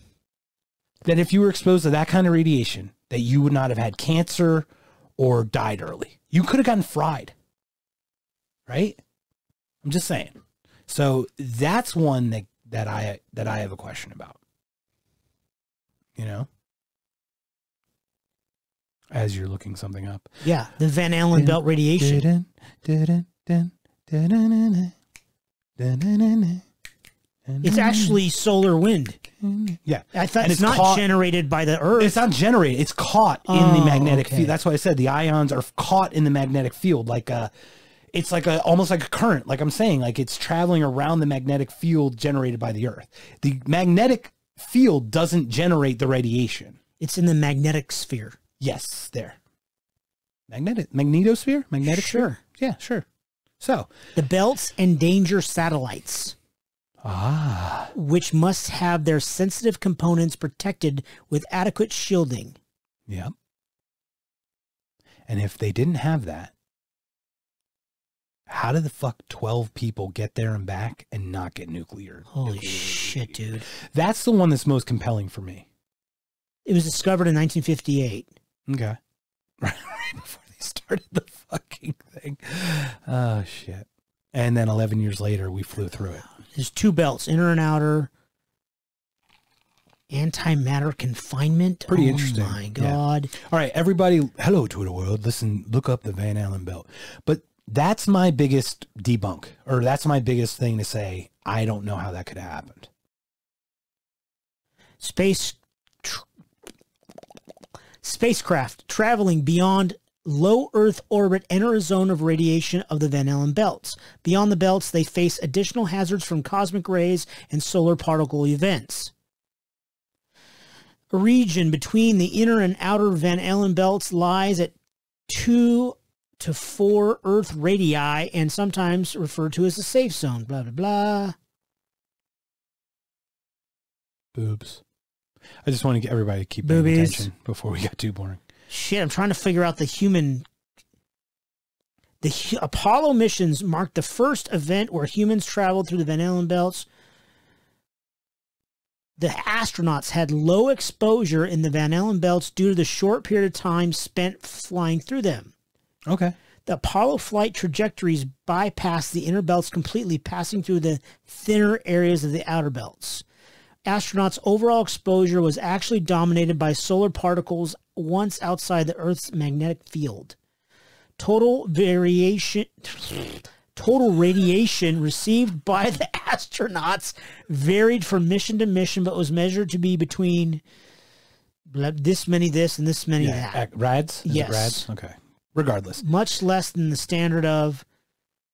Speaker 1: that if you were exposed to that kind of radiation, that you would not have had cancer or died early. You could have gotten fried. Right? I'm just saying. So that's one that that I that I have a question about. You know? As you're looking something up.
Speaker 2: Yeah, the Van Allen dun, belt radiation.
Speaker 1: Dun, dun,
Speaker 2: it's actually solar wind.
Speaker 1: Yeah,
Speaker 2: I thought it's,
Speaker 1: it's,
Speaker 2: not
Speaker 1: caught,
Speaker 2: generated by the Earth.
Speaker 1: It's not generated. It's caught in
Speaker 2: oh,
Speaker 1: the magnetic
Speaker 2: okay.
Speaker 1: field. That's why I said the ions are caught in the magnetic field, like a it's like a almost like a current. Like I'm saying, like it's traveling around the magnetic field generated by the Earth. The magnetic field doesn't generate the radiation.
Speaker 2: It's in the magnetic sphere.
Speaker 1: Yes, there. Magnetic magnetosphere, magnetic
Speaker 2: Sure.
Speaker 1: sphere. Yeah, sure. So
Speaker 2: The belts endanger satellites,
Speaker 1: ah,
Speaker 2: which must have their sensitive components protected with adequate shielding.
Speaker 1: Yep. And if they didn't have that, how did the fuck 12 people get there and back and not get nuclear?
Speaker 2: Holy
Speaker 1: nuclear
Speaker 2: shit, dude.
Speaker 1: That's the one that's most compelling for me.
Speaker 2: It was discovered in 1958.
Speaker 1: Okay. Right before they started the fucking thing. Oh, shit. And then 11 years later, we flew through it.
Speaker 2: There's two belts, inner and outer. Antimatter confinement.
Speaker 1: Pretty
Speaker 2: oh
Speaker 1: interesting.
Speaker 2: my
Speaker 1: Yeah.
Speaker 2: god.
Speaker 1: All right, everybody. Hello, Twitter world. Listen, look up the Van Allen belt. But that's my biggest debunk, or that's my biggest thing to say. I don't know how that could have happened.
Speaker 2: Space tr- spacecraft traveling beyond low Earth orbit enter a zone of radiation of the Van Allen belts. Beyond the belts, they face additional hazards from cosmic rays and solar particle events. A region between the inner and outer Van Allen belts lies at two to four Earth radii and sometimes referred to as the safe zone. Blah blah blah.
Speaker 1: Boobs. I just want to get everybody to keep paying attention before we get too boring.
Speaker 2: Shit, I'm trying to figure out the human. The Apollo missions marked the first event where humans traveled through the Van Allen belts. The astronauts had low exposure in the Van Allen belts due to the short period of time spent flying through them.
Speaker 1: Okay.
Speaker 2: The Apollo flight trajectories bypassed the inner belts completely, passing through the thinner areas of the outer belts. Astronauts' overall exposure was actually dominated by solar particles once outside the Earth's magnetic field. Total variation total radiation received by the astronauts varied from mission to mission but was measured to be between this many this and this many
Speaker 1: Yeah.
Speaker 2: that
Speaker 1: Rads? Is
Speaker 2: Yes.
Speaker 1: Rads? Okay. Regardless.
Speaker 2: much less than the standard of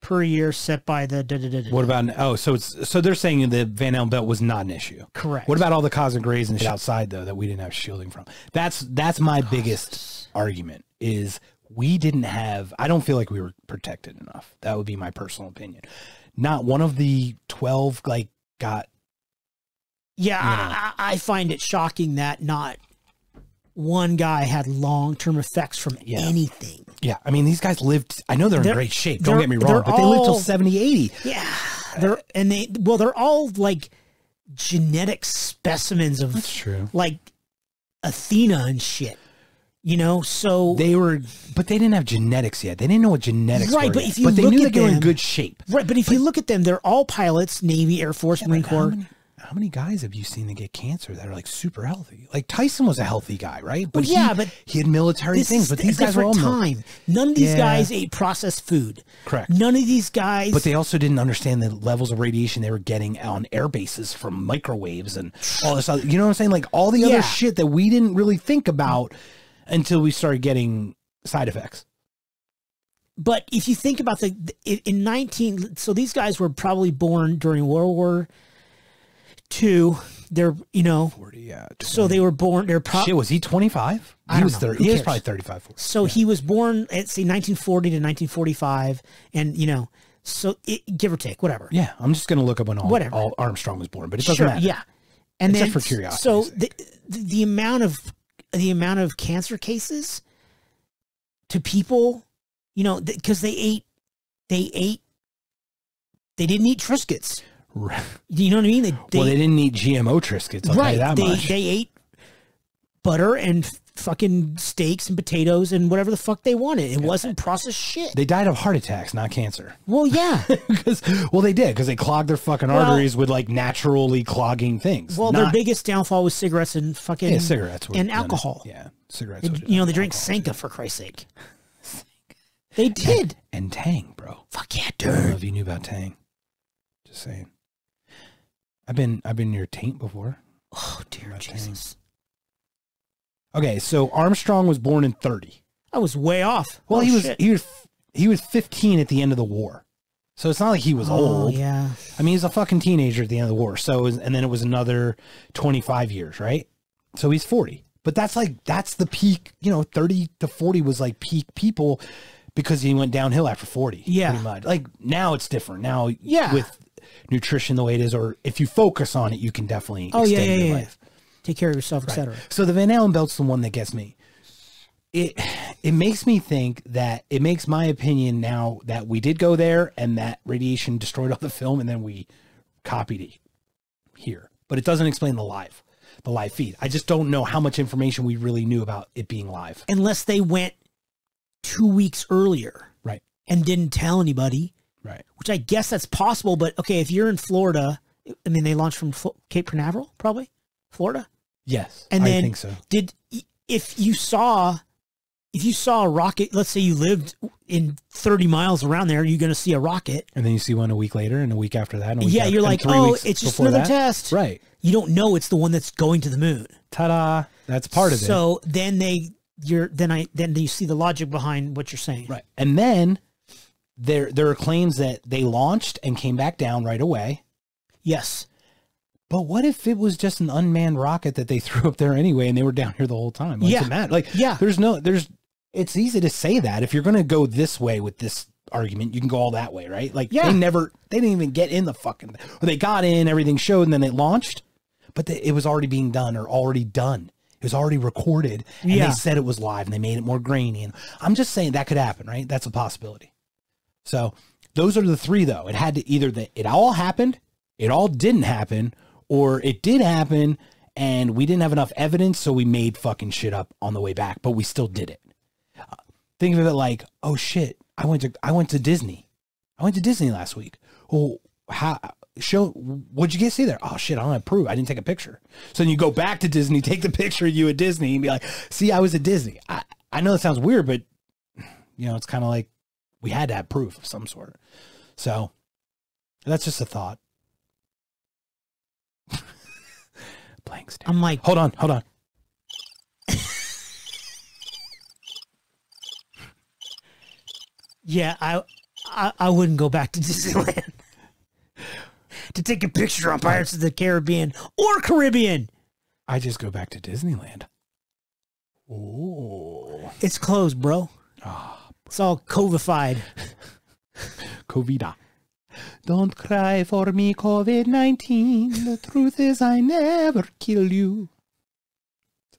Speaker 2: per year set by the da, da, da, da.
Speaker 1: What about oh, so it's so they're saying the Van Allen belt was not an issue.
Speaker 2: correct
Speaker 1: What about all the cosmic rays and shit outside though that we didn't have shielding from? That's that's my biggest argument is we didn't have I don't feel like we were protected enough. That would be my personal opinion. Not one of the 12 like got
Speaker 2: yeah I, I I find it shocking that not one guy had long-term effects from
Speaker 1: Yeah.
Speaker 2: anything
Speaker 1: yeah, I mean these guys lived I know they're,
Speaker 2: They're-
Speaker 1: in great shape. Don't get me wrong,
Speaker 2: they're
Speaker 1: but they lived till
Speaker 2: all-
Speaker 1: 70, 80.
Speaker 2: yeah uh, they're and they well they're all like genetic specimens of
Speaker 1: That's true.
Speaker 2: like athena and shit you know so
Speaker 1: They were but they didn't have genetics yet. They didn't know what genetics
Speaker 2: Right,
Speaker 1: were
Speaker 2: but
Speaker 1: yet.
Speaker 2: if you
Speaker 1: but they
Speaker 2: look
Speaker 1: knew
Speaker 2: at
Speaker 1: that they were in good shape.
Speaker 2: right but if you look at them they're all pilots navy air force marine
Speaker 1: Like, how
Speaker 2: corps
Speaker 1: many, how many guys have you seen that get cancer that are like super healthy? Like Tyson was a healthy guy, right? But
Speaker 2: Well, yeah,
Speaker 1: he,
Speaker 2: but
Speaker 1: he had military things. But these guys were all
Speaker 2: time none of these
Speaker 1: Yeah.
Speaker 2: guys ate processed food
Speaker 1: correct.
Speaker 2: none of these guys
Speaker 1: But they also didn't understand the levels of radiation they were getting on air bases from microwaves and all this other. You know what I'm saying? Like all the
Speaker 2: Yeah.
Speaker 1: other shit that we didn't really think about until we started getting side effects.
Speaker 2: but if you think about the in in 19 so these guys were probably born during world war ii they're you know
Speaker 1: Forty, yeah.
Speaker 2: so they were born they're pro-
Speaker 1: shit. Was he 25?
Speaker 2: I
Speaker 1: He
Speaker 2: don't
Speaker 1: was
Speaker 2: know.
Speaker 1: 30.
Speaker 2: Who
Speaker 1: He was probably 35. 40.
Speaker 2: so he was born at say 1940 to 1945 and you know so it, give or take whatever
Speaker 1: Yeah, I'm just gonna look up when all,
Speaker 2: Whatever.
Speaker 1: all Armstrong was born, but it doesn't
Speaker 2: sure
Speaker 1: matter.
Speaker 2: yeah and
Speaker 1: Except
Speaker 2: then
Speaker 1: for curiosity.
Speaker 2: so the, the the amount of the amount of cancer cases to people you know because they ate they ate they didn't eat triscuits
Speaker 1: Right.
Speaker 2: you know what i mean they, they
Speaker 1: well, they didn't eat GMO Triscuits. I'll tell
Speaker 2: right
Speaker 1: you that
Speaker 2: they
Speaker 1: much.
Speaker 2: they ate butter and fucking steaks and potatoes and whatever the fuck they wanted it wasn't processed shit
Speaker 1: They died of heart attacks, not cancer.
Speaker 2: well yeah
Speaker 1: Because well, they did because they clogged their fucking
Speaker 2: Well-
Speaker 1: arteries with like naturally clogging things.
Speaker 2: well their biggest downfall was cigarettes and fucking
Speaker 1: yeah, cigarettes
Speaker 2: and
Speaker 1: done
Speaker 2: alcohol
Speaker 1: Yeah, cigarettes.
Speaker 2: You know they drank Sanka for Christ's sake they did
Speaker 1: and Tang, bro.
Speaker 2: fuck yeah
Speaker 1: I
Speaker 2: dude
Speaker 1: don't know if you knew about Tang. Just saying. I've been I've been near taint before.
Speaker 2: oh dear jesus
Speaker 1: Okay, so Armstrong was born in 30.
Speaker 2: I was way off.
Speaker 1: Well,
Speaker 2: Oh,
Speaker 1: he was
Speaker 2: shit.
Speaker 1: he was he was 15 at the end of the war. So it's not like he was
Speaker 2: Oh,
Speaker 1: old.
Speaker 2: Yeah.
Speaker 1: I mean, he's a fucking teenager at the end of the war. So, and then it was another 25 years, right? So he's 40. But that's like, that's the peak, you know, 30 to 40 was like peak people because he went downhill after 40.
Speaker 2: Yeah.
Speaker 1: Pretty much. Like now it's different. Now,
Speaker 2: Yeah.
Speaker 1: with nutrition the way it is, or if you focus on it, you can definitely
Speaker 2: Oh,
Speaker 1: extend
Speaker 2: yeah, yeah,
Speaker 1: your
Speaker 2: yeah.
Speaker 1: life.
Speaker 2: Take care of yourself, etc.
Speaker 1: So the Van Allen belt's the one that gets me. It it makes me think that it makes my opinion now that we did go there and that radiation destroyed all the film and then we copied it here. But it doesn't explain the live, the live feed. I just don't know how much information we really knew about it being live.
Speaker 2: Unless they went two weeks earlier
Speaker 1: Right.
Speaker 2: and didn't tell anybody,
Speaker 1: Right.
Speaker 2: which I guess that's possible. But okay, if you're in Florida, I mean, they launched from Cape Canaveral, probably Florida.
Speaker 1: Yes.
Speaker 2: And
Speaker 1: I think so.
Speaker 2: did if you saw if you saw a rocket, let's say you lived in 30 miles around there, you're going to see a rocket.
Speaker 1: And then you see one a week later and a week after that. And
Speaker 2: Yeah,
Speaker 1: after-
Speaker 2: you're like, oh, it's just another
Speaker 1: that.
Speaker 2: test.
Speaker 1: Right.
Speaker 2: You don't know it's the one that's going to the moon.
Speaker 1: Ta-da. That's part of it.
Speaker 2: So then they, you're then I then you see the logic behind what you're saying.
Speaker 1: Right. And then there there are claims that they launched and came back down right away.
Speaker 2: Yes.
Speaker 1: But what if it was just an unmanned rocket that they threw up there anyway and they were down here the whole time? What's
Speaker 2: Yeah.
Speaker 1: matter? Like
Speaker 2: Yeah.
Speaker 1: there's no there's it's easy to say that if you're going to go this way with this argument, you can go all that way, right? Like
Speaker 2: Yeah.
Speaker 1: they never, they didn't even get in the fucking. Or they got in, everything showed, and then it launched, but they, it was already being done or already done. It was already recorded, and
Speaker 2: Yeah.
Speaker 1: they said it was live, and they made it more grainy. And I'm just saying that could happen, right? That's a possibility. So those are the three, though. It had to either that it all happened, it all didn't happen, or it did happen and we didn't have enough evidence, so we made fucking shit up on the way back, but we still did it. Uh, Think of it like, oh shit, I went to I went to Disney. I went to Disney last week. Oh, how show what'd you get see there? Oh shit, I don't have proof. I didn't take a picture. So then you go back to Disney, take the picture of you at Disney, and be like, see, I was at Disney. I, I know it sounds weird, but you know, it's kind of like we had to have proof of some sort. So that's just a thought. Blank stare.
Speaker 2: I'm like,
Speaker 1: Hold on, hold on.
Speaker 2: yeah, I, I, I wouldn't go back to Disneyland to take a picture on Pirates of the Caribbean or Caribbean.
Speaker 1: I just go back to Disneyland. Oh,
Speaker 2: It's closed, bro. Ah. It's all covified.
Speaker 1: Covida. Don't cry for me, COVID 19. The truth is, I never kill you.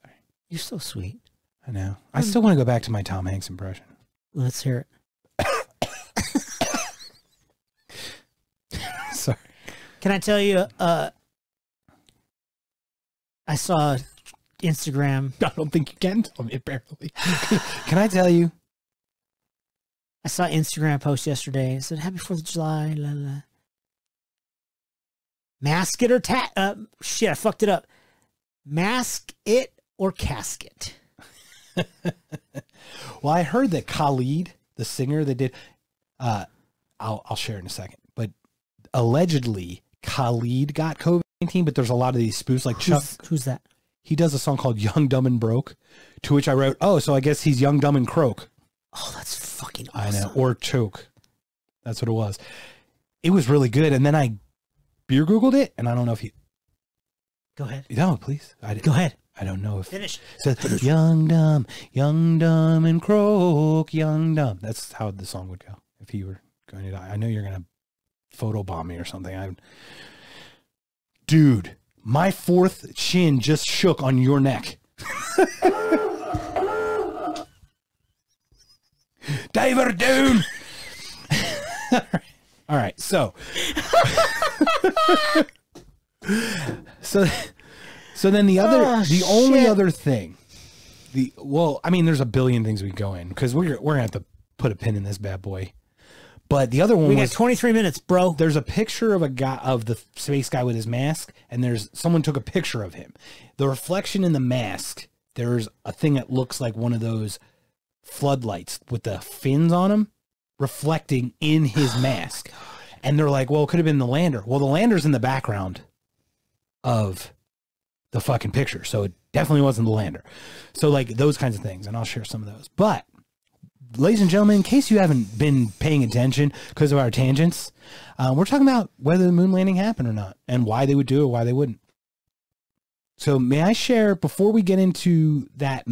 Speaker 1: Sorry.
Speaker 2: You're so sweet.
Speaker 1: I know. I still want to go back to my Tom Hanks impression.
Speaker 2: Let's hear it.
Speaker 1: Sorry.
Speaker 2: Can I tell you? Uh, I saw Instagram.
Speaker 1: I don't think you can tell me, apparently. can I tell you?
Speaker 2: I saw Instagram post yesterday. It said "Happy Fourth of July." La, la. Mask it or tat? Uh, shit, I fucked it up. Mask it or casket.
Speaker 1: Well, I heard that Khalid, the singer that did, uh, I'll I'll share in a second, but allegedly Khalid got COVID nineteen. But there's a lot of these spoofs, like Chuck.
Speaker 2: Who's, who's that?
Speaker 1: He does a song called "Young, Dumb, and Broke," to which I wrote, "Oh, so I guess he's young, dumb, and croak."
Speaker 2: Oh, that's fucking
Speaker 1: I
Speaker 2: awesome.
Speaker 1: know, or choke. That's what it was. It was really good, and then I beer googled it, and I don't know if you.
Speaker 2: Go ahead.
Speaker 1: No, please. I,
Speaker 2: Go ahead.
Speaker 1: I don't know if
Speaker 2: Finish.
Speaker 1: So young dumb, young dumb and croak, young dumb. That's how the song would go if he were going to die. I know you're gonna photobomb me or something. I'm dude, my fourth chin just shook on your neck. Diver Dune. All right, so so so then the other
Speaker 2: Oh,
Speaker 1: the only
Speaker 2: shit.
Speaker 1: other thing the well i mean there's a billion things we go in because we're we're gonna have to put a pin in this bad boy but the other one
Speaker 2: We got
Speaker 1: was
Speaker 2: 23 minutes, bro.
Speaker 1: there's a picture of a guy of the space guy with his mask and there's someone took a picture of him the reflection in the mask there's a thing that looks like one of those floodlights with the fins on them reflecting in his mask. And they're like well it could have been the lander. Well the lander's in the background of the fucking picture so it definitely wasn't the lander. So like those kinds of things and i'll share some of those. But ladies and gentlemen, in case you haven't been paying attention because of our tangents, uh, we're talking about whether the moon landing happened or not and why they would do it, why they wouldn't. So, may I share before we get into that?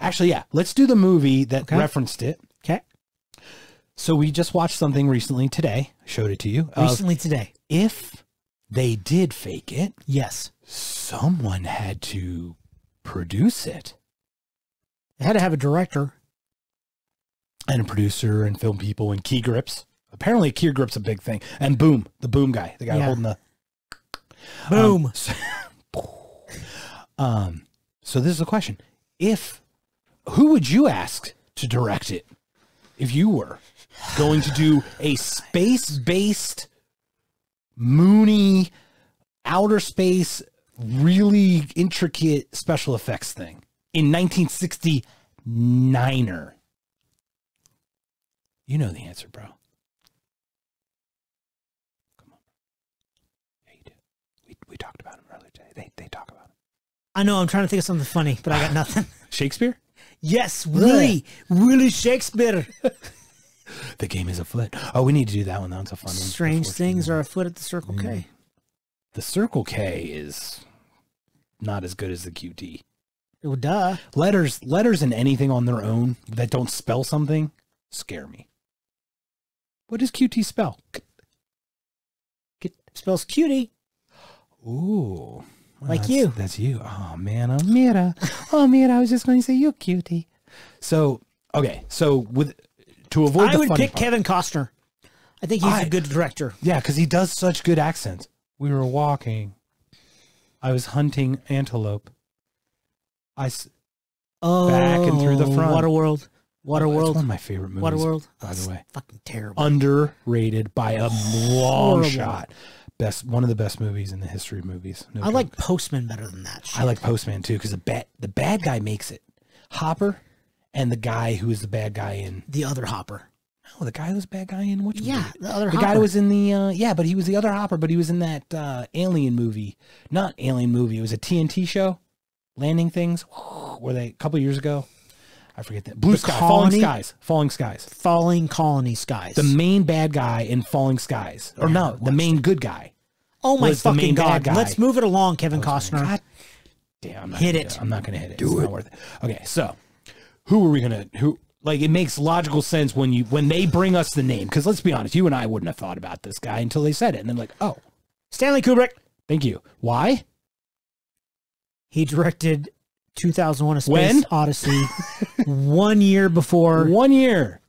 Speaker 1: Actually, yeah, let's do the movie that
Speaker 2: Okay.
Speaker 1: referenced it.
Speaker 2: Okay.
Speaker 1: So, we just watched something recently today. I showed it to you.
Speaker 2: Recently today.
Speaker 1: if they did fake it,
Speaker 2: Yes.
Speaker 1: someone had to produce it.
Speaker 2: They had to have a director.
Speaker 1: and a producer and film people and key grips. Apparently, key grips a big thing. And boom, the boom guy, the guy
Speaker 2: Yeah.
Speaker 1: holding the
Speaker 2: Boom.
Speaker 1: Um, so, um, so this is a question: If who would you ask to direct it if you were going to do a space-based, moony, outer space, really intricate special effects thing in 1969er? You know the answer, bro. Come on. Yeah, you do. We, we talked about him earlier today. They, they talk about.
Speaker 2: I know. I'm trying to think of something funny, but I got nothing.
Speaker 1: Shakespeare?
Speaker 2: yes, Willie. Willie Shakespeare.
Speaker 1: The game is afoot. Oh, we need to do that one. That's a fun one.
Speaker 2: Strange things are afoot at the Circle
Speaker 1: Mm.
Speaker 2: K.
Speaker 1: The Circle K is not as good as the QT.
Speaker 2: Well, duh.
Speaker 1: Letters, letters, and anything on their own that don't spell something scare me. What does QT spell?
Speaker 2: It spells cutie.
Speaker 1: Ooh, Well,
Speaker 2: Like
Speaker 1: that's-
Speaker 2: you.
Speaker 1: That's you. Oh man, oh Mira, oh Mira. I was just going to say you cutie. So okay, so with to avoid
Speaker 2: I would pick
Speaker 1: part-
Speaker 2: Kevin Costner. I think he's
Speaker 1: I-
Speaker 2: a good director.
Speaker 1: Yeah, because he does such good accents. We were walking. I was hunting antelope. I
Speaker 2: Oh,
Speaker 1: Back and through the oh, front.
Speaker 2: Waterworld.
Speaker 1: That's
Speaker 2: Waterworld.
Speaker 1: one of my favorite movies.
Speaker 2: Waterworld.
Speaker 1: by the way.
Speaker 2: fucking terrible.
Speaker 1: underrated by a long
Speaker 2: Horrible.
Speaker 1: shot. Best one of the best movies in the history of movies. No
Speaker 2: I
Speaker 1: joke.
Speaker 2: like Postman better than that. Shit.
Speaker 1: I like Postman too because the bad the bad guy makes it. Hopper and the guy who is the bad guy in
Speaker 2: the other Hopper.
Speaker 1: oh the guy who was the bad guy in which
Speaker 2: Yeah,
Speaker 1: movie?
Speaker 2: the other
Speaker 1: the
Speaker 2: Hopper.
Speaker 1: guy who was in the uh, yeah but he was the other Hopper but he was in that uh, Alien movie not Alien movie it was a TNT show landing things were they a couple years ago I forget that Blue
Speaker 2: The
Speaker 1: Sky
Speaker 2: Colony?
Speaker 1: Falling Skies Falling Skies
Speaker 2: Falling Colony Skies.
Speaker 1: the main bad guy in Falling Skies or
Speaker 2: Never
Speaker 1: no the main good guy
Speaker 2: oh my fucking god!
Speaker 1: guy.
Speaker 2: Let's move it along, Kevin Costner.
Speaker 1: God damn, I'm not
Speaker 2: Hit
Speaker 1: gonna
Speaker 2: it.
Speaker 1: I'm not gonna hit it. it's not worth it. Okay, so who are we gonna who like it makes logical sense when you when they bring us the name because let's be honest, you and I wouldn't have thought about this guy until they said it, and then like, oh,
Speaker 2: Stanley Kubrick.
Speaker 1: thank you. Why?
Speaker 2: He directed 2001: A Space
Speaker 1: When?
Speaker 2: Odyssey one year before
Speaker 1: One year.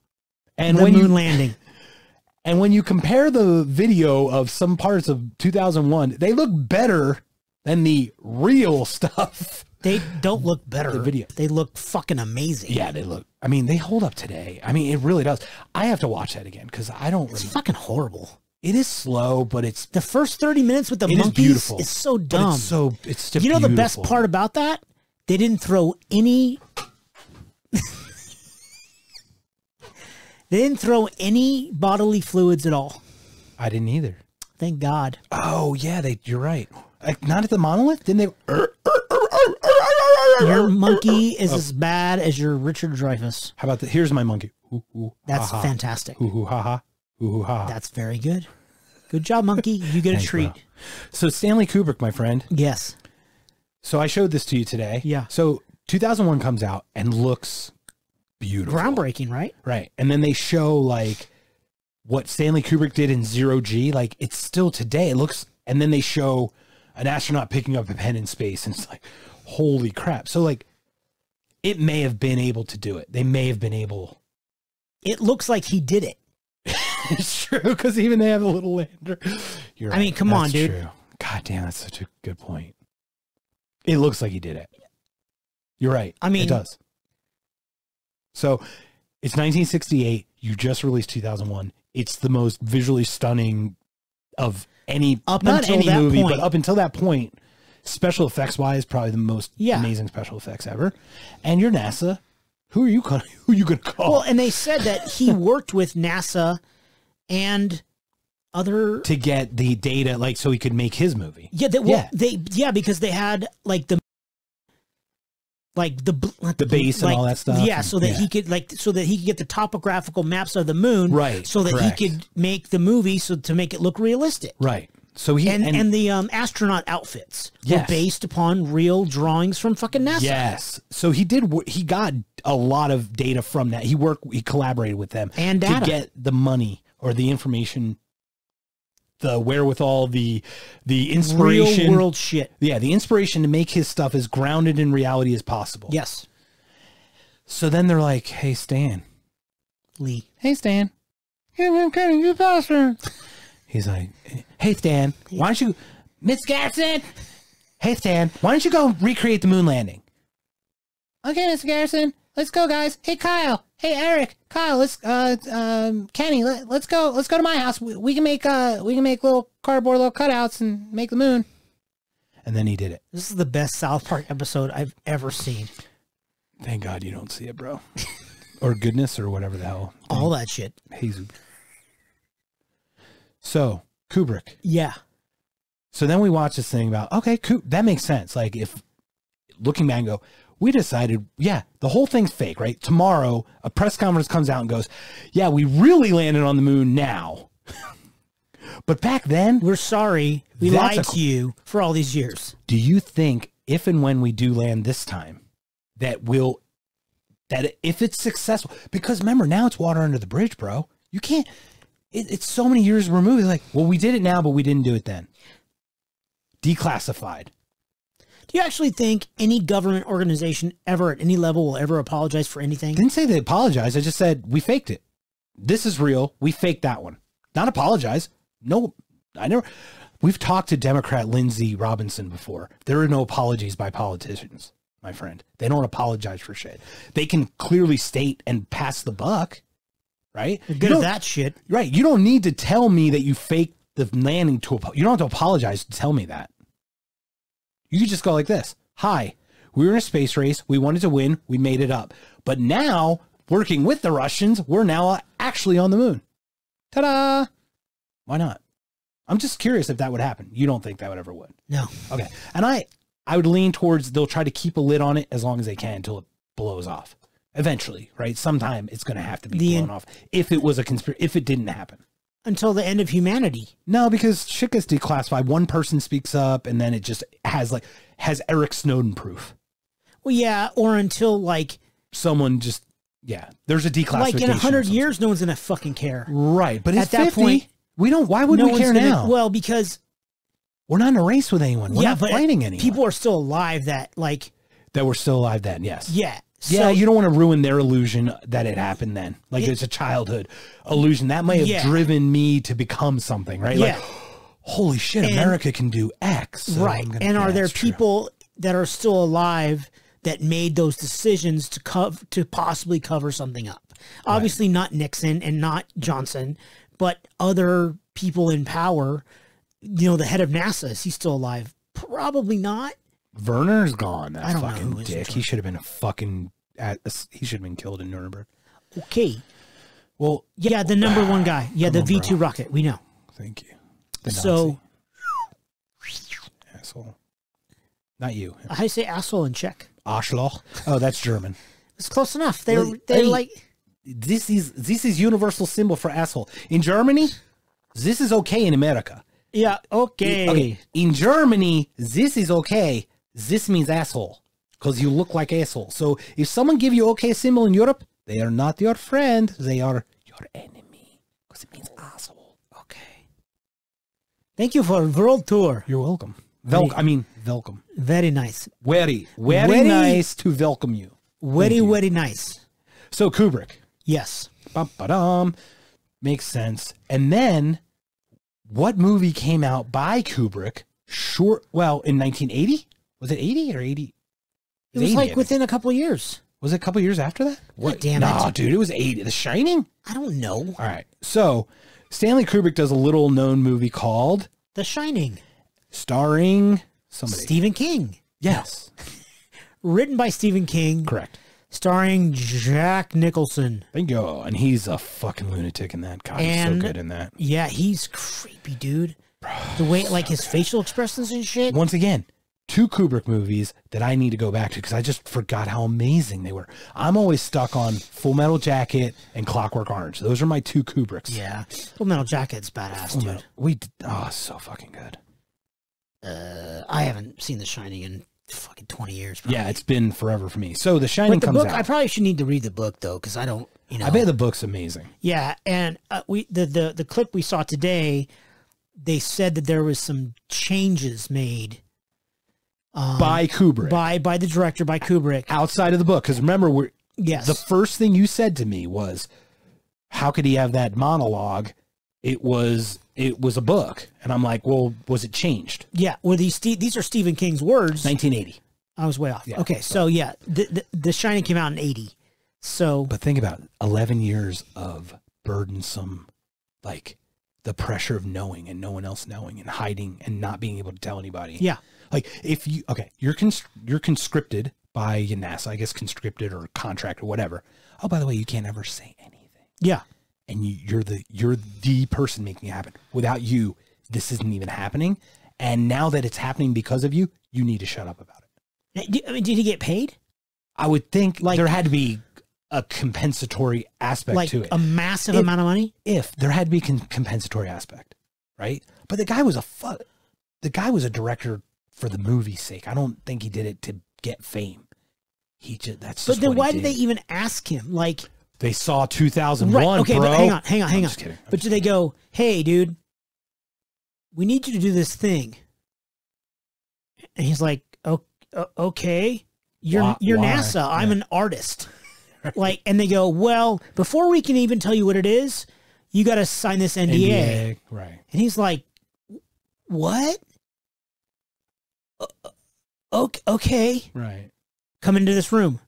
Speaker 1: And
Speaker 2: the
Speaker 1: when
Speaker 2: moon
Speaker 1: you
Speaker 2: landing.
Speaker 1: and when you compare the video of some parts of 2001, they look better than the real stuff.
Speaker 2: They don't look better.
Speaker 1: The video.
Speaker 2: They look fucking amazing.
Speaker 1: Yeah, they look. I mean, they hold up today. I mean, it really does. I have to watch that again because I don't.
Speaker 2: It's
Speaker 1: Remember.
Speaker 2: fucking horrible.
Speaker 1: It is slow, but it's
Speaker 2: The first 30 minutes with the
Speaker 1: It is
Speaker 2: monkeys
Speaker 1: beautiful,
Speaker 2: is so dumb.
Speaker 1: it's so it's
Speaker 2: you know the best part about that? They didn't throw any. They didn't throw any bodily fluids at all.
Speaker 1: I didn't either.
Speaker 2: Thank God.
Speaker 1: Oh yeah, they. You're right. Like, not at the monolith. Didn't they?
Speaker 2: Your monkey is as bad as your Richard Dreyfuss.
Speaker 1: How about the? Here's my monkey. Ooh, ooh,
Speaker 2: That's
Speaker 1: ha,
Speaker 2: fantastic.
Speaker 1: Ooh, ha ha. Ooh, ooh, ha ha.
Speaker 2: That's very good. Good job, monkey. You get a
Speaker 1: Thanks,
Speaker 2: treat.
Speaker 1: bro. So Stanley Kubrick, my friend.
Speaker 2: Yes.
Speaker 1: So I showed this to you today.
Speaker 2: Yeah.
Speaker 1: So 2001 comes out and looks beautiful.
Speaker 2: Groundbreaking, right?
Speaker 1: Right. And then they show like what Stanley Kubrick did in Zero G. Like it's still today. It looks, and then they show an astronaut picking up a pen in space, and it's like, holy crap. So like, it may have been able to do it. They may have been able.
Speaker 2: It looks like he did it.
Speaker 1: it's true because even they have a little lander. You're
Speaker 2: I mean,
Speaker 1: right.
Speaker 2: come on, dude.
Speaker 1: True. God damn, that's such a good point. It looks like he did it. You're right.
Speaker 2: I mean-
Speaker 1: it does. So it's 1968. You just released 2001. It's the most visually stunning of any
Speaker 2: Up
Speaker 1: not
Speaker 2: until
Speaker 1: any
Speaker 2: that
Speaker 1: movie,
Speaker 2: point.
Speaker 1: but up until that point, special effects wise, probably the most
Speaker 2: Yeah.
Speaker 1: amazing special effects ever. And you're NASA. Who are you? Gonna, who are you going to call
Speaker 2: Well, and they said that he worked with NASA and other
Speaker 1: to get the data, like so he could make his movie?
Speaker 2: Yeah, they, well,
Speaker 1: Yeah.
Speaker 2: they yeah because they had like the like the not
Speaker 1: The base and all that stuff,
Speaker 2: Yeah, so that
Speaker 1: yeah.
Speaker 2: he could like so that he could get the topographical maps of the moon,
Speaker 1: Right,
Speaker 2: So that
Speaker 1: correct.
Speaker 2: he could make the movie so to make it look realistic.
Speaker 1: Right. So he
Speaker 2: And, and the um, astronaut outfits were based upon real drawings from fucking NASA.
Speaker 1: Yes. So he did. He got a lot of data from that. He worked. He collaborated with them
Speaker 2: And
Speaker 1: to get the money or the information, the wherewithal, the the inspiration.
Speaker 2: Real world shit.
Speaker 1: Yeah, the inspiration to make his stuff as grounded in reality as possible.
Speaker 2: Yes,
Speaker 1: So then they're like, "Hey Stan,
Speaker 2: Lee.
Speaker 1: hey Stan, I'm coming you faster." He's like, "Hey Stan, why don't you, Miss Garrison? Hey Stan, why don't you go recreate the moon landing?" Okay, Mr. Garrison, let's go, guys. Hey Kyle, hey Eric, Kyle, let's uh um Kenny, let, let's go, let's go to my house. We, we can make uh we can make little cardboard little cutouts and make the moon. And then he did it.
Speaker 2: This is the best South Park episode I've ever seen.
Speaker 1: Thank God you don't see it, bro. or goodness, or whatever the hell.
Speaker 2: All that shit.
Speaker 1: Jesus. So Kubrick.
Speaker 2: Yeah.
Speaker 1: So then we watch this thing about okay, Ku- that makes sense. Like if looking back and go, we decided, yeah, the whole thing's fake, right? Tomorrow a press conference comes out and goes, yeah, we really landed on the moon now. but back then,
Speaker 2: We're sorry. We lied to you for all these years.
Speaker 1: do you think if and when we do land this time, that will that if it's successful because remember now it's water under the bridge, bro. You can't it, it's so many years removed. Like, well, we did it now, but we didn't do it then. Declassified.
Speaker 2: Do you actually think any government organization ever at any level will ever apologize for anything?
Speaker 1: Didn't say they apologized. I just said we faked it. This is real. We faked that one. Not apologize. No, I never. We've talked to Democrat Lindsey Robinson before. There are no apologies by politicians, my friend. They don't apologize for shit. They can clearly state and pass the buck, right?
Speaker 2: They're good at that shit.
Speaker 1: Right. You don't need to tell me that you faked the landing to you don't have to apologize to tell me that. You could just go like this. Hi, we were in a space race. We wanted to win. We made it up. But now, working with the Russians, we're now uh, actually on the moon. Ta-da! Why not? I'm just curious if that would happen. You don't think that would ever would.
Speaker 2: No.
Speaker 1: Okay. And I I would lean towards they'll try to keep a lid on it as long as they can until it blows off. Eventually, right? Sometime it's going to have to be
Speaker 2: The-
Speaker 1: blown off if it was a conspiracy if it didn't happen.
Speaker 2: Until the end of humanity.
Speaker 1: No, because shit gets declassified. One person speaks up, and then it just has like has Eric Snowden proof.
Speaker 2: Well, yeah, or until like
Speaker 1: Someone just yeah. There's a declassification.
Speaker 2: like in a hundred years, no one's gonna fucking care.
Speaker 1: right? But
Speaker 2: At that
Speaker 1: 50.
Speaker 2: point,
Speaker 1: we don't. Why would
Speaker 2: no
Speaker 1: we care
Speaker 2: gonna,
Speaker 1: now?
Speaker 2: Well, because
Speaker 1: we're not in a race with anyone. We're
Speaker 2: yeah,
Speaker 1: not fighting anyone.
Speaker 2: people are still alive. That like
Speaker 1: that were still alive then. Yes.
Speaker 2: yeah,
Speaker 1: Yeah,
Speaker 2: So-
Speaker 1: you don't want to ruin their illusion that it happened then. Like
Speaker 2: It-
Speaker 1: it's a childhood illusion that may have
Speaker 2: Yeah.
Speaker 1: driven me to become something, right?
Speaker 2: yeah,
Speaker 1: Like, holy shit,
Speaker 2: And-
Speaker 1: America can do X. so
Speaker 2: right.
Speaker 1: Gonna-
Speaker 2: And are
Speaker 1: yeah,
Speaker 2: there
Speaker 1: it's true.
Speaker 2: people that are still alive that made those decisions to cover to possibly cover something up? Obviously, not Nixon and not Johnson, but other people in power. You know, the head of NASA is he still alive? Probably not.
Speaker 1: Wernher's gone. That
Speaker 2: I don't know
Speaker 1: fucking
Speaker 2: who is in
Speaker 1: dick. He should have been a fucking. At, he should have been killed in Nuremberg.
Speaker 2: Okay.
Speaker 1: Well,
Speaker 2: Yeah, the number one guy. Yeah, the V two rocket. We know.
Speaker 1: thank you. The
Speaker 2: So
Speaker 1: asshole. Not you,
Speaker 2: I say asshole in Czech.
Speaker 1: Arschloch. Oh, that's German.
Speaker 2: It's close enough. They're they're
Speaker 1: hey.
Speaker 2: like
Speaker 1: This is this is universal symbol for asshole. In Germany, this is okay. In America,
Speaker 2: yeah okay.
Speaker 1: Okay. In Germany, this is okay. This means asshole because you look like asshole. So if someone give you okay symbol in Europe, they are not your friend. They are your enemy because it means asshole.
Speaker 2: Okay. Thank you for world tour.
Speaker 1: You're welcome. Vel- I mean, welcome.
Speaker 2: Very nice.
Speaker 1: Very, very,
Speaker 2: Very-
Speaker 1: nice to welcome you.
Speaker 2: Very
Speaker 1: you.
Speaker 2: very nice.
Speaker 1: So Kubrick,
Speaker 2: Yes.
Speaker 1: bum, ba-dum, makes sense. And then, what movie came out by Kubrick? Short. Well, in 1980. Was it 80 or 80?
Speaker 2: It was like within a couple years.
Speaker 1: Was it a couple years after that? What?
Speaker 2: damn
Speaker 1: no,
Speaker 2: it.
Speaker 1: dude, it was 80. The Shining?
Speaker 2: I don't know.
Speaker 1: All right. So, Stanley Kubrick does a little known movie called
Speaker 2: The Shining.
Speaker 1: starring somebody.
Speaker 2: Stephen King.
Speaker 1: Yes.
Speaker 2: Written by Stephen King,
Speaker 1: Correct.
Speaker 2: starring Jack Nicholson.
Speaker 1: Bingo. And he's a fucking lunatic in that. God, he's so good in that.
Speaker 2: Yeah, he's creepy, dude. The way like his facial expressions and shit.
Speaker 1: Once again, two Kubrick movies that I need to go back to because I just forgot how amazing they were. I'm always stuck on Full Metal Jacket and Clockwork Orange. Those are my two Kubricks.
Speaker 2: Yeah. Full Metal Jacket's badass,
Speaker 1: Full
Speaker 2: dude.
Speaker 1: Metal- We d- oh, so fucking good.
Speaker 2: Uh, I haven't seen The Shining in fucking 20 years. Probably.
Speaker 1: Yeah, it's been forever for me. So The Shining
Speaker 2: But the
Speaker 1: comes
Speaker 2: book,
Speaker 1: out.
Speaker 2: I probably should need to read the book though, because I don't, you know.
Speaker 1: I bet the book's amazing.
Speaker 2: Yeah, and uh, we the, the the clip we saw today, they said that there was some changes made um,
Speaker 1: by Kubrick
Speaker 2: by by the director by Kubrick.
Speaker 1: outside of the book. Because remember, we're,
Speaker 2: Yes,
Speaker 1: the first thing you said to me was, "How could he have that monologue?" It was it was a book, and I'm like, "Well, was it changed?"
Speaker 2: yeah. Well, these these are Stephen King's words.
Speaker 1: 1980.
Speaker 2: I was way off.
Speaker 1: Yeah,
Speaker 2: okay, so yeah, the, the the Shining came out in eighty. So
Speaker 1: But think about it, 11 years of burdensome, like the pressure of knowing and no one else knowing and hiding and not being able to tell anybody.
Speaker 2: yeah,
Speaker 1: Like if you okay, you're cons- you're conscripted by NASA, I guess conscripted or contract or whatever. Oh, by the way, you can't ever say anything.
Speaker 2: yeah,
Speaker 1: and you, you're the you're the person making it happen. Without you, this isn't even happening. And now that it's happening because of you, you need to shut up about it.
Speaker 2: Did, I mean, did he get paid?
Speaker 1: I would think
Speaker 2: Like-
Speaker 1: there had to be a compensatory aspect
Speaker 2: Like
Speaker 1: to it.
Speaker 2: a massive
Speaker 1: If-
Speaker 2: amount of money?
Speaker 1: if there had to be a con- compensatory aspect, right? But the guy was a fu- the guy was a director for the movie's sake. I don't think he did it to get fame. He just that's
Speaker 2: But
Speaker 1: just
Speaker 2: then why did they even ask him? Like,
Speaker 1: They saw 2001,
Speaker 2: right? Okay,
Speaker 1: bro.
Speaker 2: but hang on, hang on, hang
Speaker 1: I'm
Speaker 2: on.
Speaker 1: just kidding.
Speaker 2: But do they go, "Hey, dude, we need you to do this thing," and he's like, "O- o- "Okay, you're
Speaker 1: Why-
Speaker 2: you're
Speaker 1: why?
Speaker 2: NASA. I'm an artist." like, and they go, "Well, before we can even tell you what it is, you got to sign this NDA.
Speaker 1: NDA, right?
Speaker 2: And he's like, "What? Okay, okay,
Speaker 1: Right.
Speaker 2: come into this room."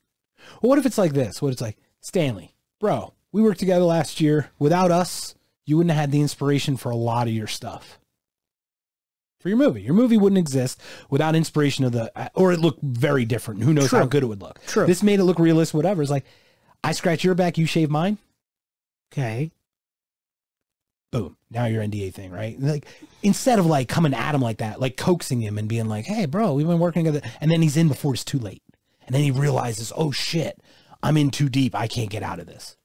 Speaker 1: Well, what if it's like this? What it's like, Stanley, bro, we worked together last year. Without us, you wouldn't have had the inspiration for a lot of your stuff. For your movie, your movie wouldn't exist without inspiration of the, uh, or it looked very different. Who knows how good it would look?
Speaker 2: True.
Speaker 1: This made it look realistic. Whatever. It's like, I scratch your back, you shave mine.
Speaker 2: Okay.
Speaker 1: Boom. Now your NDA thing, right? Like instead of like coming at him like that, like coaxing him and being like, "Hey, bro, we've been working together," and then he's in before it's too late, and then he realizes, "Oh shit, I'm in too deep. I can't get out of this."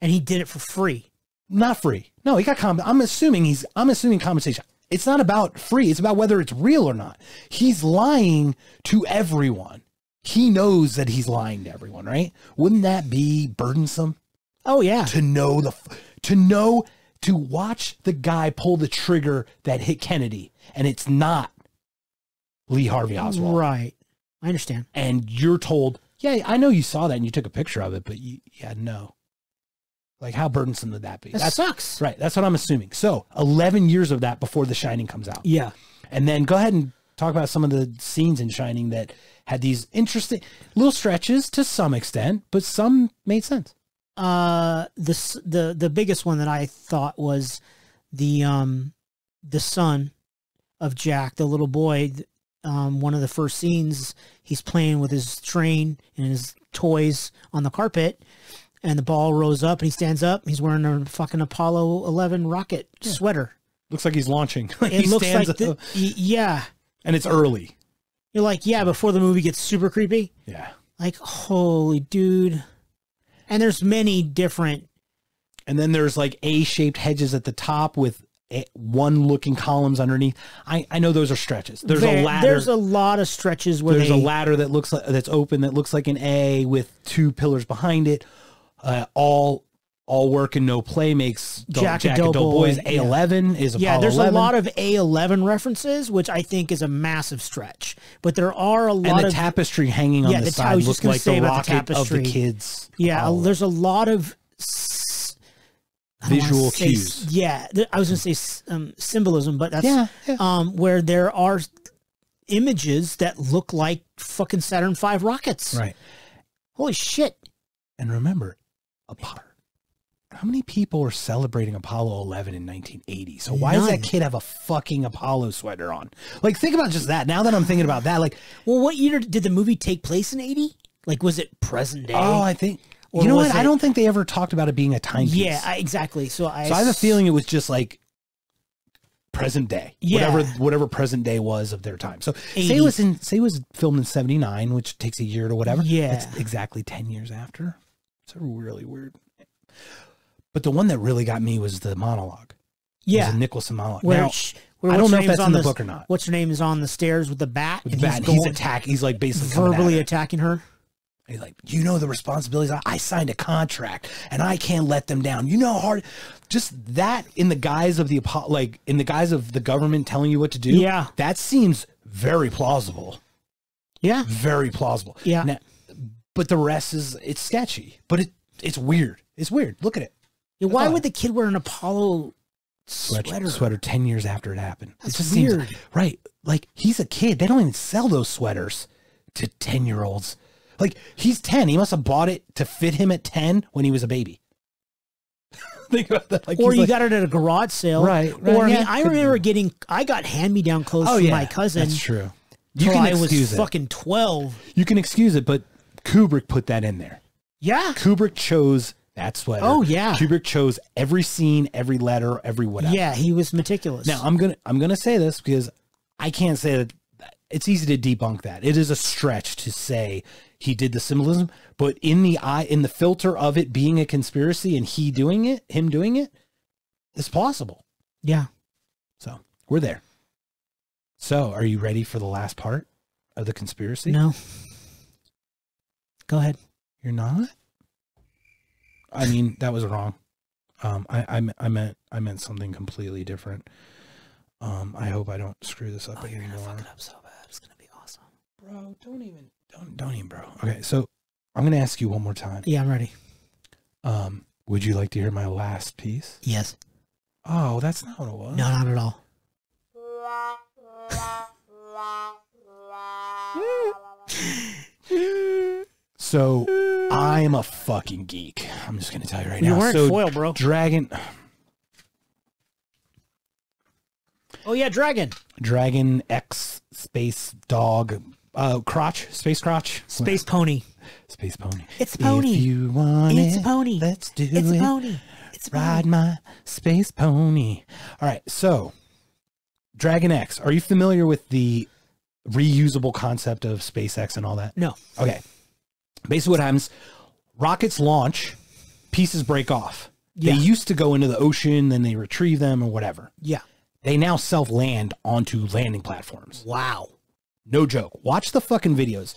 Speaker 2: And he did it for free.
Speaker 1: Not free. No, he got comp. I'm assuming he's. I'm assuming compensation. It's not about free. It's about whether it's real or not. He's lying to everyone. He knows that he's lying to everyone, right? Wouldn't that be burdensome
Speaker 2: Oh yeah.
Speaker 1: to know the to know to watch the guy pull the trigger that hit Kennedy and it's not Lee Harvey Oswald.
Speaker 2: Right. I understand.
Speaker 1: And you're told, "Yeah, I know you saw that and you took a picture of it, but you, yeah, no." Like how burdensome would that be?
Speaker 2: That sucks.
Speaker 1: Right. That's what I'm assuming. So 11 years of that before The Shining comes out.
Speaker 2: Yeah.
Speaker 1: And then go ahead and talk about some of the scenes in Shining that had these interesting little stretches to some extent, but some made sense.
Speaker 2: Uh, the the the biggest one that I thought was the um the son of Jack, the little boy. Um, one of the first scenes, he's playing with his train and his toys on the carpet, and the ball rose up, and he stands up. He's wearing a fucking Apollo 11 rocket sweater.
Speaker 1: Looks like he's launching.
Speaker 2: It
Speaker 1: he
Speaker 2: looks
Speaker 1: stands
Speaker 2: like the, yeah.
Speaker 1: and it's early.
Speaker 2: You're like, yeah, before the movie gets super creepy.
Speaker 1: Yeah.
Speaker 2: Like, holy dude. And there's many different
Speaker 1: And then there's like A-shaped hedges at the top with one looking columns underneath. I, I know those are stretches. There's
Speaker 2: There-
Speaker 1: a ladder.
Speaker 2: There's a lot of stretches where
Speaker 1: there's
Speaker 2: they,
Speaker 1: a ladder that looks like that's open that looks like an A with two pillars behind it. Uh, all all work and no play makes
Speaker 2: Jack
Speaker 1: Jack,
Speaker 2: and
Speaker 1: and Dull Boys.
Speaker 2: Yeah.
Speaker 1: A11 is Apollo
Speaker 2: yeah. There's
Speaker 1: 11.
Speaker 2: a lot of A11 references, which I think is a massive stretch. But there are a
Speaker 1: and
Speaker 2: lot
Speaker 1: the
Speaker 2: of
Speaker 1: tapestry hanging on
Speaker 2: Yeah,
Speaker 1: the,
Speaker 2: the
Speaker 1: side
Speaker 2: was just
Speaker 1: looked
Speaker 2: gonna
Speaker 1: like the
Speaker 2: about the
Speaker 1: rocket of the kids.
Speaker 2: yeah. There's a lot of
Speaker 1: Visual
Speaker 2: say
Speaker 1: cues.
Speaker 2: Yeah, I was gonna say um, symbolism, but that's
Speaker 1: Yeah, yeah.
Speaker 2: um where there are images that look like fucking Saturn V rockets.
Speaker 1: right.
Speaker 2: Holy shit!
Speaker 1: And remember, Apollo. How many people were celebrating Apollo 11 in 1980? So why does that kid have a fucking Apollo sweater on? Like, think about just that. Now that I'm thinking about that, like,
Speaker 2: Well, what year did the movie take place in 80? Like, was it present day?
Speaker 1: oh, I think
Speaker 2: Or
Speaker 1: you know what? I don't think they ever talked about it being a timepiece.
Speaker 2: yeah, I, exactly. So I,
Speaker 1: so I have a feeling it was just like present day,
Speaker 2: Yeah.
Speaker 1: whatever whatever present day was of their time. So say it was in say it was filmed in '79, which takes a year to whatever.
Speaker 2: Yeah.
Speaker 1: it's exactly ten years after. It's really weird. But the one that really got me was the monologue.
Speaker 2: Yeah,
Speaker 1: a Nicholson monologue.
Speaker 2: where,
Speaker 1: now,
Speaker 2: sh- where
Speaker 1: I don't know if that's
Speaker 2: on
Speaker 1: in the book or not.
Speaker 2: What's her name is on the stairs with the bat,
Speaker 1: with the bat, he's,
Speaker 2: going-
Speaker 1: attack. He's like basically
Speaker 2: verbally
Speaker 1: her.
Speaker 2: attacking her.
Speaker 1: He's like, you know the responsibilities. I, I signed a contract, and I can't let them down. You know how hard. Just that in the guise of the like in the guise of the government telling you what to do.
Speaker 2: Yeah.
Speaker 1: that seems very plausible.
Speaker 2: Yeah,
Speaker 1: Very plausible.
Speaker 2: Yeah.
Speaker 1: Now- but the rest is it's sketchy. But it it's weird. It's weird. Look at it.
Speaker 2: Yeah, why would the kid wear an Apollo
Speaker 1: Sweater.
Speaker 2: sweater?
Speaker 1: Sweater. Ten years after it happened.
Speaker 2: That's
Speaker 1: it just
Speaker 2: weird.
Speaker 1: seems right. Like he's a kid. They don't even sell those sweaters to ten year olds. Like he's ten. He must have bought it to fit him at ten when he was a baby. Think about that. Like
Speaker 2: Or you
Speaker 1: like-
Speaker 2: got it at a garage sale,
Speaker 1: Right, right,
Speaker 2: Or I mean, I remember getting, I got hand me down clothes
Speaker 1: Oh
Speaker 2: from
Speaker 1: yeah,
Speaker 2: my cousin
Speaker 1: That's true. You can
Speaker 2: I was
Speaker 1: it.
Speaker 2: fucking twelve.
Speaker 1: You can excuse it, but Kubrick put that in there.
Speaker 2: Yeah,
Speaker 1: Kubrick chose that sweater.
Speaker 2: Oh, yeah.
Speaker 1: Kubrick chose every scene, every letter, every whatever.
Speaker 2: yeah, he was meticulous.
Speaker 1: Now I'm gonna I'm gonna say this because I can't say that it's easy to debunk that. It is a stretch to say he did the symbolism, but in the eye in the filter of it being a conspiracy and he doing it, him doing it, it's possible.
Speaker 2: yeah,
Speaker 1: So we're there. So are you ready for the last part of the conspiracy?
Speaker 2: no, Go ahead.
Speaker 1: You're not. I mean, that was wrong. Um, I, I, I meant, I meant something completely different. Um, I hope I don't screw this up oh, anymore.
Speaker 2: up so bad. It's gonna be awesome.
Speaker 1: Bro, don't even, don't, don't even, bro. Okay, so I'm gonna ask you one more time.
Speaker 2: Yeah, I'm ready.
Speaker 1: Um, would you like to hear my last piece?
Speaker 2: Yes.
Speaker 1: Oh, that's not what it was.
Speaker 2: No, not at all.
Speaker 1: So I'm a fucking geek. I'm just gonna tell you right
Speaker 2: You're
Speaker 1: now.
Speaker 2: wearing
Speaker 1: so
Speaker 2: foil, bro.
Speaker 1: Dragon,
Speaker 2: Oh yeah, dragon.
Speaker 1: Dragon X Space Dog, uh, Crotch, Space Crotch,
Speaker 2: Space pony.
Speaker 1: Space Pony.
Speaker 2: It's pony.
Speaker 1: If you want
Speaker 2: It's
Speaker 1: it,
Speaker 2: a pony.
Speaker 1: Let's do
Speaker 2: It's
Speaker 1: it.
Speaker 2: a pony. It's
Speaker 1: Ride
Speaker 2: pony.
Speaker 1: my Space Pony. All right, so Dragon X. Are you familiar with the reusable concept of SpaceX and all that?
Speaker 2: No.
Speaker 1: Okay. Basically, what happens: rockets launch, pieces break off.
Speaker 2: Yeah.
Speaker 1: They used to go into the ocean, then they retrieve them or whatever.
Speaker 2: Yeah.
Speaker 1: They now self land onto landing platforms.
Speaker 2: Wow.
Speaker 1: No joke. Watch the fucking videos.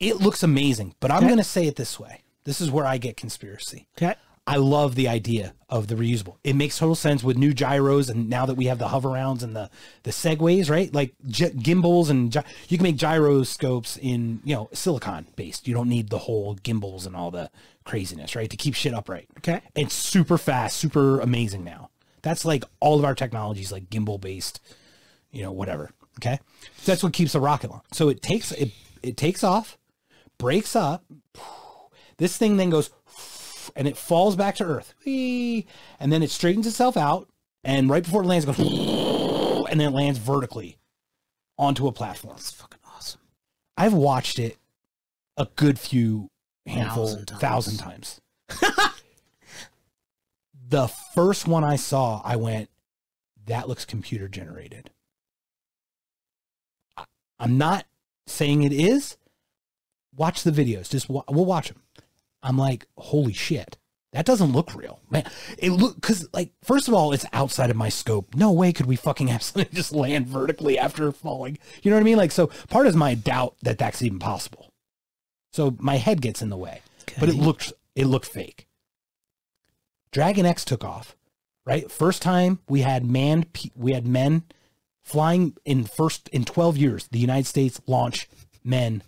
Speaker 1: It looks amazing, but I'm
Speaker 2: Okay.
Speaker 1: going to say it this way. This is where I get conspiracy.
Speaker 2: Okay.
Speaker 1: I love the idea of the reusable. It makes total sense with new gyros, and now that we have the hover rounds and the the segways, right? Like gimbals and you can make gyroscopes in you know silicon based. You don't need the whole gimbals and all the craziness, right? To keep shit upright.
Speaker 2: Okay.
Speaker 1: It's super fast, super amazing now. That's like all of our technologies, like gimbal based, you know, whatever. Okay, that's what keeps the rocket long. So it takes it it takes off, breaks up. This thing then goes and it falls back to Earth. Whee! And then it straightens itself out, and right before it lands, it goes and then it lands vertically onto a platform.
Speaker 2: That's fucking awesome.
Speaker 1: I've watched it a good few handful
Speaker 2: Thousand times.
Speaker 1: thousand times. the first one I saw, I went, that looks computer generated. I'm not saying it is. Watch the videos. Just we'll watch them. I'm like, holy shit. That doesn't look real, man. It look because, like, first of all, it's outside of my scope. No way could we fucking have something just land vertically after falling. You know what I mean? Like, so part of my doubt that that's even possible. So my head gets in the way, but it
Speaker 2: Okay.
Speaker 1: looked it looked fake. Dragon X took off, right? First time we had manned we had men flying in first in 12 years. The United States launch men.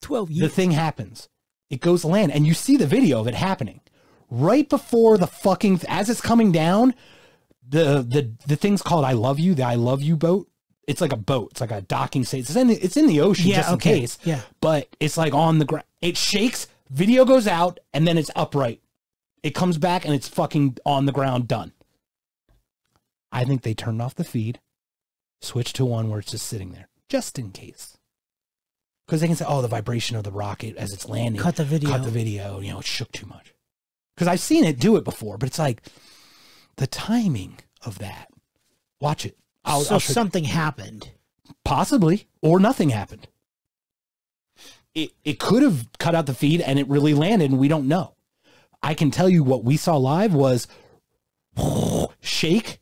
Speaker 2: Twelve
Speaker 1: The thing happens. It goes land and you see the video of it happening. Right before the fucking as it's coming down, the the the thing's called I love you, the I love you boat. It's like a boat. It's like a docking station. It's in the, it's in the ocean
Speaker 2: Yeah,
Speaker 1: just in case.
Speaker 2: Yeah.
Speaker 1: But it's like on the ground. It shakes, video goes out, and then it's upright. It comes back and it's fucking on the ground done. I think they turned off the feed, switched to one where it's just sitting there, just in case. Because they can say, oh, the vibration of the rocket as it's landing.
Speaker 2: Cut the video.
Speaker 1: Cut the video. You know, it shook too much. Because I've seen it do it before, but it's like the timing of that. Watch it. I'll,
Speaker 2: so
Speaker 1: I'll
Speaker 2: something happened.
Speaker 1: possibly, or nothing happened. It it could have cut out the feed and it really landed, and we don't know. I can tell you what we saw live was shake,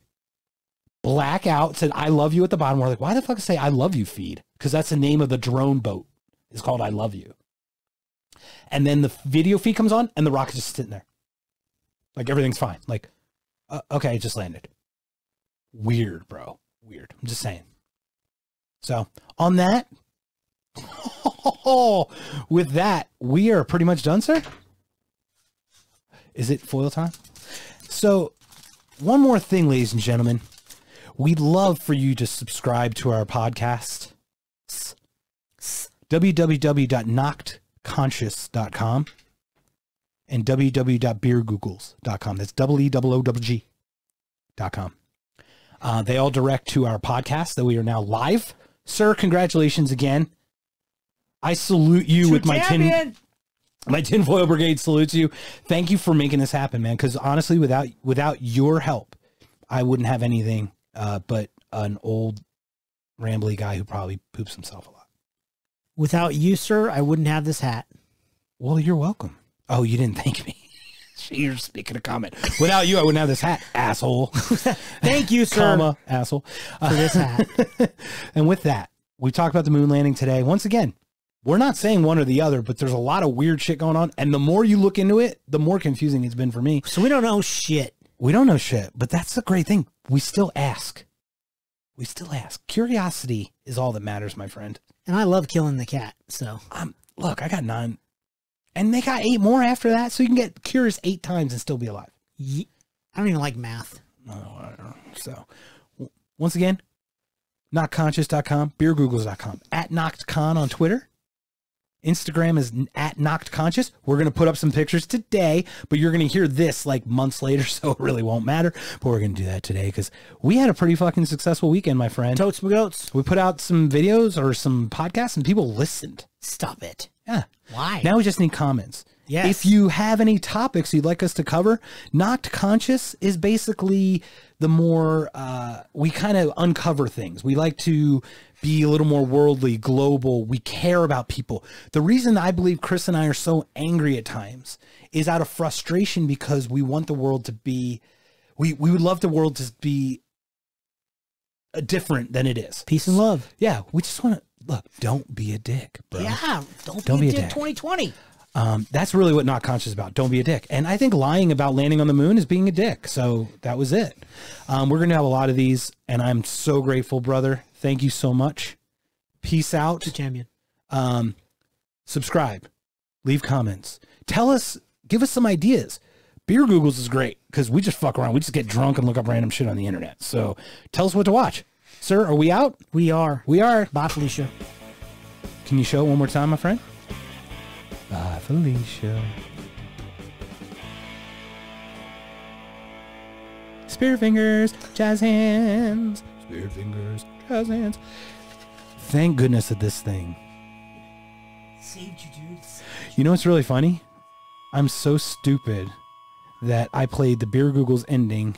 Speaker 1: blackout, said "I love you" at the bottom. We're like, why the fuck say "I love you" feed? Because that's the name of the drone boat. It's called "I love you." And then the video feed comes on, and the rocket's just sitting there, like everything's fine. Like, uh, okay, it just landed. Weird, bro. Weird. I'm just saying. So on that, with that, we are pretty much done, sir. Is it foil time? So, one more thing, ladies and gentlemen. We'd love for you to subscribe to our podcast. www.knockedconscious.com and www.beergoogles.com. That's double E double O double G dot com. Uh, they all direct to our podcast that we are now live. Sir, congratulations again. I salute you with my tin my tinfoil brigade salutes you. Thank you for making this happen, man. Because honestly, without without your help, I wouldn't have anything uh, but an old rambly guy who probably poops himself a lot.
Speaker 2: Without you, sir, I wouldn't have this hat.
Speaker 1: Well, you're welcome. Oh, you didn't thank me. You're speaking a comment. Without you, I wouldn't have this hat, asshole.
Speaker 2: Thank you, sir,
Speaker 1: Comma, asshole.
Speaker 2: for this hat.
Speaker 1: and with that, we talked about the moon landing today. Once again, We're not saying one or the other, but there's a lot of weird shit going on. And the more you look into it, the more confusing it's been for me.
Speaker 2: So we don't know shit.
Speaker 1: We don't know shit, but that's the great thing. We still ask. We still ask. Curiosity is all that matters, my friend.
Speaker 2: And I love killing the cat. So
Speaker 1: Um, look, I got nine, and they got eight more after that, so you can get curious eight times and still be alive.
Speaker 2: I don't even like math.
Speaker 1: Oh, I don't know. So, w- once again, knockedconscious.com, beergoogles.com, at noctcon on Twitter. Instagram is at Knocked Conscious. We're going to put up some pictures today, but you're going to hear this like months later, so it really won't matter. But we're going to do that today because we had a pretty fucking successful weekend, my friend.
Speaker 2: Totes my goats.
Speaker 1: We put out some videos or some podcasts and people listened.
Speaker 2: Stop it.
Speaker 1: Yeah.
Speaker 2: Why?
Speaker 1: Now we just need comments.
Speaker 2: Yes.
Speaker 1: If you have any topics you'd like us to cover, Knocked Conscious is basically the more uh, we kind of uncover things. We like to be a little more worldly, global. We care about people. The reason I believe Chris and I are so angry at times is out of frustration because we want the world to be we we would love the world to be different than it is.
Speaker 2: Peace and love.
Speaker 1: Yeah, we just want to look, don't be a dick, bro.
Speaker 2: Yeah. Don't,
Speaker 1: Don't
Speaker 2: be,
Speaker 1: be
Speaker 2: a
Speaker 1: a
Speaker 2: dick
Speaker 1: dick.
Speaker 2: 2020.
Speaker 1: Um, that's really what Knocked Conscious about. Don't be a dick. And I think lying about landing on the moon is being a dick. So that was it. Um, we're going to have a lot of these, and I'm so grateful, brother. Thank you so much. Peace out.
Speaker 2: The champion.
Speaker 1: Um, subscribe, leave comments, tell us, give us some ideas. Beer Googles is great because we just fuck around. We just get drunk and look up random shit on the internet. So tell us what to watch. Sir, are we out?
Speaker 2: We are.
Speaker 1: We are.
Speaker 2: Bye, Felicia.
Speaker 1: Can you show it one more time, my friend? Bye, Felicia. Spear fingers, jazz hands. Spear fingers, jazz hands. Thank goodness that this thing.
Speaker 2: Saved you, dude.
Speaker 1: You know what's really funny? I'm so stupid that I played the Beer Googles ending